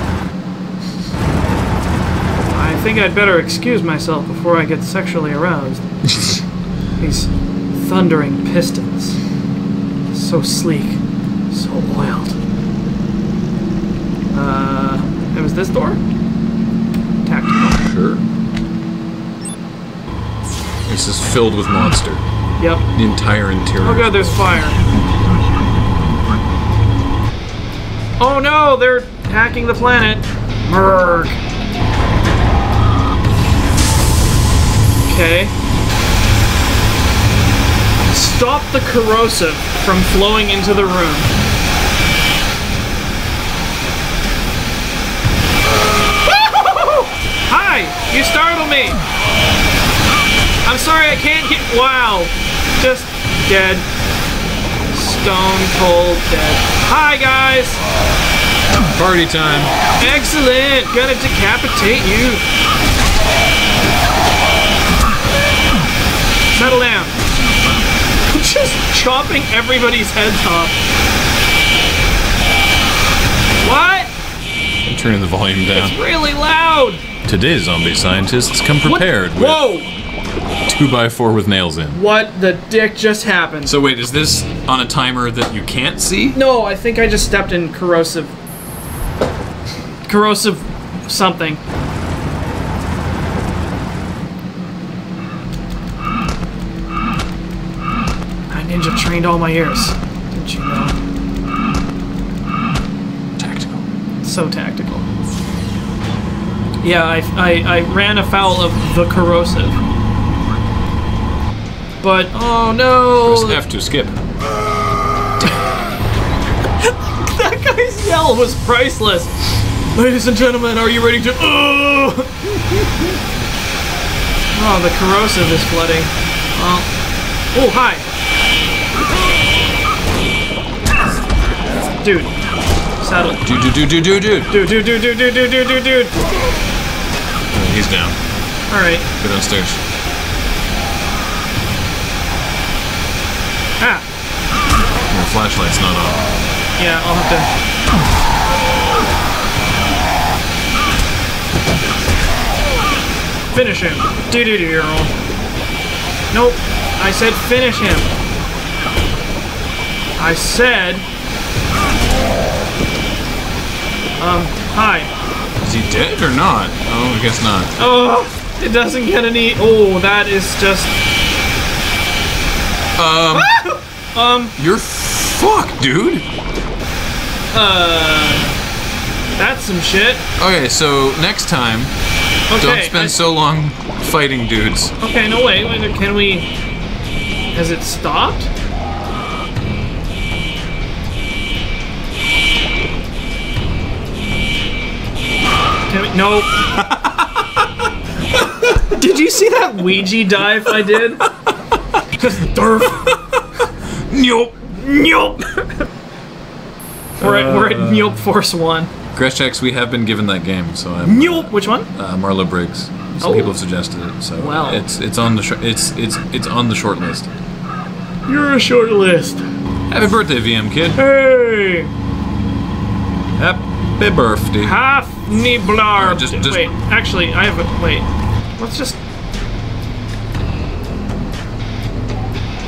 I think I'd better excuse myself before I get sexually aroused. These thundering pistons. So sleek, so oiled. Uh, it was this door? Tactical. Sure. This is filled with monster. Yep. The entire interior. Oh god, there's fire. Oh no, they're hacking the planet. Murg. Okay. Stop the corrosive from flowing into the room. Hi! You startle me! I'm sorry I can't get. Wow. Just dead. Stone cold dead. Hi, guys! Party time. Excellent! Gonna decapitate you. Settle down. Just chopping everybody's heads off. What? I'm turning the volume down. It's really loud! Today's zombie scientists come prepared with Whoa! two by four with nails in. What the dick just happened? So wait, is this on a timer that you can't see? No, I think I just stepped in corrosive. Corrosive something. I ninja trained all my ears. Didn't you know? Tactical. So tactical. Yeah, I, I, I ran afoul of the corrosive. But, oh no! Press F to skip. that guy's yell was priceless. Ladies and gentlemen, are you ready to? Oh, oh the corrosive is flooding. Well, oh hi, dude. Saddle. Dude, dude, dude, dude, dude, dude. Dude, dude, dude, dude, dude, dude, dude, dude, dude. He's down. Alright. Go downstairs. Ah! Your flashlight's not on. Yeah, I'll have to. Finish him. Do do do girl. Nope. I said finish him. I said. Um, hi. Is he dead or not? Oh, I guess not. Oh, it doesn't get any. Oh, that is just. Um. um. You're fucked, dude. Uh. That's some shit. Okay, so next time, Okay, don't spend I- so long fighting dudes. Okay, no wait, wait, can we? Has it stopped? Can we? No. did you see that Ouija dive I did? Just derf. Nope. Nope. we're at we're at Nope Force One. Crash we have been given that game, so I'm. Nope. Which one? Uh, Marlow Briggs. Some Oh. people have suggested it, so Well. it's it's on the it's it's it's on the short list. You're a short list. Happy birthday, VM kid. Hey. Happy birthday. Niblar. just- just- wait, actually, I have a wait. Let's just.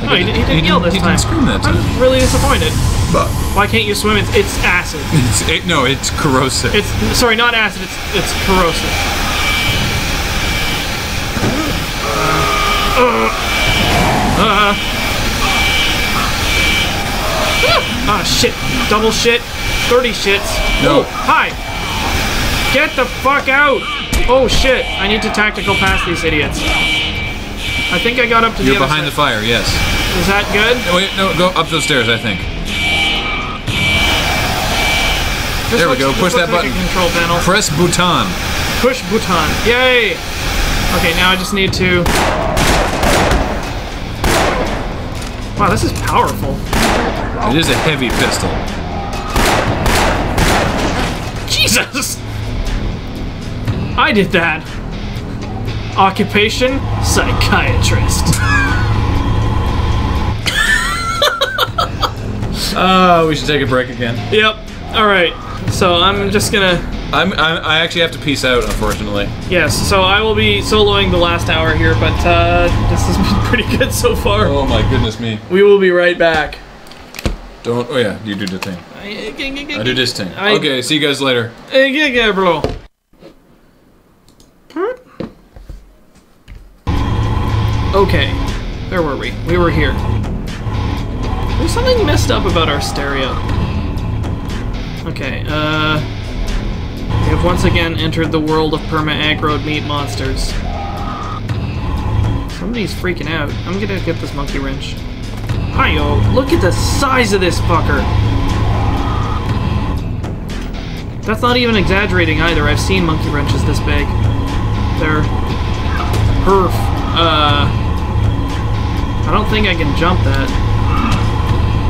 No, he, didn't- he didn't yell this he time. didn't scream that time. I'm really disappointed. But Why can't you swim? It's, it's acid. it's it, no, it's corrosive. It's sorry, not acid. It's it's corrosive. Uh, uh, ah, shit. Double shit. 30 shits. No. Oh, hi. Get the fuck out. Oh, shit. I need to tactical pass these idiots. I think I got up to You're the other behind the side. fire. Yes. Is that good? No, wait, no, go up those stairs. I think. This there we go. Push that like button. control panel. Press button. Push button. Yay! Okay, now I just need to... Wow, this is powerful. It is a heavy pistol. Jesus! I did that. Occupation? Psychiatrist. Oh, we should take a break again. yep. Alright. So I'm just gonna... I'm, I'm I actually have to peace out, unfortunately. Yes, so I will be soloing the last hour here, but uh, this has been pretty good so far. Oh my goodness me. We will be right back. Don't. Oh yeah, you do the thing. I do this thing. I- okay, see you guys later. Hey, yeah, yeah, bro. Okay, where were we? We were here. There's something messed up about our stereo. Okay, uh... We have once again entered the world of perma-aggroed meat monsters. Somebody's freaking out. I'm gonna get this monkey wrench. Hi-yo, look at the size of this fucker! That's not even exaggerating either. I've seen monkey wrenches this big. They're perf. Uh, I don't think I can jump that.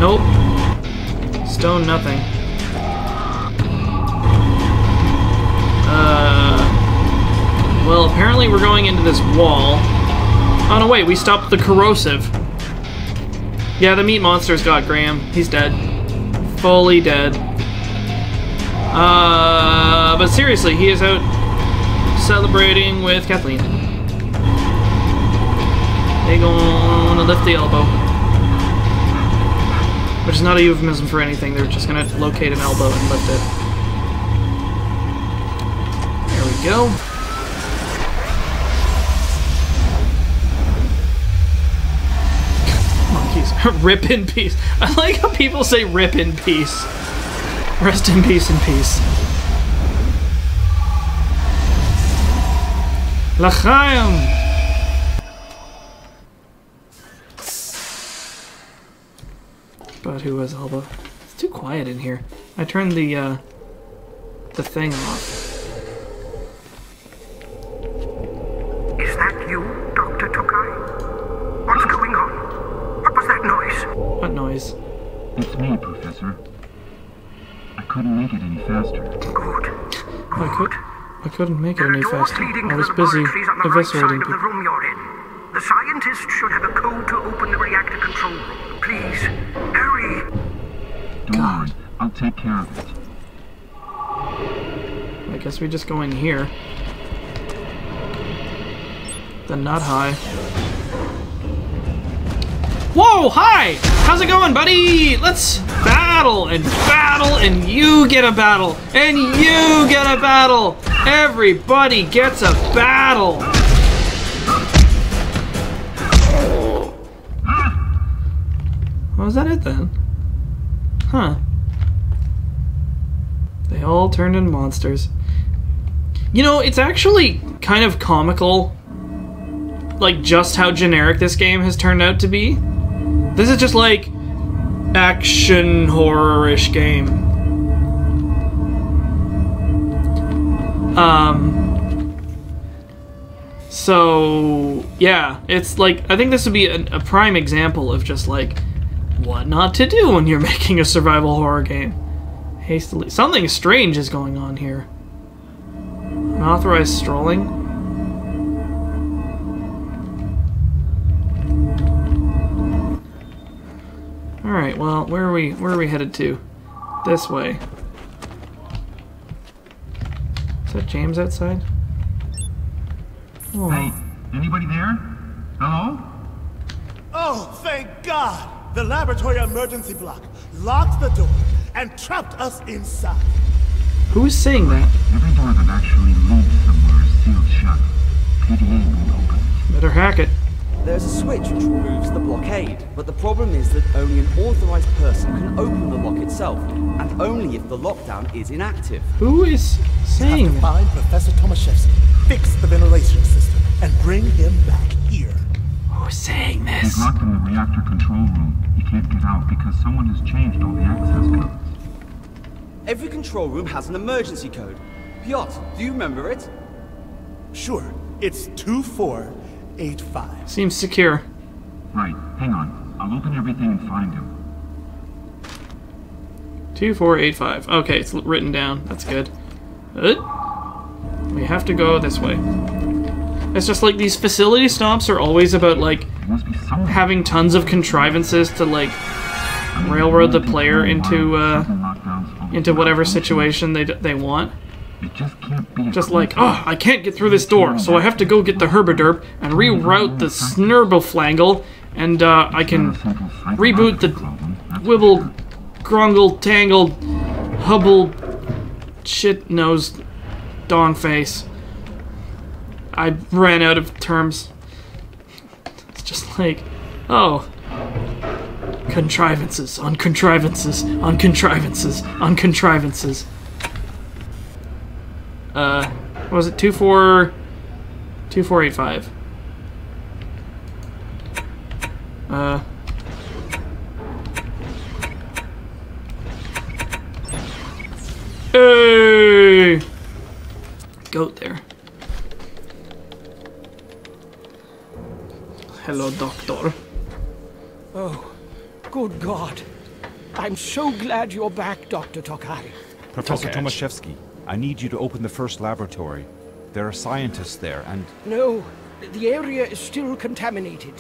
Nope. Stone nothing. Uh, well, apparently we're going into this wall. Oh no, wait, we stopped the corrosive. Yeah, the meat monster's got Graham. He's dead. Fully dead. Uh, but seriously, he is out celebrating with Kathleen. They gonna lift the elbow. Which is not a euphemism for anything, they're just gonna locate an elbow and lift it. There we go. Monkeys. rip in peace. I like how people say rip in peace. Rest in peace in peace. L'chaim! But who was Elba? It's too quiet in here. I turned the, uh, the thing off. Is that you, Dr. Tokaj? What's going on? What was that noise? What noise? It's me, Professor. I couldn't make it any faster. Good. I could. I couldn't make it any faster. I was busy laboratories on the right side eviscerating the room you're in. The scientist should have a code to open the reactor control room. Please, hurry. Don't worry, I'll take care of it. I guess we just go in here. Then not high. Whoa, hi! How's it going, buddy? Let's battle and battle and you get a battle and you get a battle. Everybody gets a battle. Oh, was that it then? Huh. They all turned into monsters. You know, it's actually kind of comical, like just how generic this game has turned out to be. This is just like action horror-ish game. Um. So yeah, it's like I think this would be a, a prime example of just like what not to do when you're making a survival horror game. Hastily, something strange is going on here. Unauthorized strolling. All right, well, where are we? Where are we headed to? This way. Is that James outside? Oh. Hey, anybody there? Hello? Oh, thank God! The laboratory emergency block locked the door and trapped us inside. Who's saying that? Every door that actually leads somewhere is sealed shut. PDA won't open it. Better hack it. There's a switch which removes the blockade, but the problem is that only an authorized person can open the lock itself, and only if the lockdown is inactive. Who is saying Have to find Professor Tomaszewski, fix the ventilation system, and bring him back here. Who's saying He's locked in the reactor control room. He can't get out because someone has changed all the access codes. Every control room has an emergency code. Piotr, do you remember it? Sure, it's 2485. Seems secure. Right, hang on. I'll open everything and find him. Two, four, eight, five. Okay, it's written down. That's good. Good. We have to go this way. It's just like these facility stops are always about like having tons of contrivances to like railroad the player into uh, into whatever situation they they want. Just like, oh, I can't get through this door, so I have to go get the Herbiderp and reroute the Snurboflangle, and uh, I can reboot the Wibble, Grungle, Tangle, Hubble, shit nose, Dawn face. I ran out of terms. It's just like, oh. Contrivances on contrivances on contrivances on contrivances. Uh, was it? Two four, two four eight five. Uh. Hey! Goat there. Hello, doctor. Oh, good God. I'm so glad you're back, Dr. Tokaj. Professor Okay. Tomaszewski, I need you to open the first laboratory. There are scientists there, and No, the area is still contaminated.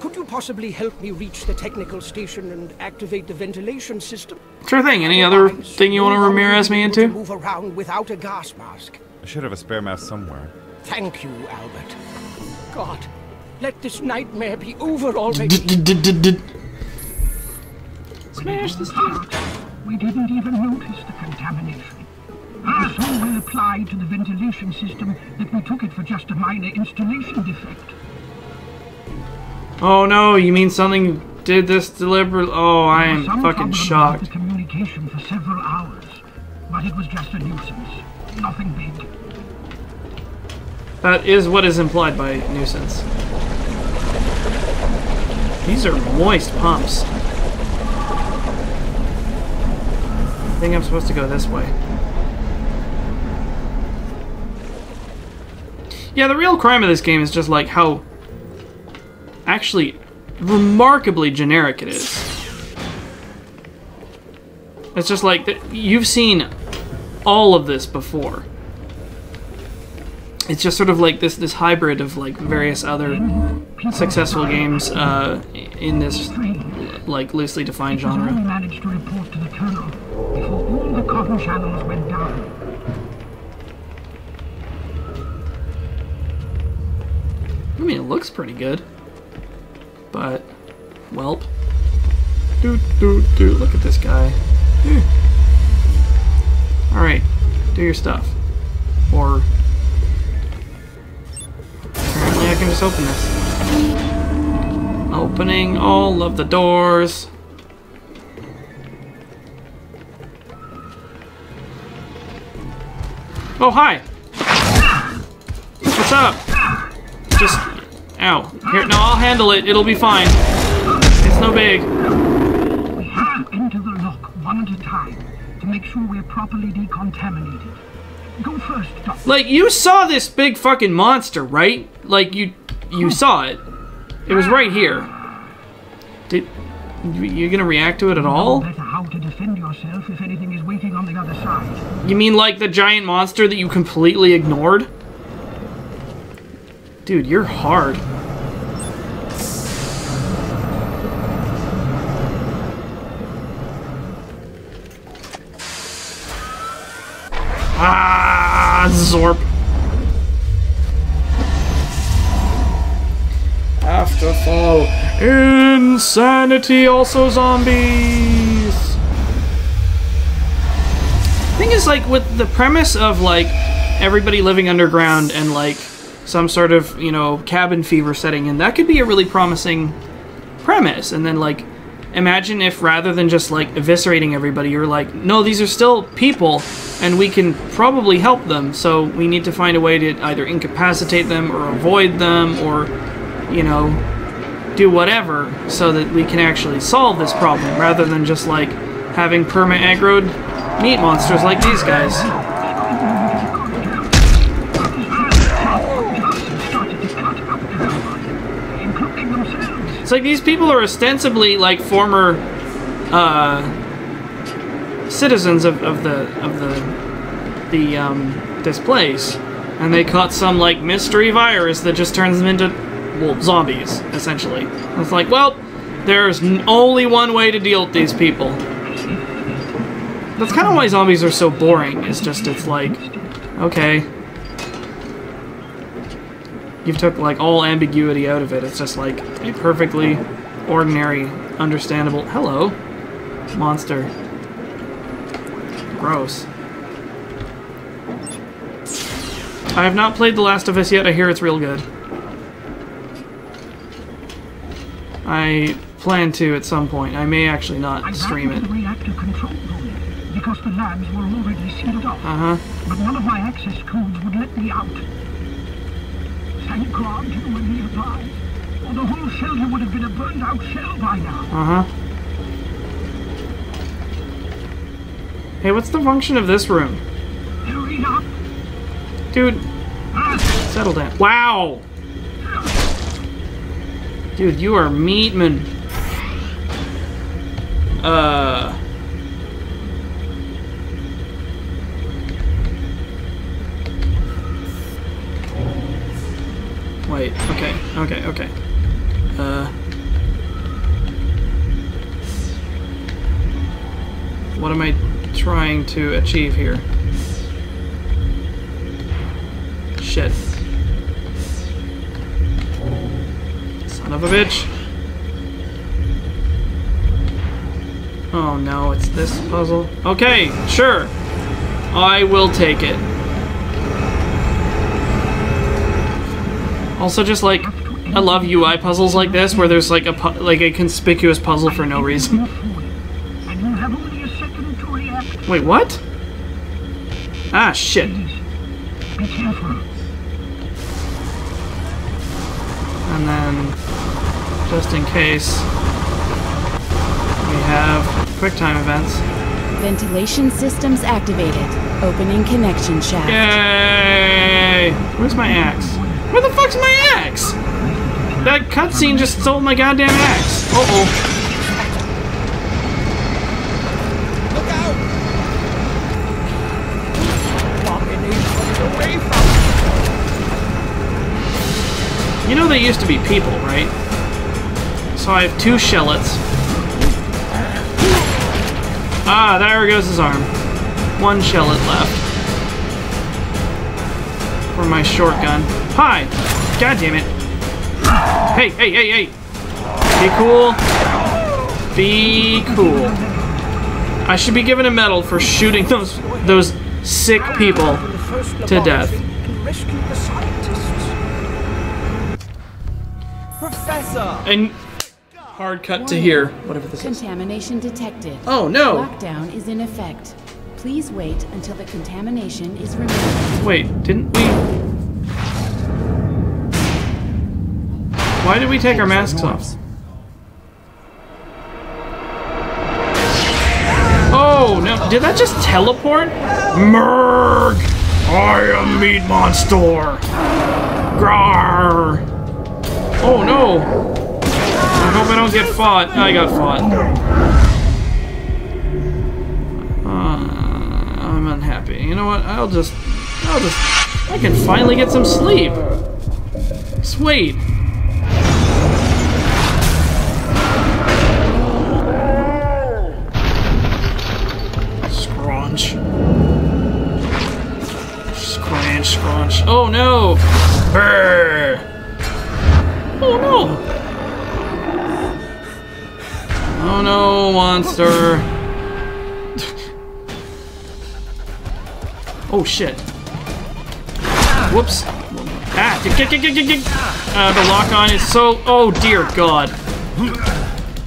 Could you possibly help me reach the technical station and activate the ventilation system? Sure thing. Any other thing you want to Ramirez me into? move around without a gas mask. I should have a spare mask somewhere. Thank you, Albert. God, let this nightmare be over already. Smash this We didn't even notice the contamination. Our so well applied to the ventilation system that we took it for just a minor installation defect. Oh no, you mean something did this deliberately? Oh, I am Some fucking problem shocked. with the communication for several hours, but it was just a nuisance. Nothing big. That is what is implied by nuisance. These are moist pumps. I think I'm supposed to go this way. Yeah, the real crime of this game is just like how actually remarkably generic it is. It's just like you've seen all of this before. It's just sort of like this this hybrid of like various other successful games uh, in this like loosely defined genre. managed to report to the Colonel before all the cotton channels went down. I mean, it looks pretty good, but welp. Do do do. Look at this guy. All right, do your stuff, or can just open this. Opening all of the doors. Oh hi. What's up? Just, ow. Here, no, I'll handle it. It'll be fine. It's no big. We have to enter the lock one at a time to make sure we're properly decontaminated. Go first, Doctor. Like, you saw this big fucking monster, right? Like, you, you saw it. It was right here. Did, you, you gonna react to it at all? How to defend yourself if anything is waiting on the other side. You mean like the giant monster that you completely ignored? Dude, you're hard. Ah, Zorp. Afterfall. Insanity, also zombies. Thing is, like, with the premise of, like, everybody living underground and, like, some sort of, you know, cabin fever setting in, that could be a really promising premise. And then, like, imagine if rather than just, like, eviscerating everybody, you're like, no, these are still people, and we can probably help them, so we need to find a way to either incapacitate them or avoid them or, you know, do whatever so that we can actually solve this problem rather than just, like, having perma aggroed meat monsters like these guys. It's like these people are ostensibly like former uh, citizens of, of the of the the um, this place, and they caught some like mystery virus that just turns them into well zombies essentially. It's like, well, there's only one way to deal with these people. That's kind of why zombies are so boring. It's just it's like, okay, you've took like all ambiguity out of it. It's just like a perfectly ordinary, understandable. Hello, monster. Gross. I have not played The Last of Us yet. I hear it's real good. I plan to at some point. I may actually not stream it. to the reactor control room because the labs were already sealed off. Uh huh. But none of my access codes would let me out. Thank God you were nearby, or the whole shelter would have been a burned out shell by now. Uh huh. Hey, what's the function of this room? Hurry up! Dude, settle down. Wow! Dude, you are meatman. Uh. Wait, okay, okay, okay. Uh. What am I trying to achieve here? Shit. Son of a bitch. Oh no, it's this puzzle. Okay, sure. I will take it. Also, just like I love UI puzzles like this, where there's like a like a conspicuous puzzle for no reason. Wait, what? Ah, shit. And then, just in case, we have quick time events. Ventilation systems activated. Opening connection shaft. Yay! Where's my axe? Where the fuck's my axe? That cutscene just stole my goddamn axe. Uh oh. You know they used to be people, right? So I have two shellets. Ah, there goes his arm. One shellet left. For my short gun. Hi! God damn it. Hey, hey, hey, hey! Be cool. Be cool. I should be given a medal for shooting those those sick people to death. Rescue the scientists. Professor! And hard cut to here. Whatever this is. Contamination detected. Oh, no. Lockdown is in effect. Please wait until the contamination is removed. Wait, didn't we? Why did we take our masks off? Oh no! Did that just teleport? Merg! I am Meat Monster. Grar! Oh no! I hope I don't get fought. I got fought. Uh, I'm unhappy. You know what? I'll just, I'll just, I can finally get some sleep. Sweet. Scrunch. Scrunch, scrunch. Oh no! Brr. Oh no! Oh no, monster. oh shit. Whoops. Ah, tick, tick, tick, tick, tick. Uh, the lock on is so. Oh dear god.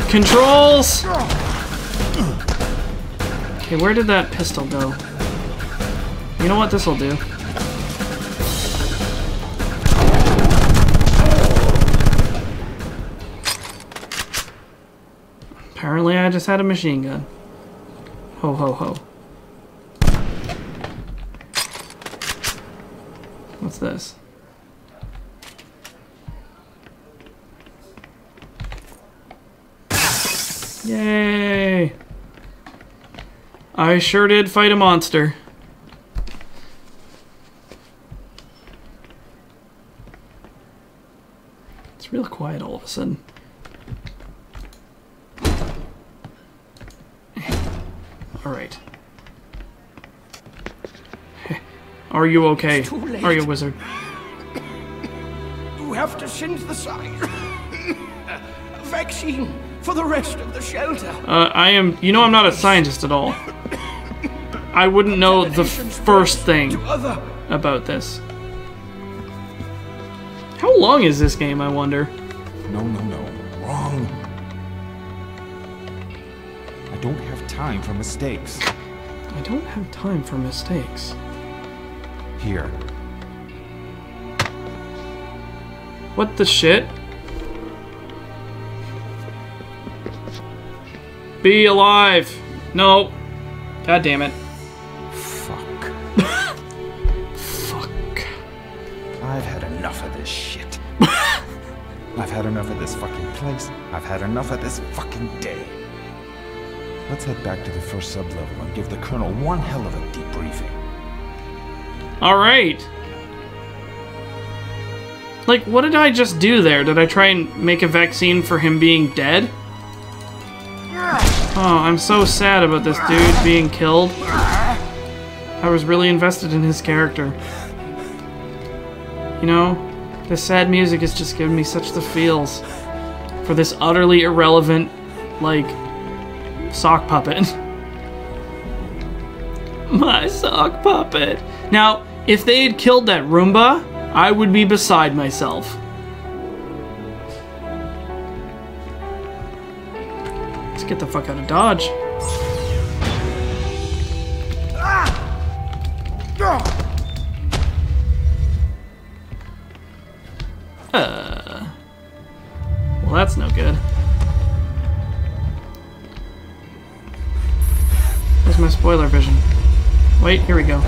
Controls! Okay, where did that pistol go? You know what? This'll do. Apparently, I just had a machine gun. Ho ho ho. What's this? Yay! I sure did fight a monster. It's real quiet all of a sudden. Alright. Are you okay? It's too late. Are you a wizard? You have to send the sign. A vaccine for the rest of the shelter. Uh, I am. You know, I'm not a scientist at all. I wouldn't know the first thing about this. How long is this game, I wonder? No, no, no. Wrong. I don't have time for mistakes. I don't have time for mistakes. Here. What the shit? Be alive! No. God damn it. Fuck. Fuck. I've had enough of this shit. I've had enough of this fucking place. I've had enough of this fucking day. Let's head back to the first sublevel and give the Colonel one hell of a debriefing. Alright. Like, what did I just do there? Did I try and make a vaccine for him being dead? Oh, I'm so sad about this dude being killed. I was really invested in his character. You know, this sad music is just giving me such the feels for this utterly irrelevant, like, sock puppet. My sock puppet. Now, if they had killed that Roomba, I would be beside myself. Let's get the fuck out of Dodge. Uh. Well, that's no good. Where's my spoiler vision? Wait, here we go.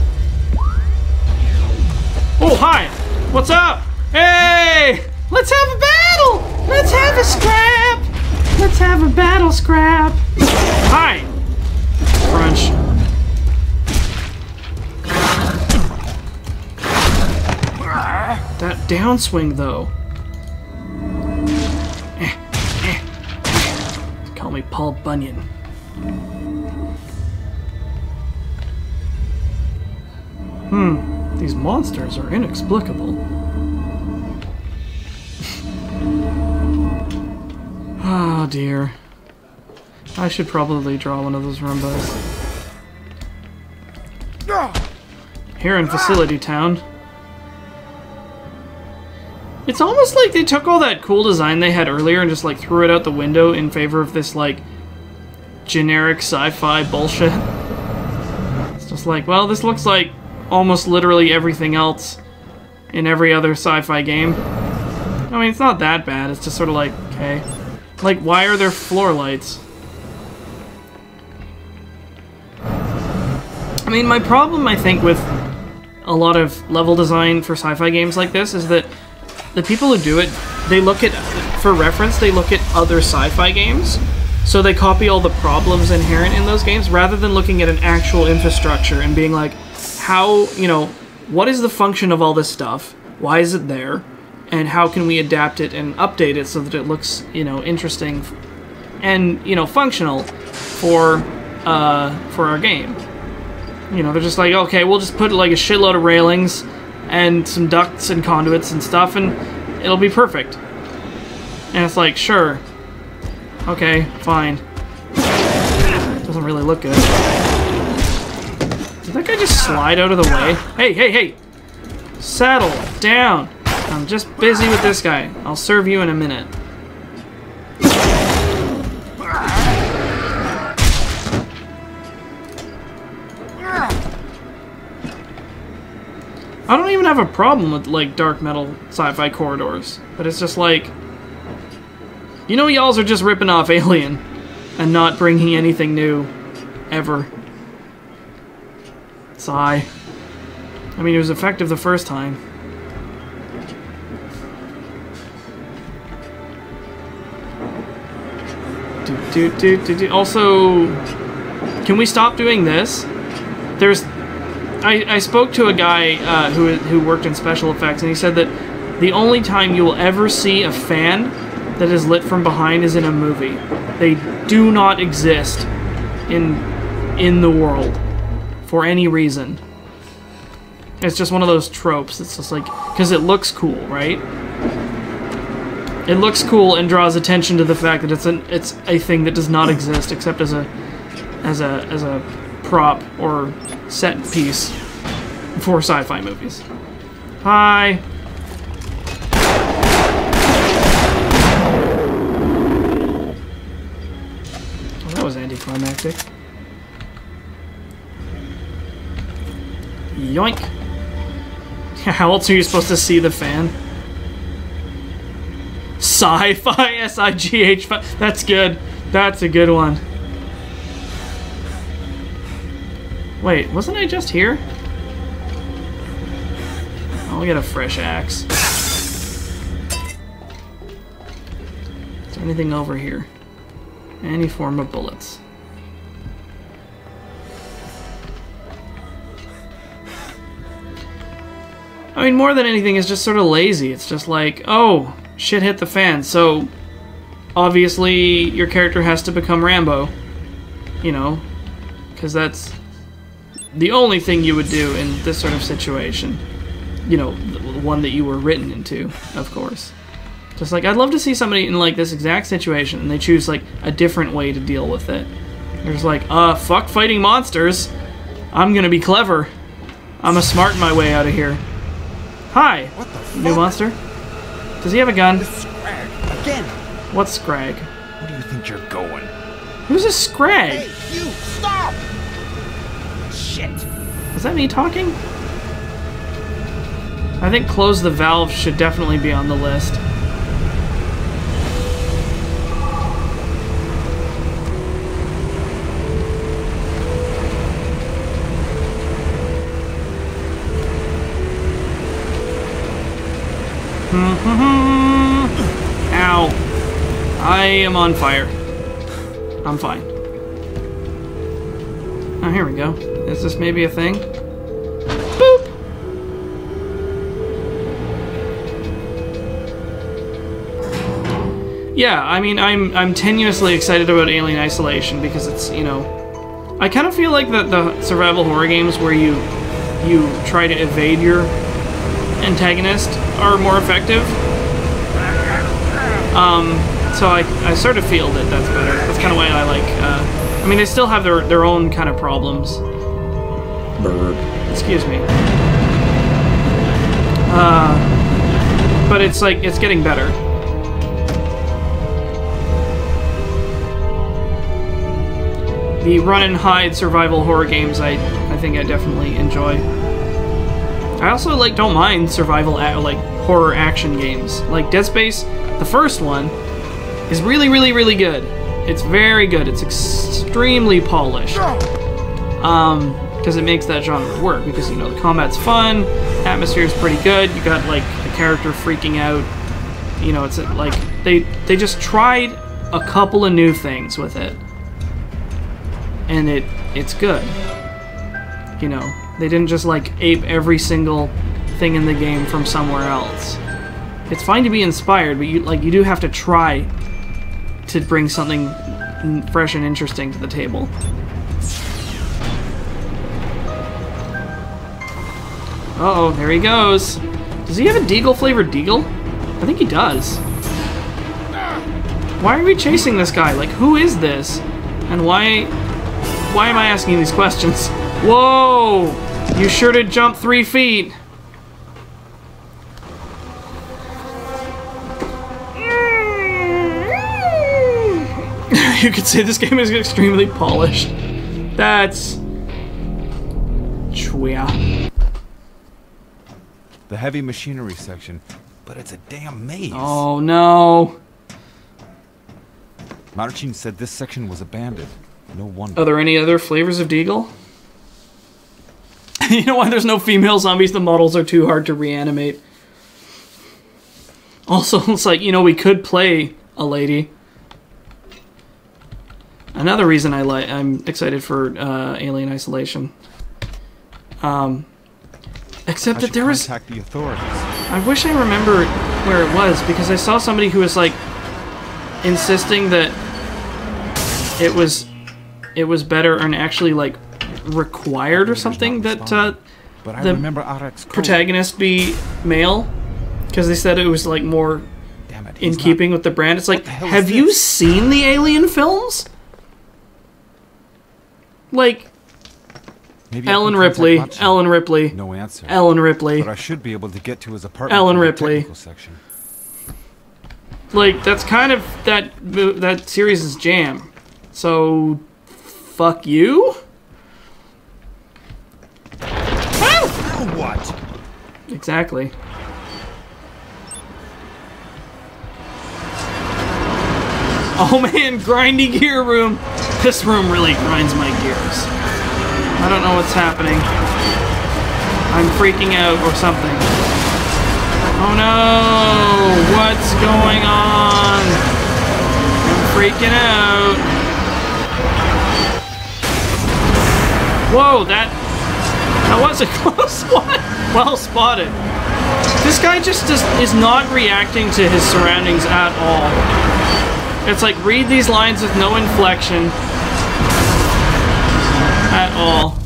Oh, hi! What's up? Hey! Let's have a battle! Let's have a scrap! Let's have a battle scrap! Hi! Crunch. That downswing, though. Eh, eh, eh. Call me Paul Bunyan. Hmm, these monsters are inexplicable. oh dear. I should probably draw one of those Roombas. Here in Facility Town. It's almost like they took all that cool design they had earlier and just like threw it out the window in favor of this like generic sci-fi bullshit. It's just like, well, this looks like almost literally everything else in every other sci-fi game. I mean, it's not that bad. It's just sort of like, okay. Like, why are there floor lights? I mean, my problem, I think, with a lot of level design for sci-fi games like this is that the people who do it, they look at, for reference, they look at other sci-fi games, so they copy all the problems inherent in those games rather than looking at an actual infrastructure and being like, how, you know, what is the function of all this stuff? Why is it there? And how can we adapt it and update it so that it looks, you know, interesting and, you know, functional for, uh, for our game? You know, they're just like, okay, we'll just put like a shitload of railings and some ducts and conduits and stuff, and it'll be perfect. And it's like, sure. Okay, fine. Doesn't really look good. Did that guy just slide out of the way? Hey, hey, hey! Settle down! I'm just busy with this guy. I'll serve you in a minute. I don't even have a problem with like dark metal sci-fi corridors, but it's just like, you know, y'alls are just ripping off Alien and not bringing anything new, ever. Sigh. I mean, it was effective the first time. Do, do, do, do. Also, can we stop doing this? There's I, I spoke to a guy uh, who who worked in special effects, and he said that the only time you will ever see a fan that is lit from behind is in a movie. They do not exist in in the world for any reason. It's just one of those tropes. It's just like because it looks cool, right? It looks cool and draws attention to the fact that it's an it's a thing that does not exist except as a as a as a prop or set piece for sci-fi movies. Hi. Oh, that was anticlimactic. Yoink. How else are you supposed to see the fan? Sci-fi S-I-G-H. That's good. That's a good one. Wait, wasn't I just here? I'll get a fresh axe. Is there anything over here? Any form of bullets. I mean, more than anything, it's just sort of lazy. It's just like, oh, shit hit the fan, so obviously your character has to become Rambo. You know, because that's the only thing you would do in this sort of situation. You know, the one that you were written into, of course. Just like, I'd love to see somebody in like this exact situation and they choose like a different way to deal with it. They're just like, uh, fuck fighting monsters. I'm gonna be clever. I'm a smart my way out of here. Hi, what the new monster. Does he have a gun? Scrag again. What's Scrag? Where do you think you're going? Who's a Scrag? Hey, you stop! Shit. Was that me talking? I think close the valve should definitely be on the list. Mm-hmm. Ow. I am on fire. I'm fine. Oh, here we go. Is this maybe a thing? Boop! Yeah, I mean, I'm I'm tenuously excited about Alien Isolation because it's you know, I kind of feel like the the survival horror games where you you try to evade your antagonist are more effective. Um, so I I sort of feel that that's better. That's kind of why I like. Uh, I mean, they still have their their own kind of problems. Bird. Excuse me. Uh, but it's like it's getting better. The run and hide survival horror games, I I think I definitely enjoy. I also like don't mind survival like horror action games. Like Dead Space, the first one is really really really good. It's very good. It's extremely polished. Um because it makes that genre work because you know the combat's fun, atmosphere is pretty good. You got like a character freaking out. You know, it's like they they just tried a couple of new things with it. And it it's good. You know, they didn't just like ape every single thing in the game from somewhere else. It's fine to be inspired, but you like you do have to try to bring something fresh and interesting to the table. Uh oh, there he goes. Does he have a Deagle flavored Deagle? I think he does. Why are we chasing this guy? Like, who is this? And why... Why am I asking these questions? Whoa! You sure did jump three feet. you could say this game is extremely polished. That's... Chwea. The heavy machinery section, but it's a damn maze. Oh no. Marcin said this section was abandoned. No wonder. Are there any other flavors of Deagle? you know why there's no female zombies? The models are too hard to reanimate. Also, it's like, you know, we could play a lady. Another reason I like I'm excited for uh, Alien Isolation. Um, except that there was the authorities. I wish I remembered where it was because I saw somebody who was like insisting that it was it was better and actually like required or something that uh, But I the remember protagonist be male because they said it was like more it, in keeping with the brand. It's like, have you seen the Alien films? Like Maybe Ellen Ripley, Ellen Ripley, No answer. Ellen Ripley. But I should be able to get to his apartment. Ellen Ripley. Section. Like that's kind of that that series' is jam. So, fuck you. Now what? Exactly. Oh man, grindy gear room. This room really grinds my gears. I don't know what's happening. I'm freaking out or something. Oh no! What's going on? I'm freaking out. Whoa, that that was a close one. Well spotted. This guy just does, is not reacting to his surroundings at all. It's like read these lines with no inflection at all.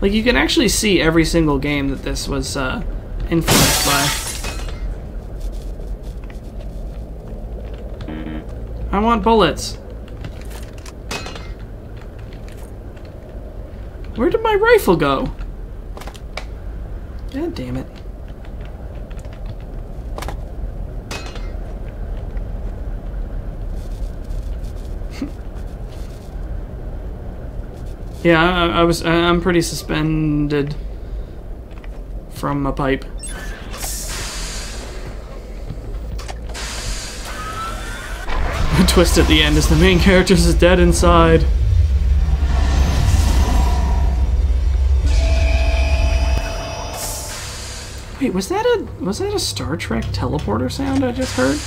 Like you can actually see every single game that this was uh, influenced by. I want bullets. Where did my rifle go? God damn it. yeah, I, I was. I- I'm pretty suspended from a pipe. The twist at the end is the main character is dead inside. Wait, was that a was that a Star Trek teleporter sound I just heard?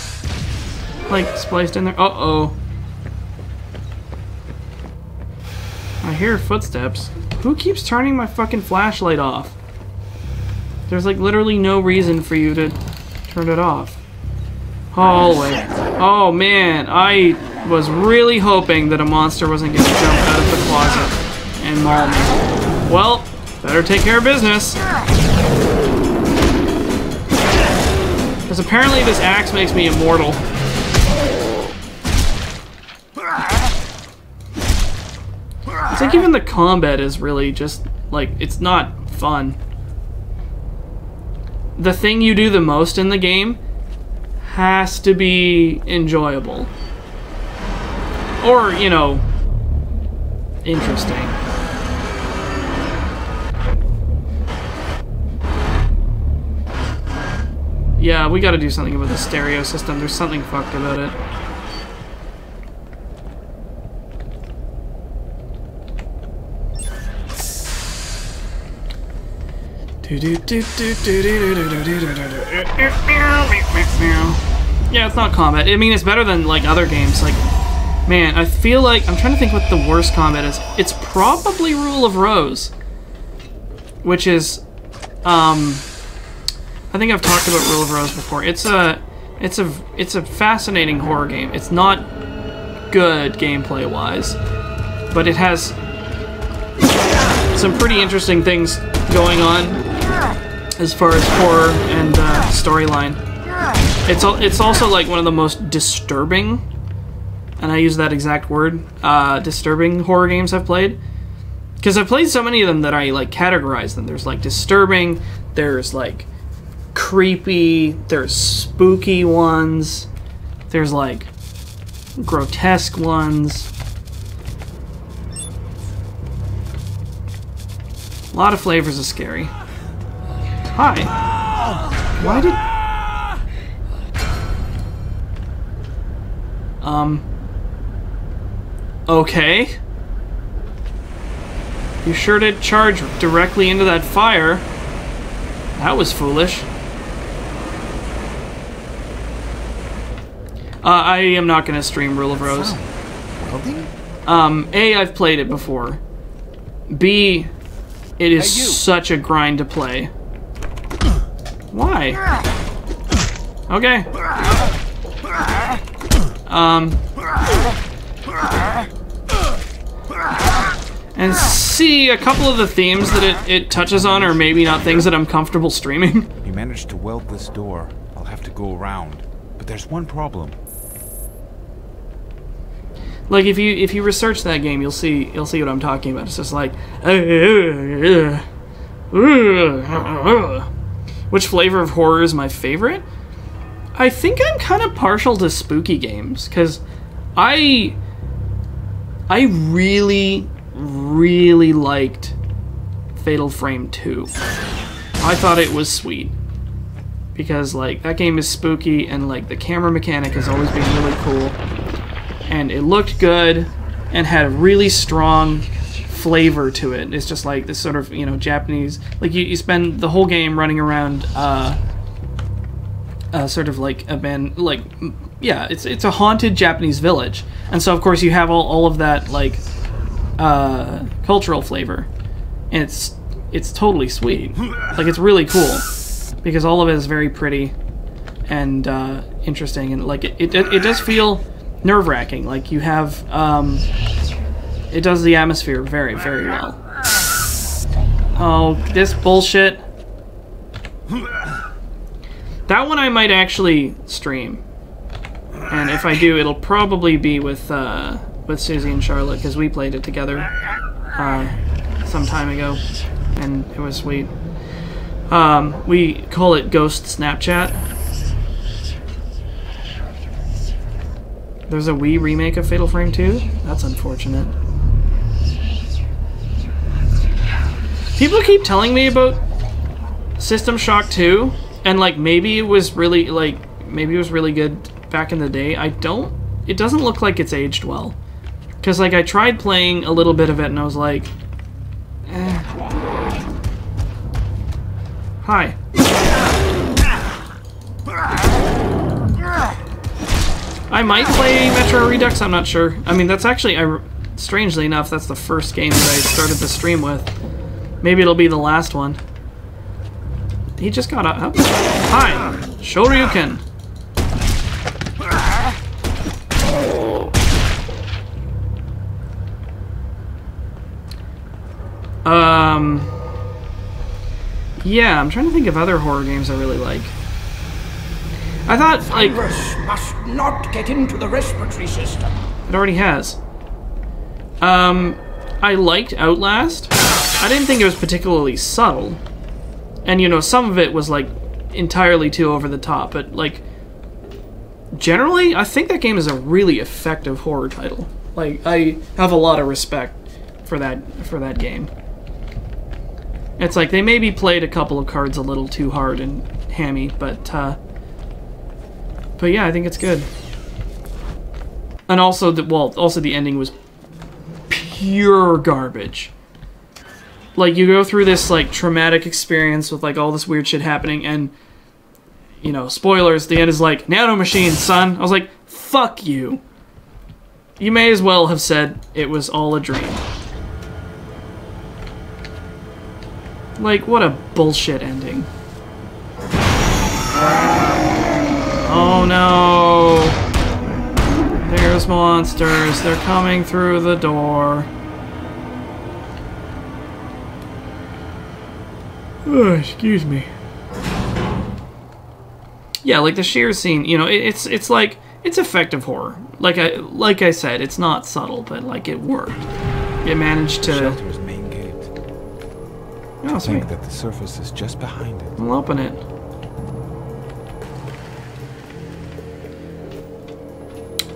Like spliced in there. Uh oh. I hear footsteps. Who keeps turning my fucking flashlight off? There's like literally no reason for you to turn it off. Hallway. Oh man, I was really hoping that a monster wasn't gonna jump out of the closet and maul me. Well, better take care of business. Because apparently this axe makes me immortal. It's like even the combat is really just, like, it's not fun. The thing you do the most in the game has to be enjoyable. Or, you know, interesting. Yeah, we gotta do something about the stereo system. There's something fucked about it. Yeah, it's not combat. I mean, it's better than like other games. Like, man, I feel like I'm trying to think what the worst combat is. It's probably Rule of Rose, which is, um, I think I've talked about Rule of Rose before. It's a, it's a, it's a fascinating horror game. It's not good gameplay wise, but it has some pretty interesting things going on as far as horror and uh, storyline. It's al it's also like one of the most disturbing, and I use that exact word, uh, disturbing horror games I've played. Because I've played so many of them that I like categorize them. There's like disturbing, there's like creepy, there's spooky ones, there's like grotesque ones. A lot of flavors of scary. Hi. Why did... Um... Okay. You sure did charge directly into that fire. That was foolish. Uh, I am not going to stream Rule of Rose. Um, A, I've played it before. B, it is such a grind to play. Why? Okay. Um. And see, a couple of the themes that it, it touches on are maybe not things that I'm comfortable streaming. You managed to weld this door. I'll have to go around. But there's one problem. Like if you if you research that game, you'll see you'll see what I'm talking about. It's just like which flavor of horror is my favorite? I think I'm kind of partial to spooky games cuz I I really really liked Fatal Frame 2. I thought it was sweet because like that game is spooky and like the camera mechanic has always been really cool and it looked good and had a really strong flavor to it. It's just like this sort of you know Japanese like you, you spend the whole game running around uh, uh sort of like a man like yeah it's it's a haunted Japanese village. And so of course you have all, all of that like uh, cultural flavor. And it's it's totally sweet. Like it's really cool because all of it is very pretty and uh, interesting. And like it, it, it does feel nerve wracking. Like you have, um, it does the atmosphere very, very well. Oh, this bullshit. That one I might actually stream. And if I do, it'll probably be with, uh, with Susie and Charlotte, because we played it together, uh, some time ago, and it was sweet. Um, we call it Ghost Snapchat. There's a Wii remake of Fatal Frame 2? That's unfortunate. People keep telling me about System Shock 2, and like maybe it was really like maybe it was really good back in the day. I don't it doesn't look like it's aged well. Cause like I tried playing a little bit of it and I was like eh. Hi. I might play Metro Redux, I'm not sure. I mean, that's actually, I, strangely enough, that's the first game that I started the stream with. Maybe it'll be the last one. he just got up. Hi, Shoryuken. Um. Yeah, I'm trying to think of other horror games I really like. I thought, like, Virus must not get into the respiratory system. it already has. Um, I liked Outlast. I didn't think it was particularly subtle. And, you know, some of it was, like, entirely too over the top, but, like, generally, I think that game is a really effective horror title. Like, I have a lot of respect for that for that game. It's like they maybe played a couple of cards a little too hard and hammy, but uh, but yeah, I think it's good. And also, the well, also the ending was pure garbage. Like you go through this like traumatic experience with like all this weird shit happening, and you know, spoilers. The end is like nanomachine, son. I was like, fuck you. You may as well have said it was all a dream. Like, what a bullshit ending. Oh no! There's monsters. They're coming through the door. Oh, excuse me. Yeah, like the sheer scene, you know, it, it's it's like it's effective horror. Like I like I said, it's not subtle, but like it worked. It managed to. Shelter's main gate. Oh, to think that the surface is just behind it. I'll open it.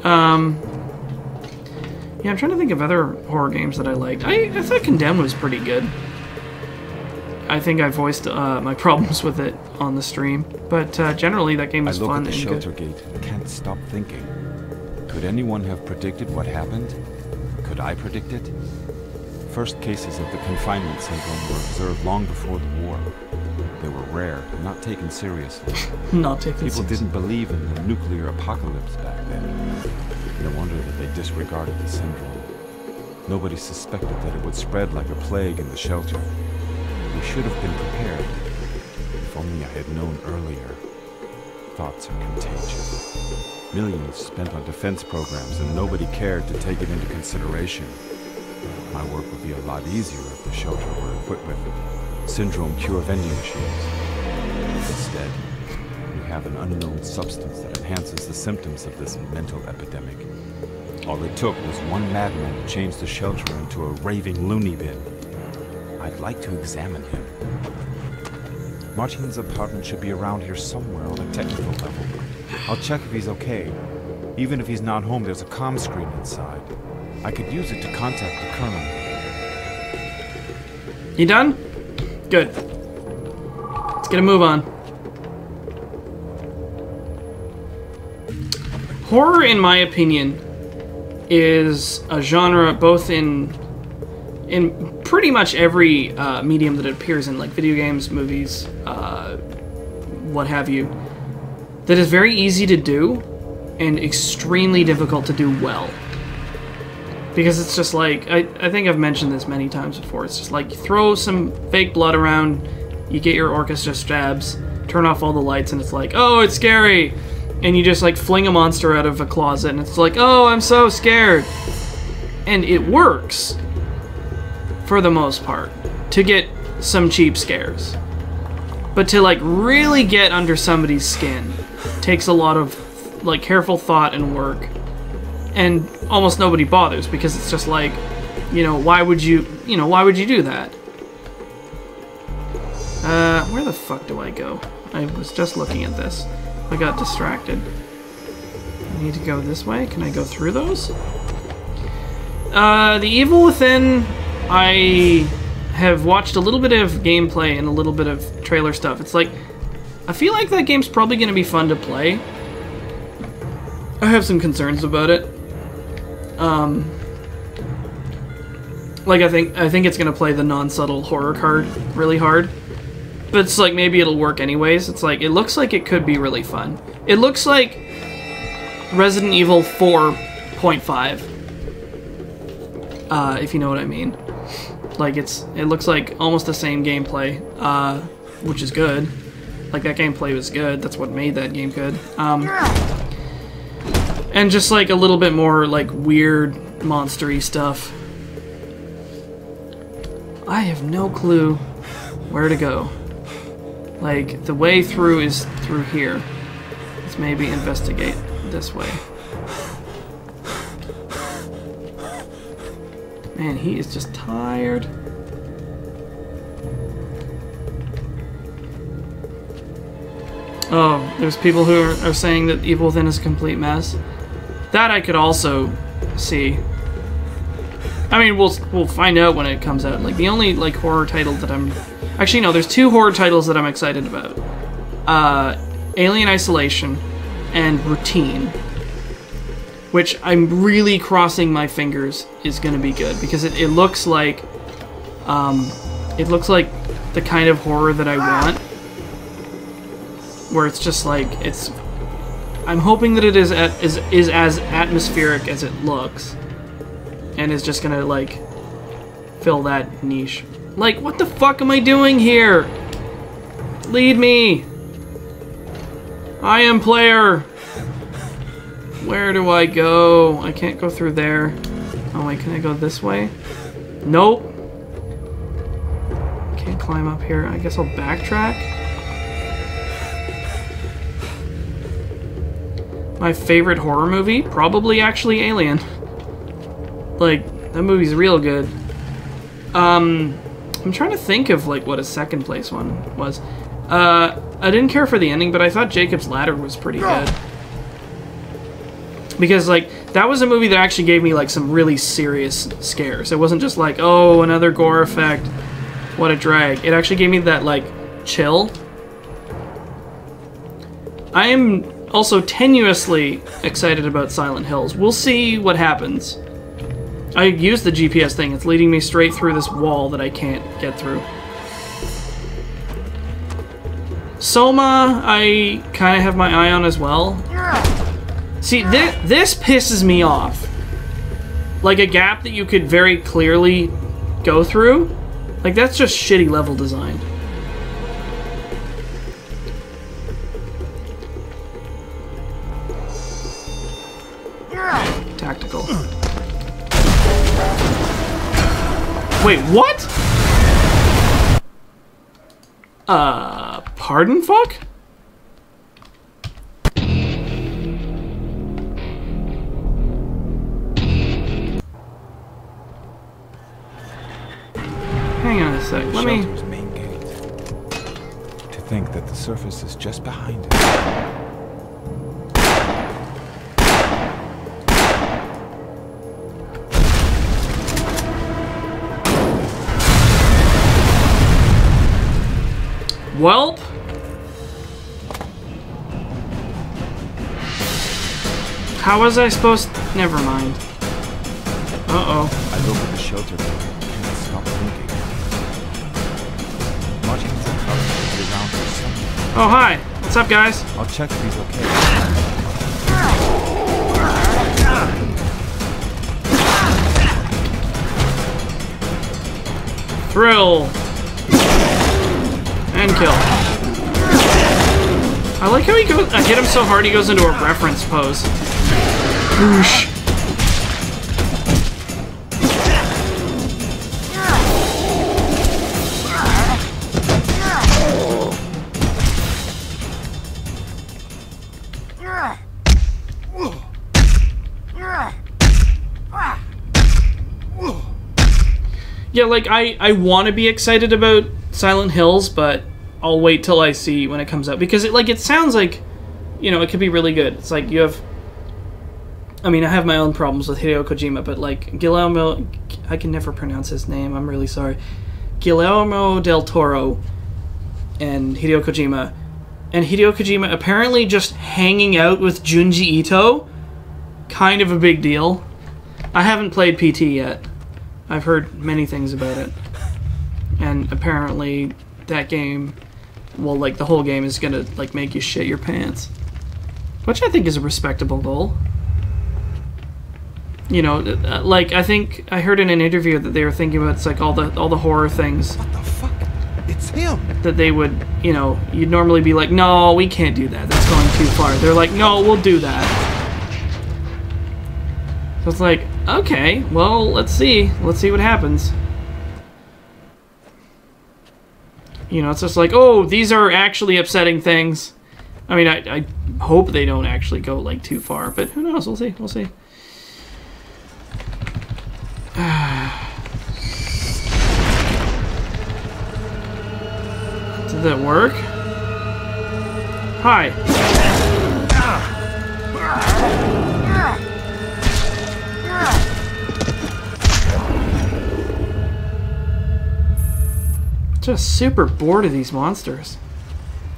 Um. Yeah, I'm trying to think of other horror games that I liked. I, I thought Condemned was pretty good. I think I voiced uh, my problems with it on the stream, but uh, generally that game I look fun at the shelter good. gate and can't stop thinking. Could anyone have predicted what happened? Could I predict it? First cases of the confinement syndrome were observed long before the war. They were rare, and not taken seriously. Not taken People seriously. didn't believe in the nuclear apocalypse back then. No wonder that they disregarded the syndrome. Nobody suspected that it would spread like a plague in the shelter. We should have been prepared. If only I had known earlier. Thoughts are contagious. Millions spent on defense programs and nobody cared to take it into consideration. My work would be a lot easier if the shelter were equipped with syndrome cure vending machines. Instead, have an unknown substance that enhances the symptoms of this mental epidemic. All it took was one madman to change the shelter into a raving loony bin. I'd like to examine him. Martin's apartment should be around here somewhere on a technical level. I'll check if he's okay. Even if he's not home, there's a comm screen inside. I could use it to contact the Colonel. You done? Good. Let's get a move on. Horror, in my opinion, is a genre both in in pretty much every uh, medium that it appears in, like video games, movies, uh, what have you, that is very easy to do and extremely difficult to do well. Because it's just like, I, I think I've mentioned this many times before. It's just like throw some fake blood around, you get your orchestra stabs, turn off all the lights, and it's like, oh, it's scary! And you just like fling a monster out of a closet, and it's like, oh, I'm so scared! And it works, for the most part, to get some cheap scares. But to like really get under somebody's skin takes a lot of like careful thought and work and almost nobody bothers because it's just like you know why would you you know why would you do that uh where the fuck do i go i was just looking at this i got distracted. I need to go this way. Can i go through those? Uh the evil within i have watched a little bit of gameplay and a little bit of trailer stuff. It's like i feel like that game's probably going to be fun to play. I have some concerns about it. Um, like I think I think it's gonna play the non-subtle horror card really hard, but it's like maybe it'll work anyways. It's like it looks like it could be really fun. It looks like Resident Evil 4.5, uh, if you know what I mean. Like it's it looks like almost the same gameplay, uh, which is good. Like that gameplay was good. That's what made that game good. Um, and just like a little bit more like weird monstery stuff. I have no clue where to go. Like the way through is through here. Let's maybe investigate this way. Man, he is just tired. Oh, there's people who are, are saying that Evil Within is a complete mess. That I could also see. I mean, we'll we'll find out when it comes out. Like the only like horror title that I'm actually no, there's two horror titles that I'm excited about. Uh, Alien Isolation and Routine, which I'm really crossing my fingers is going to be good because it, it looks like um, it looks like the kind of horror that I want, where it's just like it's. I'm hoping that it is at, is is as atmospheric as it looks, and is just gonna like fill that niche. Like, what the fuck am I doing here? Lead me. I am player. Where do I go? I can't go through there. Oh wait, can I go this way? Nope. Can't climb up here. I guess I'll backtrack. My favorite horror movie? Probably actually Alien. Like, that movie's real good. Um, I'm trying to think of like what a second place one was. Uh, I didn't care for the ending, but I thought Jacob's Ladder was pretty good. Because like that was a movie that actually gave me like some really serious scares. It wasn't just like, oh, another gore effect. What a drag. It actually gave me that like chill. I am also tenuously excited about Silent Hills. We'll see what happens. I used the GPS thing. It's leading me straight through this wall that I can't get through. Soma, I kind of have my eye on as well. See, thi this pisses me off. Like a gap that you could very clearly go through. Like, that's just shitty level design. Wait, what? Uh, pardon fuck? Hang on a sec, let me... To think that the surface is just behind it. Welp. How was I supposed... Never mind. Uh-oh. I look at the shelter door and stop thinking. Martin the color around. Oh, hi. What's up, guys? I'll check if he's okay. Thrill. And kill. I like how he goes... I hit him so hard he goes into a reference pose. Whoosh. Yeah, like, I, I want to be excited about Silent Hills, but I'll wait till I see when it comes out. Because, it like, it sounds like, you know, it could be really good. It's like, you have... I mean, I have my own problems with Hideo Kojima, but, like, Guillermo... I can never pronounce his name, I'm really sorry. Guillermo del Toro and Hideo Kojima. And Hideo Kojima apparently just hanging out with Junji Ito. Kind of a big deal. I haven't played PT yet. I've heard many things about it. And apparently that game, well, like the whole game is gonna like make you shit your pants. Which I think is a respectable goal. You know, uh, like I think I heard in an interview that they were thinking about it's like all the all the horror things. What the fuck? It's him. that they would, you know, you'd normally be like, no, we can't do that. That's going too far. They're like, no, we'll do that. So it's like, okay, well, let's see. Let's see what happens. You know, it's just like, oh, these are actually upsetting things. I mean, I, I hope they don't actually go, like, too far, but who knows? We'll see. We'll see. Did that work? Hi. Ah. Ah. Ah. Just super bored of these monsters.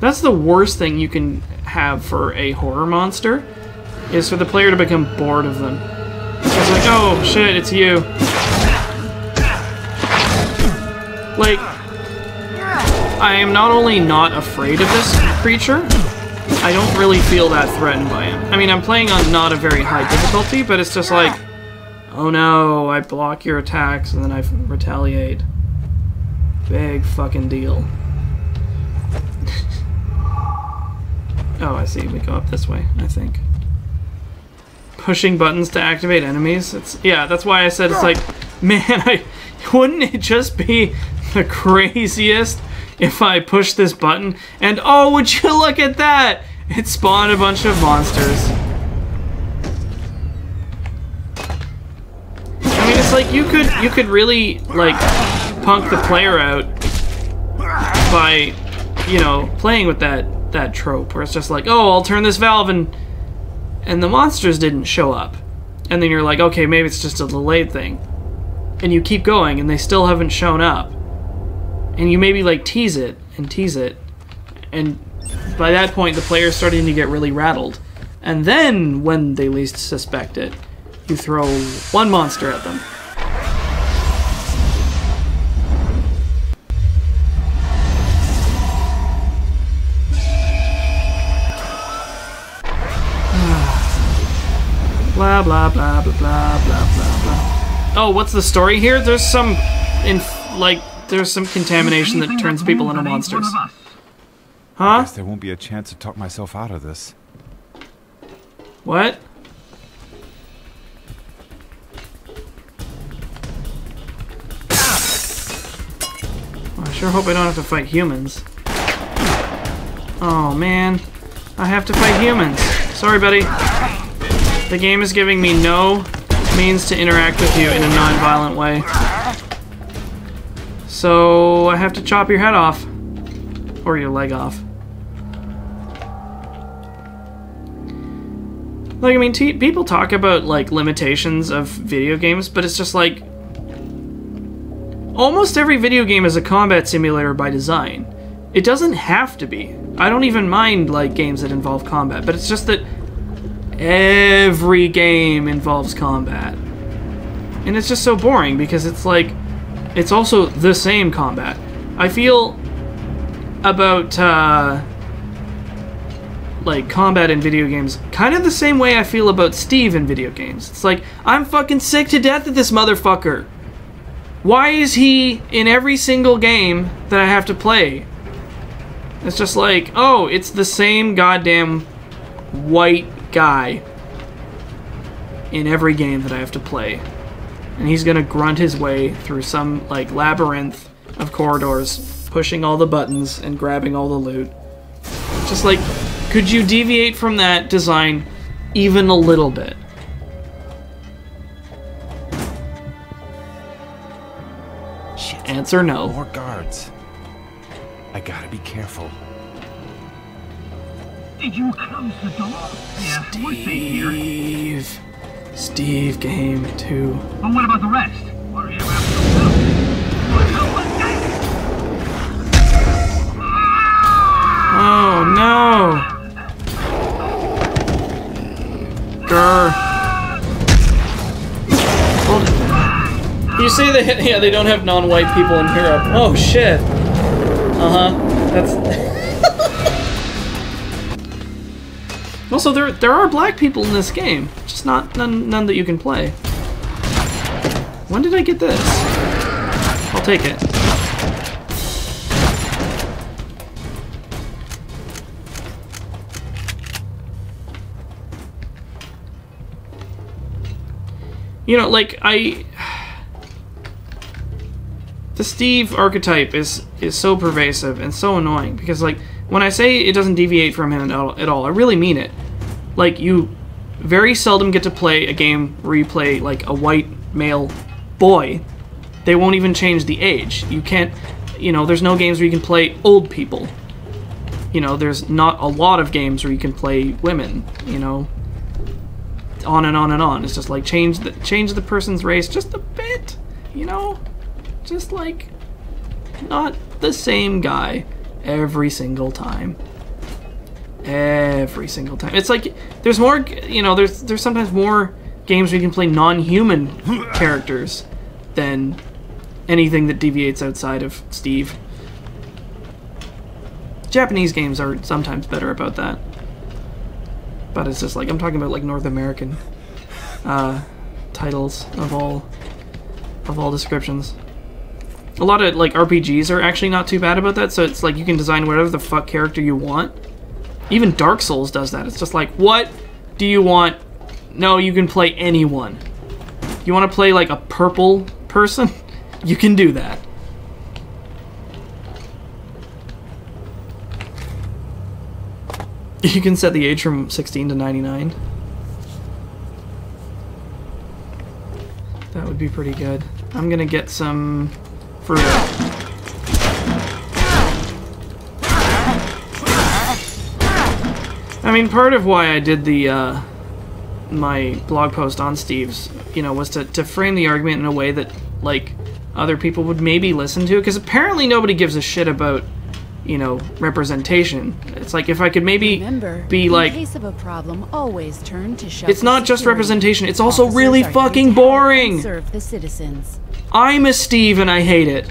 That's the worst thing you can have for a horror monster, is for the player to become bored of them. It's like, oh shit, it's you. Like, I am not only not afraid of this creature, I don't really feel that threatened by him. I mean, I'm playing on not a very high difficulty, but it's just like, oh no, I block your attacks and then I retaliate. Big fucking deal. oh, I see. We go up this way, I think. Pushing buttons to activate enemies. It's yeah, that's why I said it's like, man, I wouldn't it just be the craziest if I push this button and oh, would you look at that? It spawned a bunch of monsters. I mean, it's like you could you could really like punk the player out by, you know, playing with that that trope where it's just like, oh, I'll turn this valve and and the monsters didn't show up. And then you're like, okay, maybe it's just a delayed thing. And you keep going and they still haven't shown up. And you maybe like tease it and tease it. And by that point the player's starting to get really rattled. And then when they least suspect it, you throw one monster at them. Blah blah blah blah blah blah blah blah. Oh, what's the story here? There's some, in like, there's some contamination that turns people into monsters. Huh? Guess there won't be a chance to talk myself out of this. What? I sure hope I don't have to fight humans. Oh man, I have to fight humans. Sorry, buddy. The game is giving me no means to interact with you in a non-violent way. So I have to chop your head off. Or your leg off. Like, I mean, people talk about, like, limitations of video games, but it's just like... Almost every video game is a combat simulator by design. It doesn't have to be. I don't even mind, like, games that involve combat, but it's just that every game involves combat. And it's just so boring because it's like, it's also the same combat. I feel about, uh, like, combat in video games kind of the same way I feel about Steve in video games. It's like, I'm fucking sick to death of this motherfucker. Why is he in every single game that I have to play? It's just like, oh, it's the same goddamn white guy in every game that I have to play. And he's gonna grunt his way through some, like, labyrinth of corridors, pushing all the buttons and grabbing all the loot. Just like, could you deviate from that design even a little bit? Shit. Answer no. More guards. I gotta be careful. Did you close the door? Yes, we're safe here. Steve. Steve game two. And what about the rest? Worry about yourself. Oh no! Grr. Well, you say that yeah they don't have non-white people in Europe. Oh shit. Uh huh. That's. Also, there there are black people in this game, just not none, none that you can play. When did I get this? I'll take it. You know, like, I... The Steve archetype is, is so pervasive and so annoying, because, like, when I say it doesn't deviate from him at all, at all I really mean it. Like you very seldom get to play a game where you play like a white male boy. They won't even change the age. You can't, you know, there's no games where you can play old people. You know, there's not a lot of games where you can play women, you know. On and on and on. It's just like change the change the person's race just a bit, you know? Just like not the same guy every single time every single time. It's like there's more, you know, there's there's sometimes more games where you can play non-human characters than anything that deviates outside of Steve. Japanese games are sometimes better about that. But it's just like I'm talking about like North American uh, titles of all of all descriptions. A lot of like RPGs are actually not too bad about that, so it's like you can design whatever the fuck character you want. Even Dark Souls does that. It's just like, what do you want? No, you can play anyone. You want to play like a purple person? You can do that. You can set the age from 16 to 99. That would be pretty good. I'm gonna get some fruit. Mean, part of why I did the uh, my blog post on Steve's, you know, was to, to frame the argument in a way that like other people would maybe listen to, because apparently nobody gives a shit about, you know, representation. It's like if I could maybe Remember, be like, case of a problem, always turn to shelter it's not just representation; it's also Officers really are here to fucking boring. Serve the citizens. I'm a Steve and I hate it.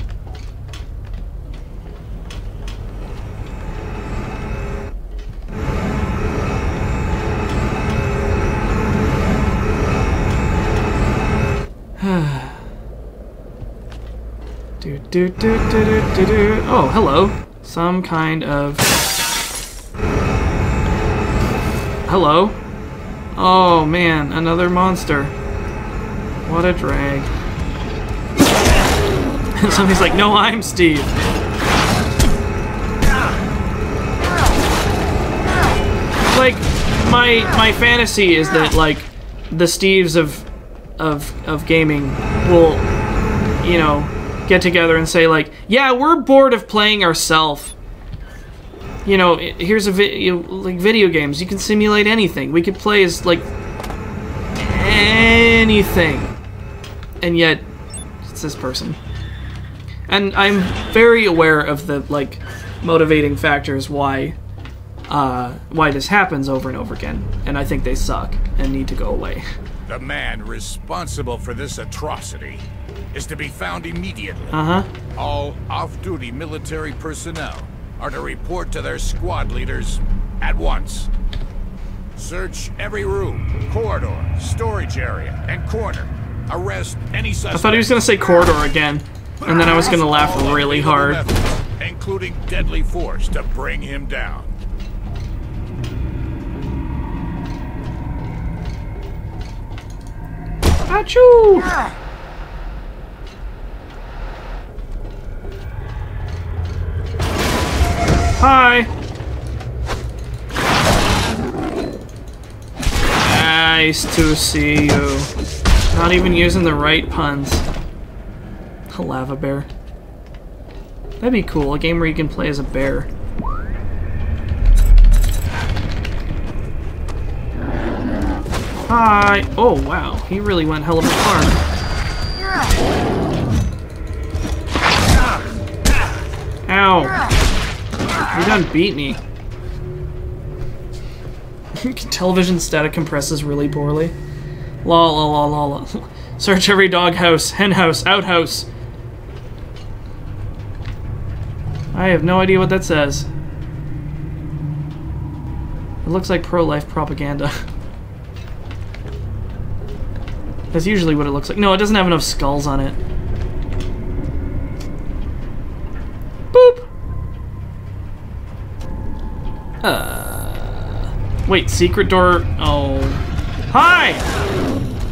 Do, do, do, do, do, do. Oh, hello. Some kind of... Hello. Oh, man. Another monster. What a drag. And Somebody's like, no, I'm Steve. Like, my my fantasy is that like the Steves of of of gaming will, you know, get together and say like, yeah, we're bored of playing ourselves. You know, here's a video like video games. You can simulate anything. We could play as like anything, and yet it's this person. And I'm very aware of the like motivating factors why uh, why this happens over and over again, and I think they suck and need to go away. The man responsible for this atrocity is to be found immediately. Uh huh. All off-duty military personnel are to report to their squad leaders at once. Search every room, corridor, storage area, and corner. Arrest any suspect. I thought he was gonna say corridor again, and then I was gonna laugh really hard. methods, including deadly force to bring him down. Achoo! Hi. Nice to see you. Not even using the right puns. A lava bear. That'd be cool, a game where you can play as a bear. Hi. Oh, wow. He really went hell of a far. Ow. You done beat me. Television static compresses really poorly. La la la la la. Search every dog house, hen house, outhouse. I have no idea what that says. It looks like pro-life propaganda. That's usually what it looks like. No, it doesn't have enough skulls on it. Wait, secret door... Oh... Hi!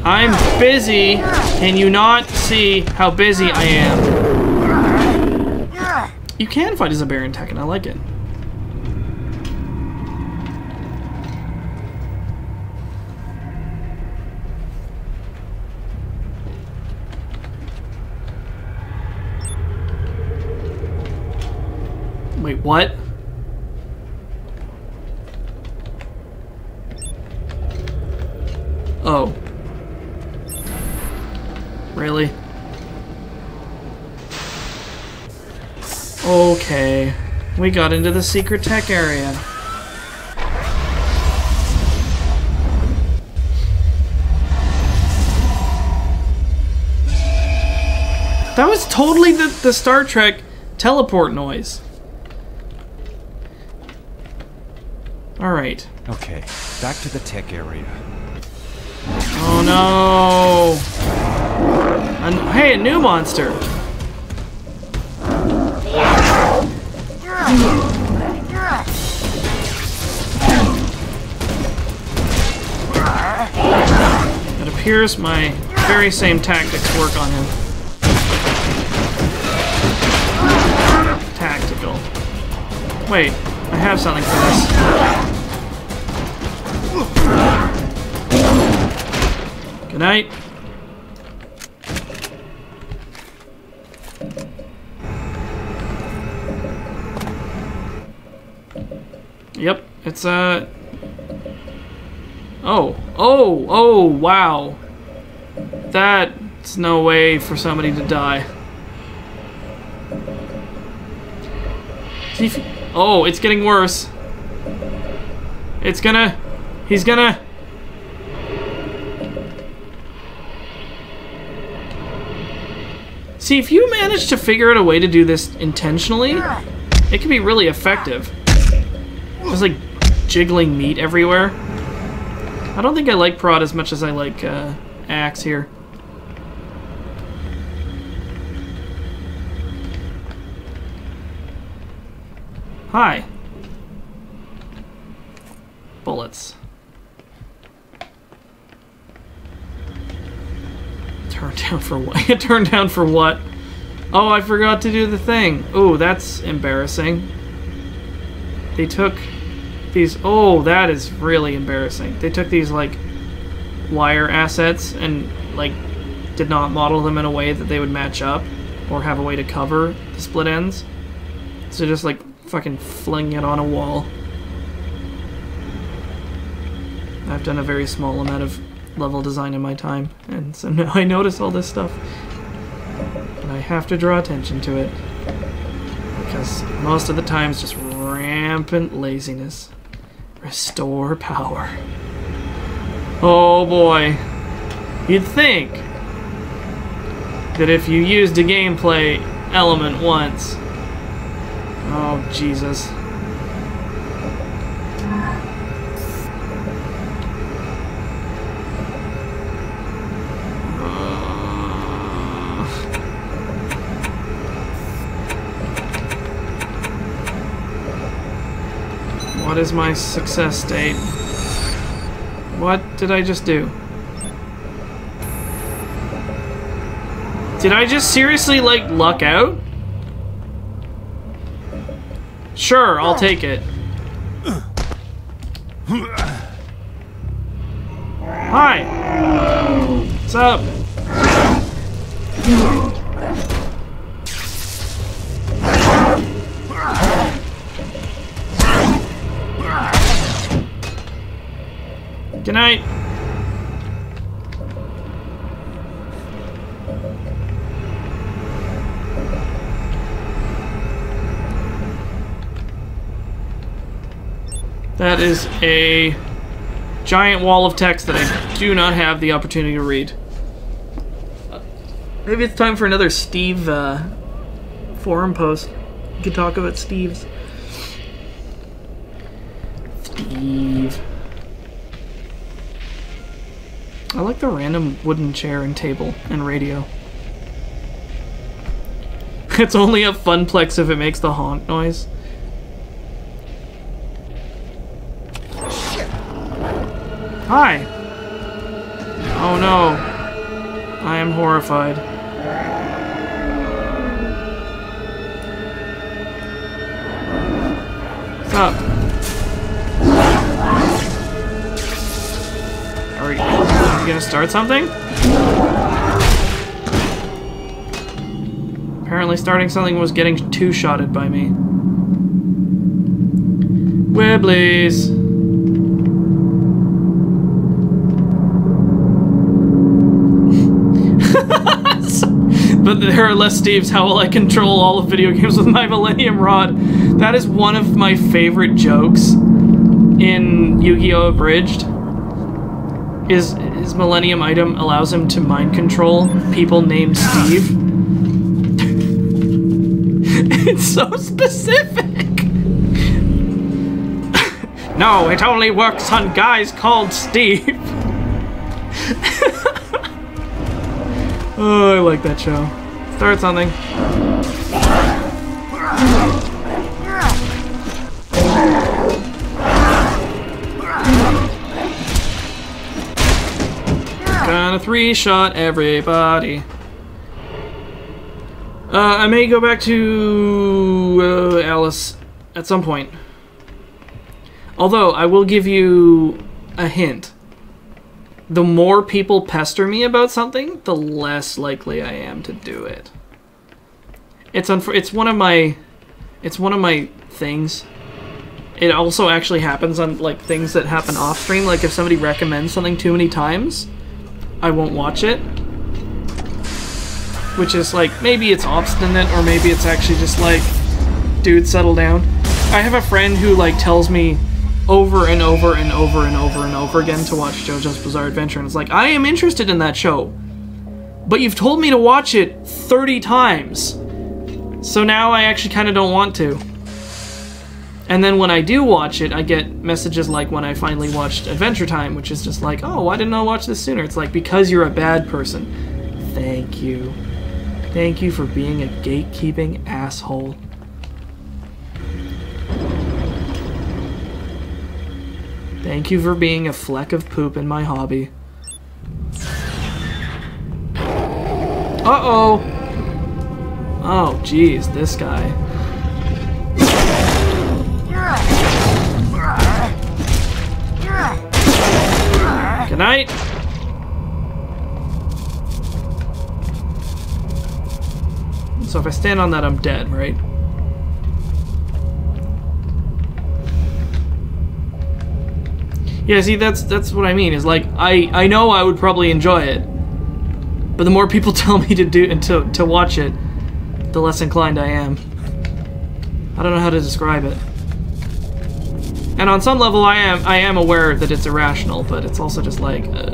I'm busy. Can you not see how busy I am? You can fight as a bear in Tekken. I like it. Wait, what? We got into the secret tech area. That was totally the, the Star Trek teleport noise. Alright. Okay, back to the tech area. Oh no! An- hey, a new monster! It appears my very same tactics work on him. Tactical. Wait, I have something for this. Good night. It's uh Oh, oh, oh, wow. That's no way for somebody to die. Oh, it's getting worse. It's gonna... He's gonna... See, if you manage to figure out a way to do this intentionally, it can be really effective. There's like jiggling meat everywhere. I don't think I like Prod as much as I like uh, Axe here. Hi. Bullets. Turned down for what? Turned down for what? Oh, I forgot to do the thing. Oh, that's embarrassing. They took these... Oh, that is really embarrassing. They took these, like, wire assets and, like, did not model them in a way that they would match up or have a way to cover the split ends. So just, like, fucking fling it on a wall. I've done a very small amount of level design in my time, and so now I notice all this stuff. And I have to draw attention to it. Because most of the time it's just rampant laziness. Restore power. Oh boy. You'd think that if you used a gameplay element once. Oh, Jesus. Is my success state? What did I just do? Did I just seriously, like, luck out? Sure, I'll take it. Hi! What's up? Night. That is a giant wall of text that I do not have the opportunity to read. Maybe it's time for another Steve uh, forum post. We could talk about Steve's. Steve. I like the random wooden chair and table and radio. It's only a funplex if it makes the honk noise. Hi. Oh no. I am horrified. What's up? You gonna start something? Apparently starting something was getting two-shotted by me. Wibblies! but there are less Steves. How will I control all of video games with my Millennium Rod? That is one of my favorite jokes in Yu-Gi-Oh! Abridged. Is his Millennium item allows him to mind control people named Steve. it's so specific. no, it only works on guys called Steve. oh, I like that show. Start something. Gonna three shot everybody. Uh, I may go back to uh, Alice at some point. Although, I will give you a hint. The more people pester me about something, the less likely I am to do it. It's it's one of my it's one of my things. It also actually happens on like things that happen off stream, like if somebody recommends something too many times, I won't watch it. Which is like, maybe it's obstinate, or maybe it's actually just like, dude, settle down. I have a friend who like tells me over and over and over and over and over again to watch JoJo's Bizarre Adventure, and it's like, I am interested in that show. But you've told me to watch it 30 times. So now I actually kind of don't want to. And then when I do watch it, I get messages like when I finally watched Adventure Time, which is just like, oh, why didn't I watch this sooner? It's like, because you're a bad person. Thank you. Thank you for being a gatekeeping asshole. Thank you for being a fleck of poop in my hobby. Uh-oh! Oh, jeez, this guy. Night. So if I stand on that, I'm dead, right? Yeah, see, that's that's what I mean. Is like I I know I would probably enjoy it, but the more people tell me to do and to to watch it, the less inclined I am. I don't know how to describe it. And on some level, I am I am aware that it's irrational, but it's also just like. Uh,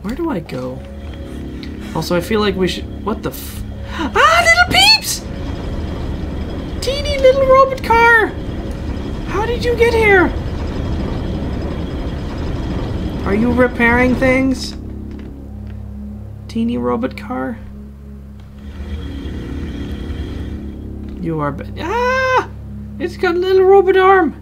where do I go? Also, I feel like we should. What the? F ah, little peeps! Teeny little robot car. How did you get here? Are you repairing things? Teeny robot car? You are. Ah! It's got a little robot arm!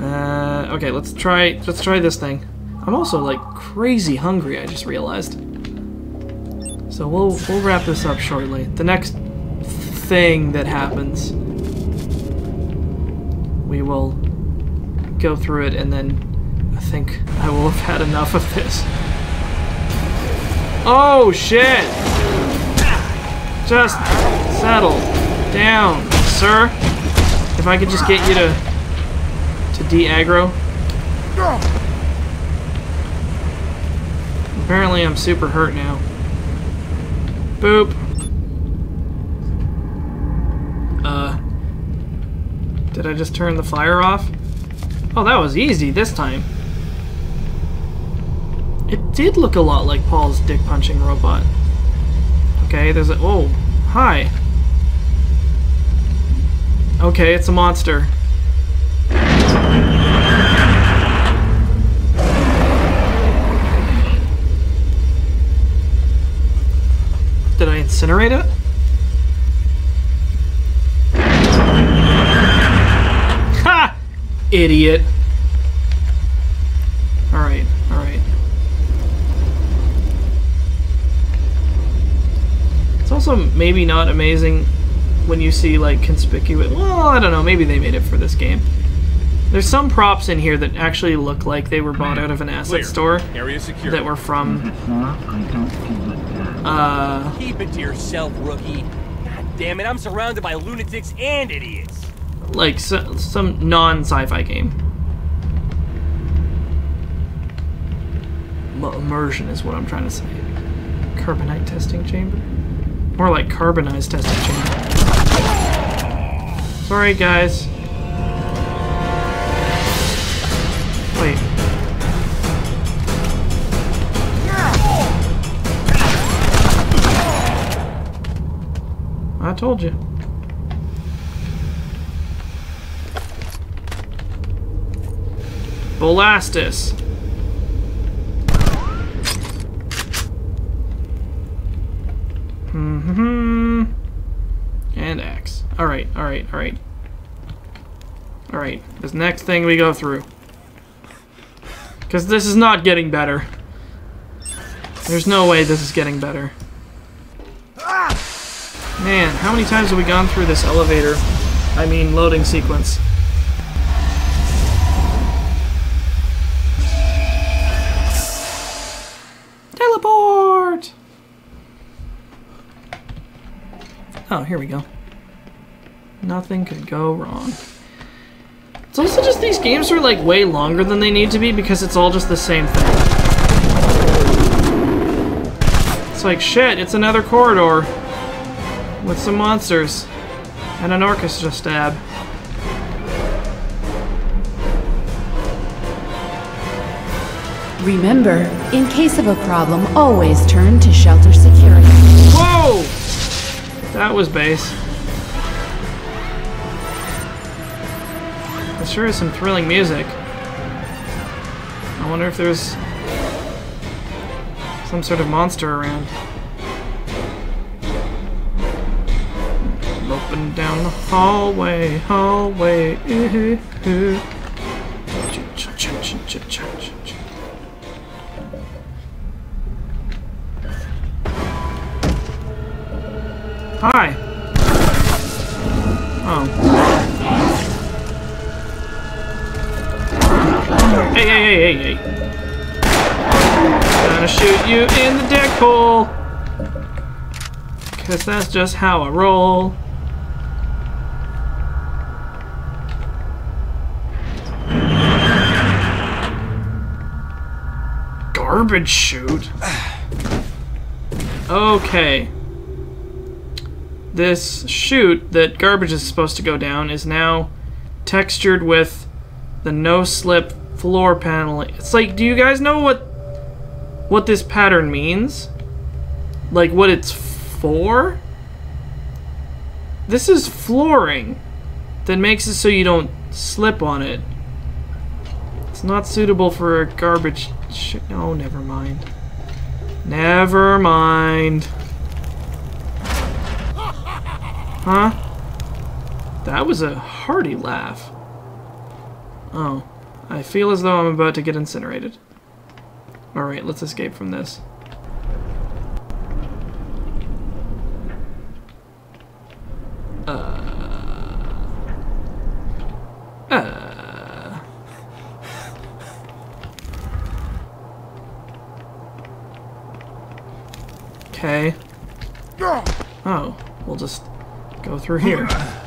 Uh, okay, let's try. Let's try this thing. I'm also like crazy hungry. I just realized. So we'll we'll wrap this up shortly. The next thing that happens, we will go through it, and then I think I will have had enough of this. Oh shit! Just settle down, sir. If I could just get you to to de-aggro. Apparently I'm super hurt now. Boop. Uh. Did I just turn the fire off? Oh, that was easy this time. Did look a lot like Paul's dick punching robot. Okay, there's a. Oh, hi. Okay, it's a monster. Did I incinerate it? Ha! Idiot. Alright, alright. It's also maybe not amazing when you see like conspicuous. Well, I don't know. Maybe they made it for this game. There's some props in here that actually look like they were bought out of an asset Clear. store Area secure. that were from. Uh, Keep it to yourself, rookie. God damn it, I'm surrounded by lunatics and idiots. like so, some non-sci-fi game. M- immersion is what I'm trying to say. Carbonite testing chamber. More like carbonized testing chamber. Sorry, guys. Wait. I told you. Bolastus. Hmm And X. Alright, alright, alright. Alright, this next thing we go through. Because this is not getting better. There's no way this is getting better. Man, how many times have we gone through this elevator? I mean, loading sequence. Oh, here we go. Nothing could go wrong. It's also just these games are like way longer than they need to be because it's all just the same thing. It's like, shit, it's another corridor with some monsters and an orchestra stab. Remember, in case of a problem, always turn to shelter security. That was base. That sure is some thrilling music. I wonder if there's some sort of monster around. Open down the hallway, hallway. eh, eh. Hi. Oh. Hey, hey, hey, hey, hey. Gonna shoot you in the dick hole. Cause that's just how I roll. Garbage chute? Okay. This chute that garbage is supposed to go down is now textured with the no-slip floor paneling. It's like, do you guys know what what this pattern means? Like what it's for? This is flooring that makes it so you don't slip on it. It's not suitable for a garbage Oh, never mind. Never mind. Huh? That was a hearty laugh. Oh. I feel as though I'm about to get incinerated. Alright, let's escape from this. Uh. Uh. Okay. Oh, we'll just go through here.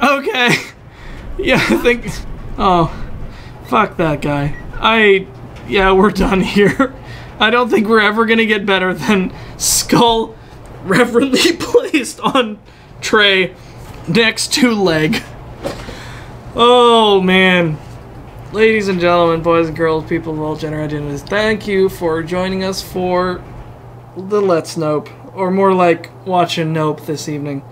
Okay. Yeah, I think. Oh, fuck that guy. I yeah, we're done here. I don't think we're ever gonna get better than skull reverently placed on tray next to leg. Oh man. Ladies and gentlemen, boys and girls, people of all gender identities, thank you for joining us for the Let's Nope, or more like watching Nope this evening.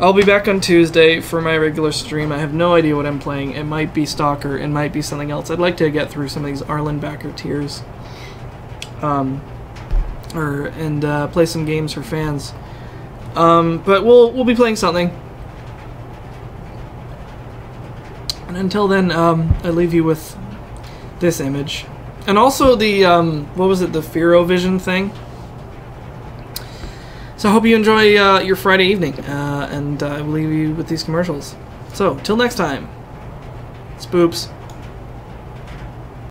I'll be back on Tuesday for my regular stream. I have no idea what I'm playing. It might be Stalker, it might be something else. I'd like to get through some of these Arlen Backer tiers. Um, or and uh, play some games for fans. Um, but we'll we'll be playing something. And until then, um, I leave you with this image, and also the um, what was it, the Firo Vision thing. So I hope you enjoy uh, your Friday evening, uh, and uh, I will leave you with these commercials. So till next time, spoops.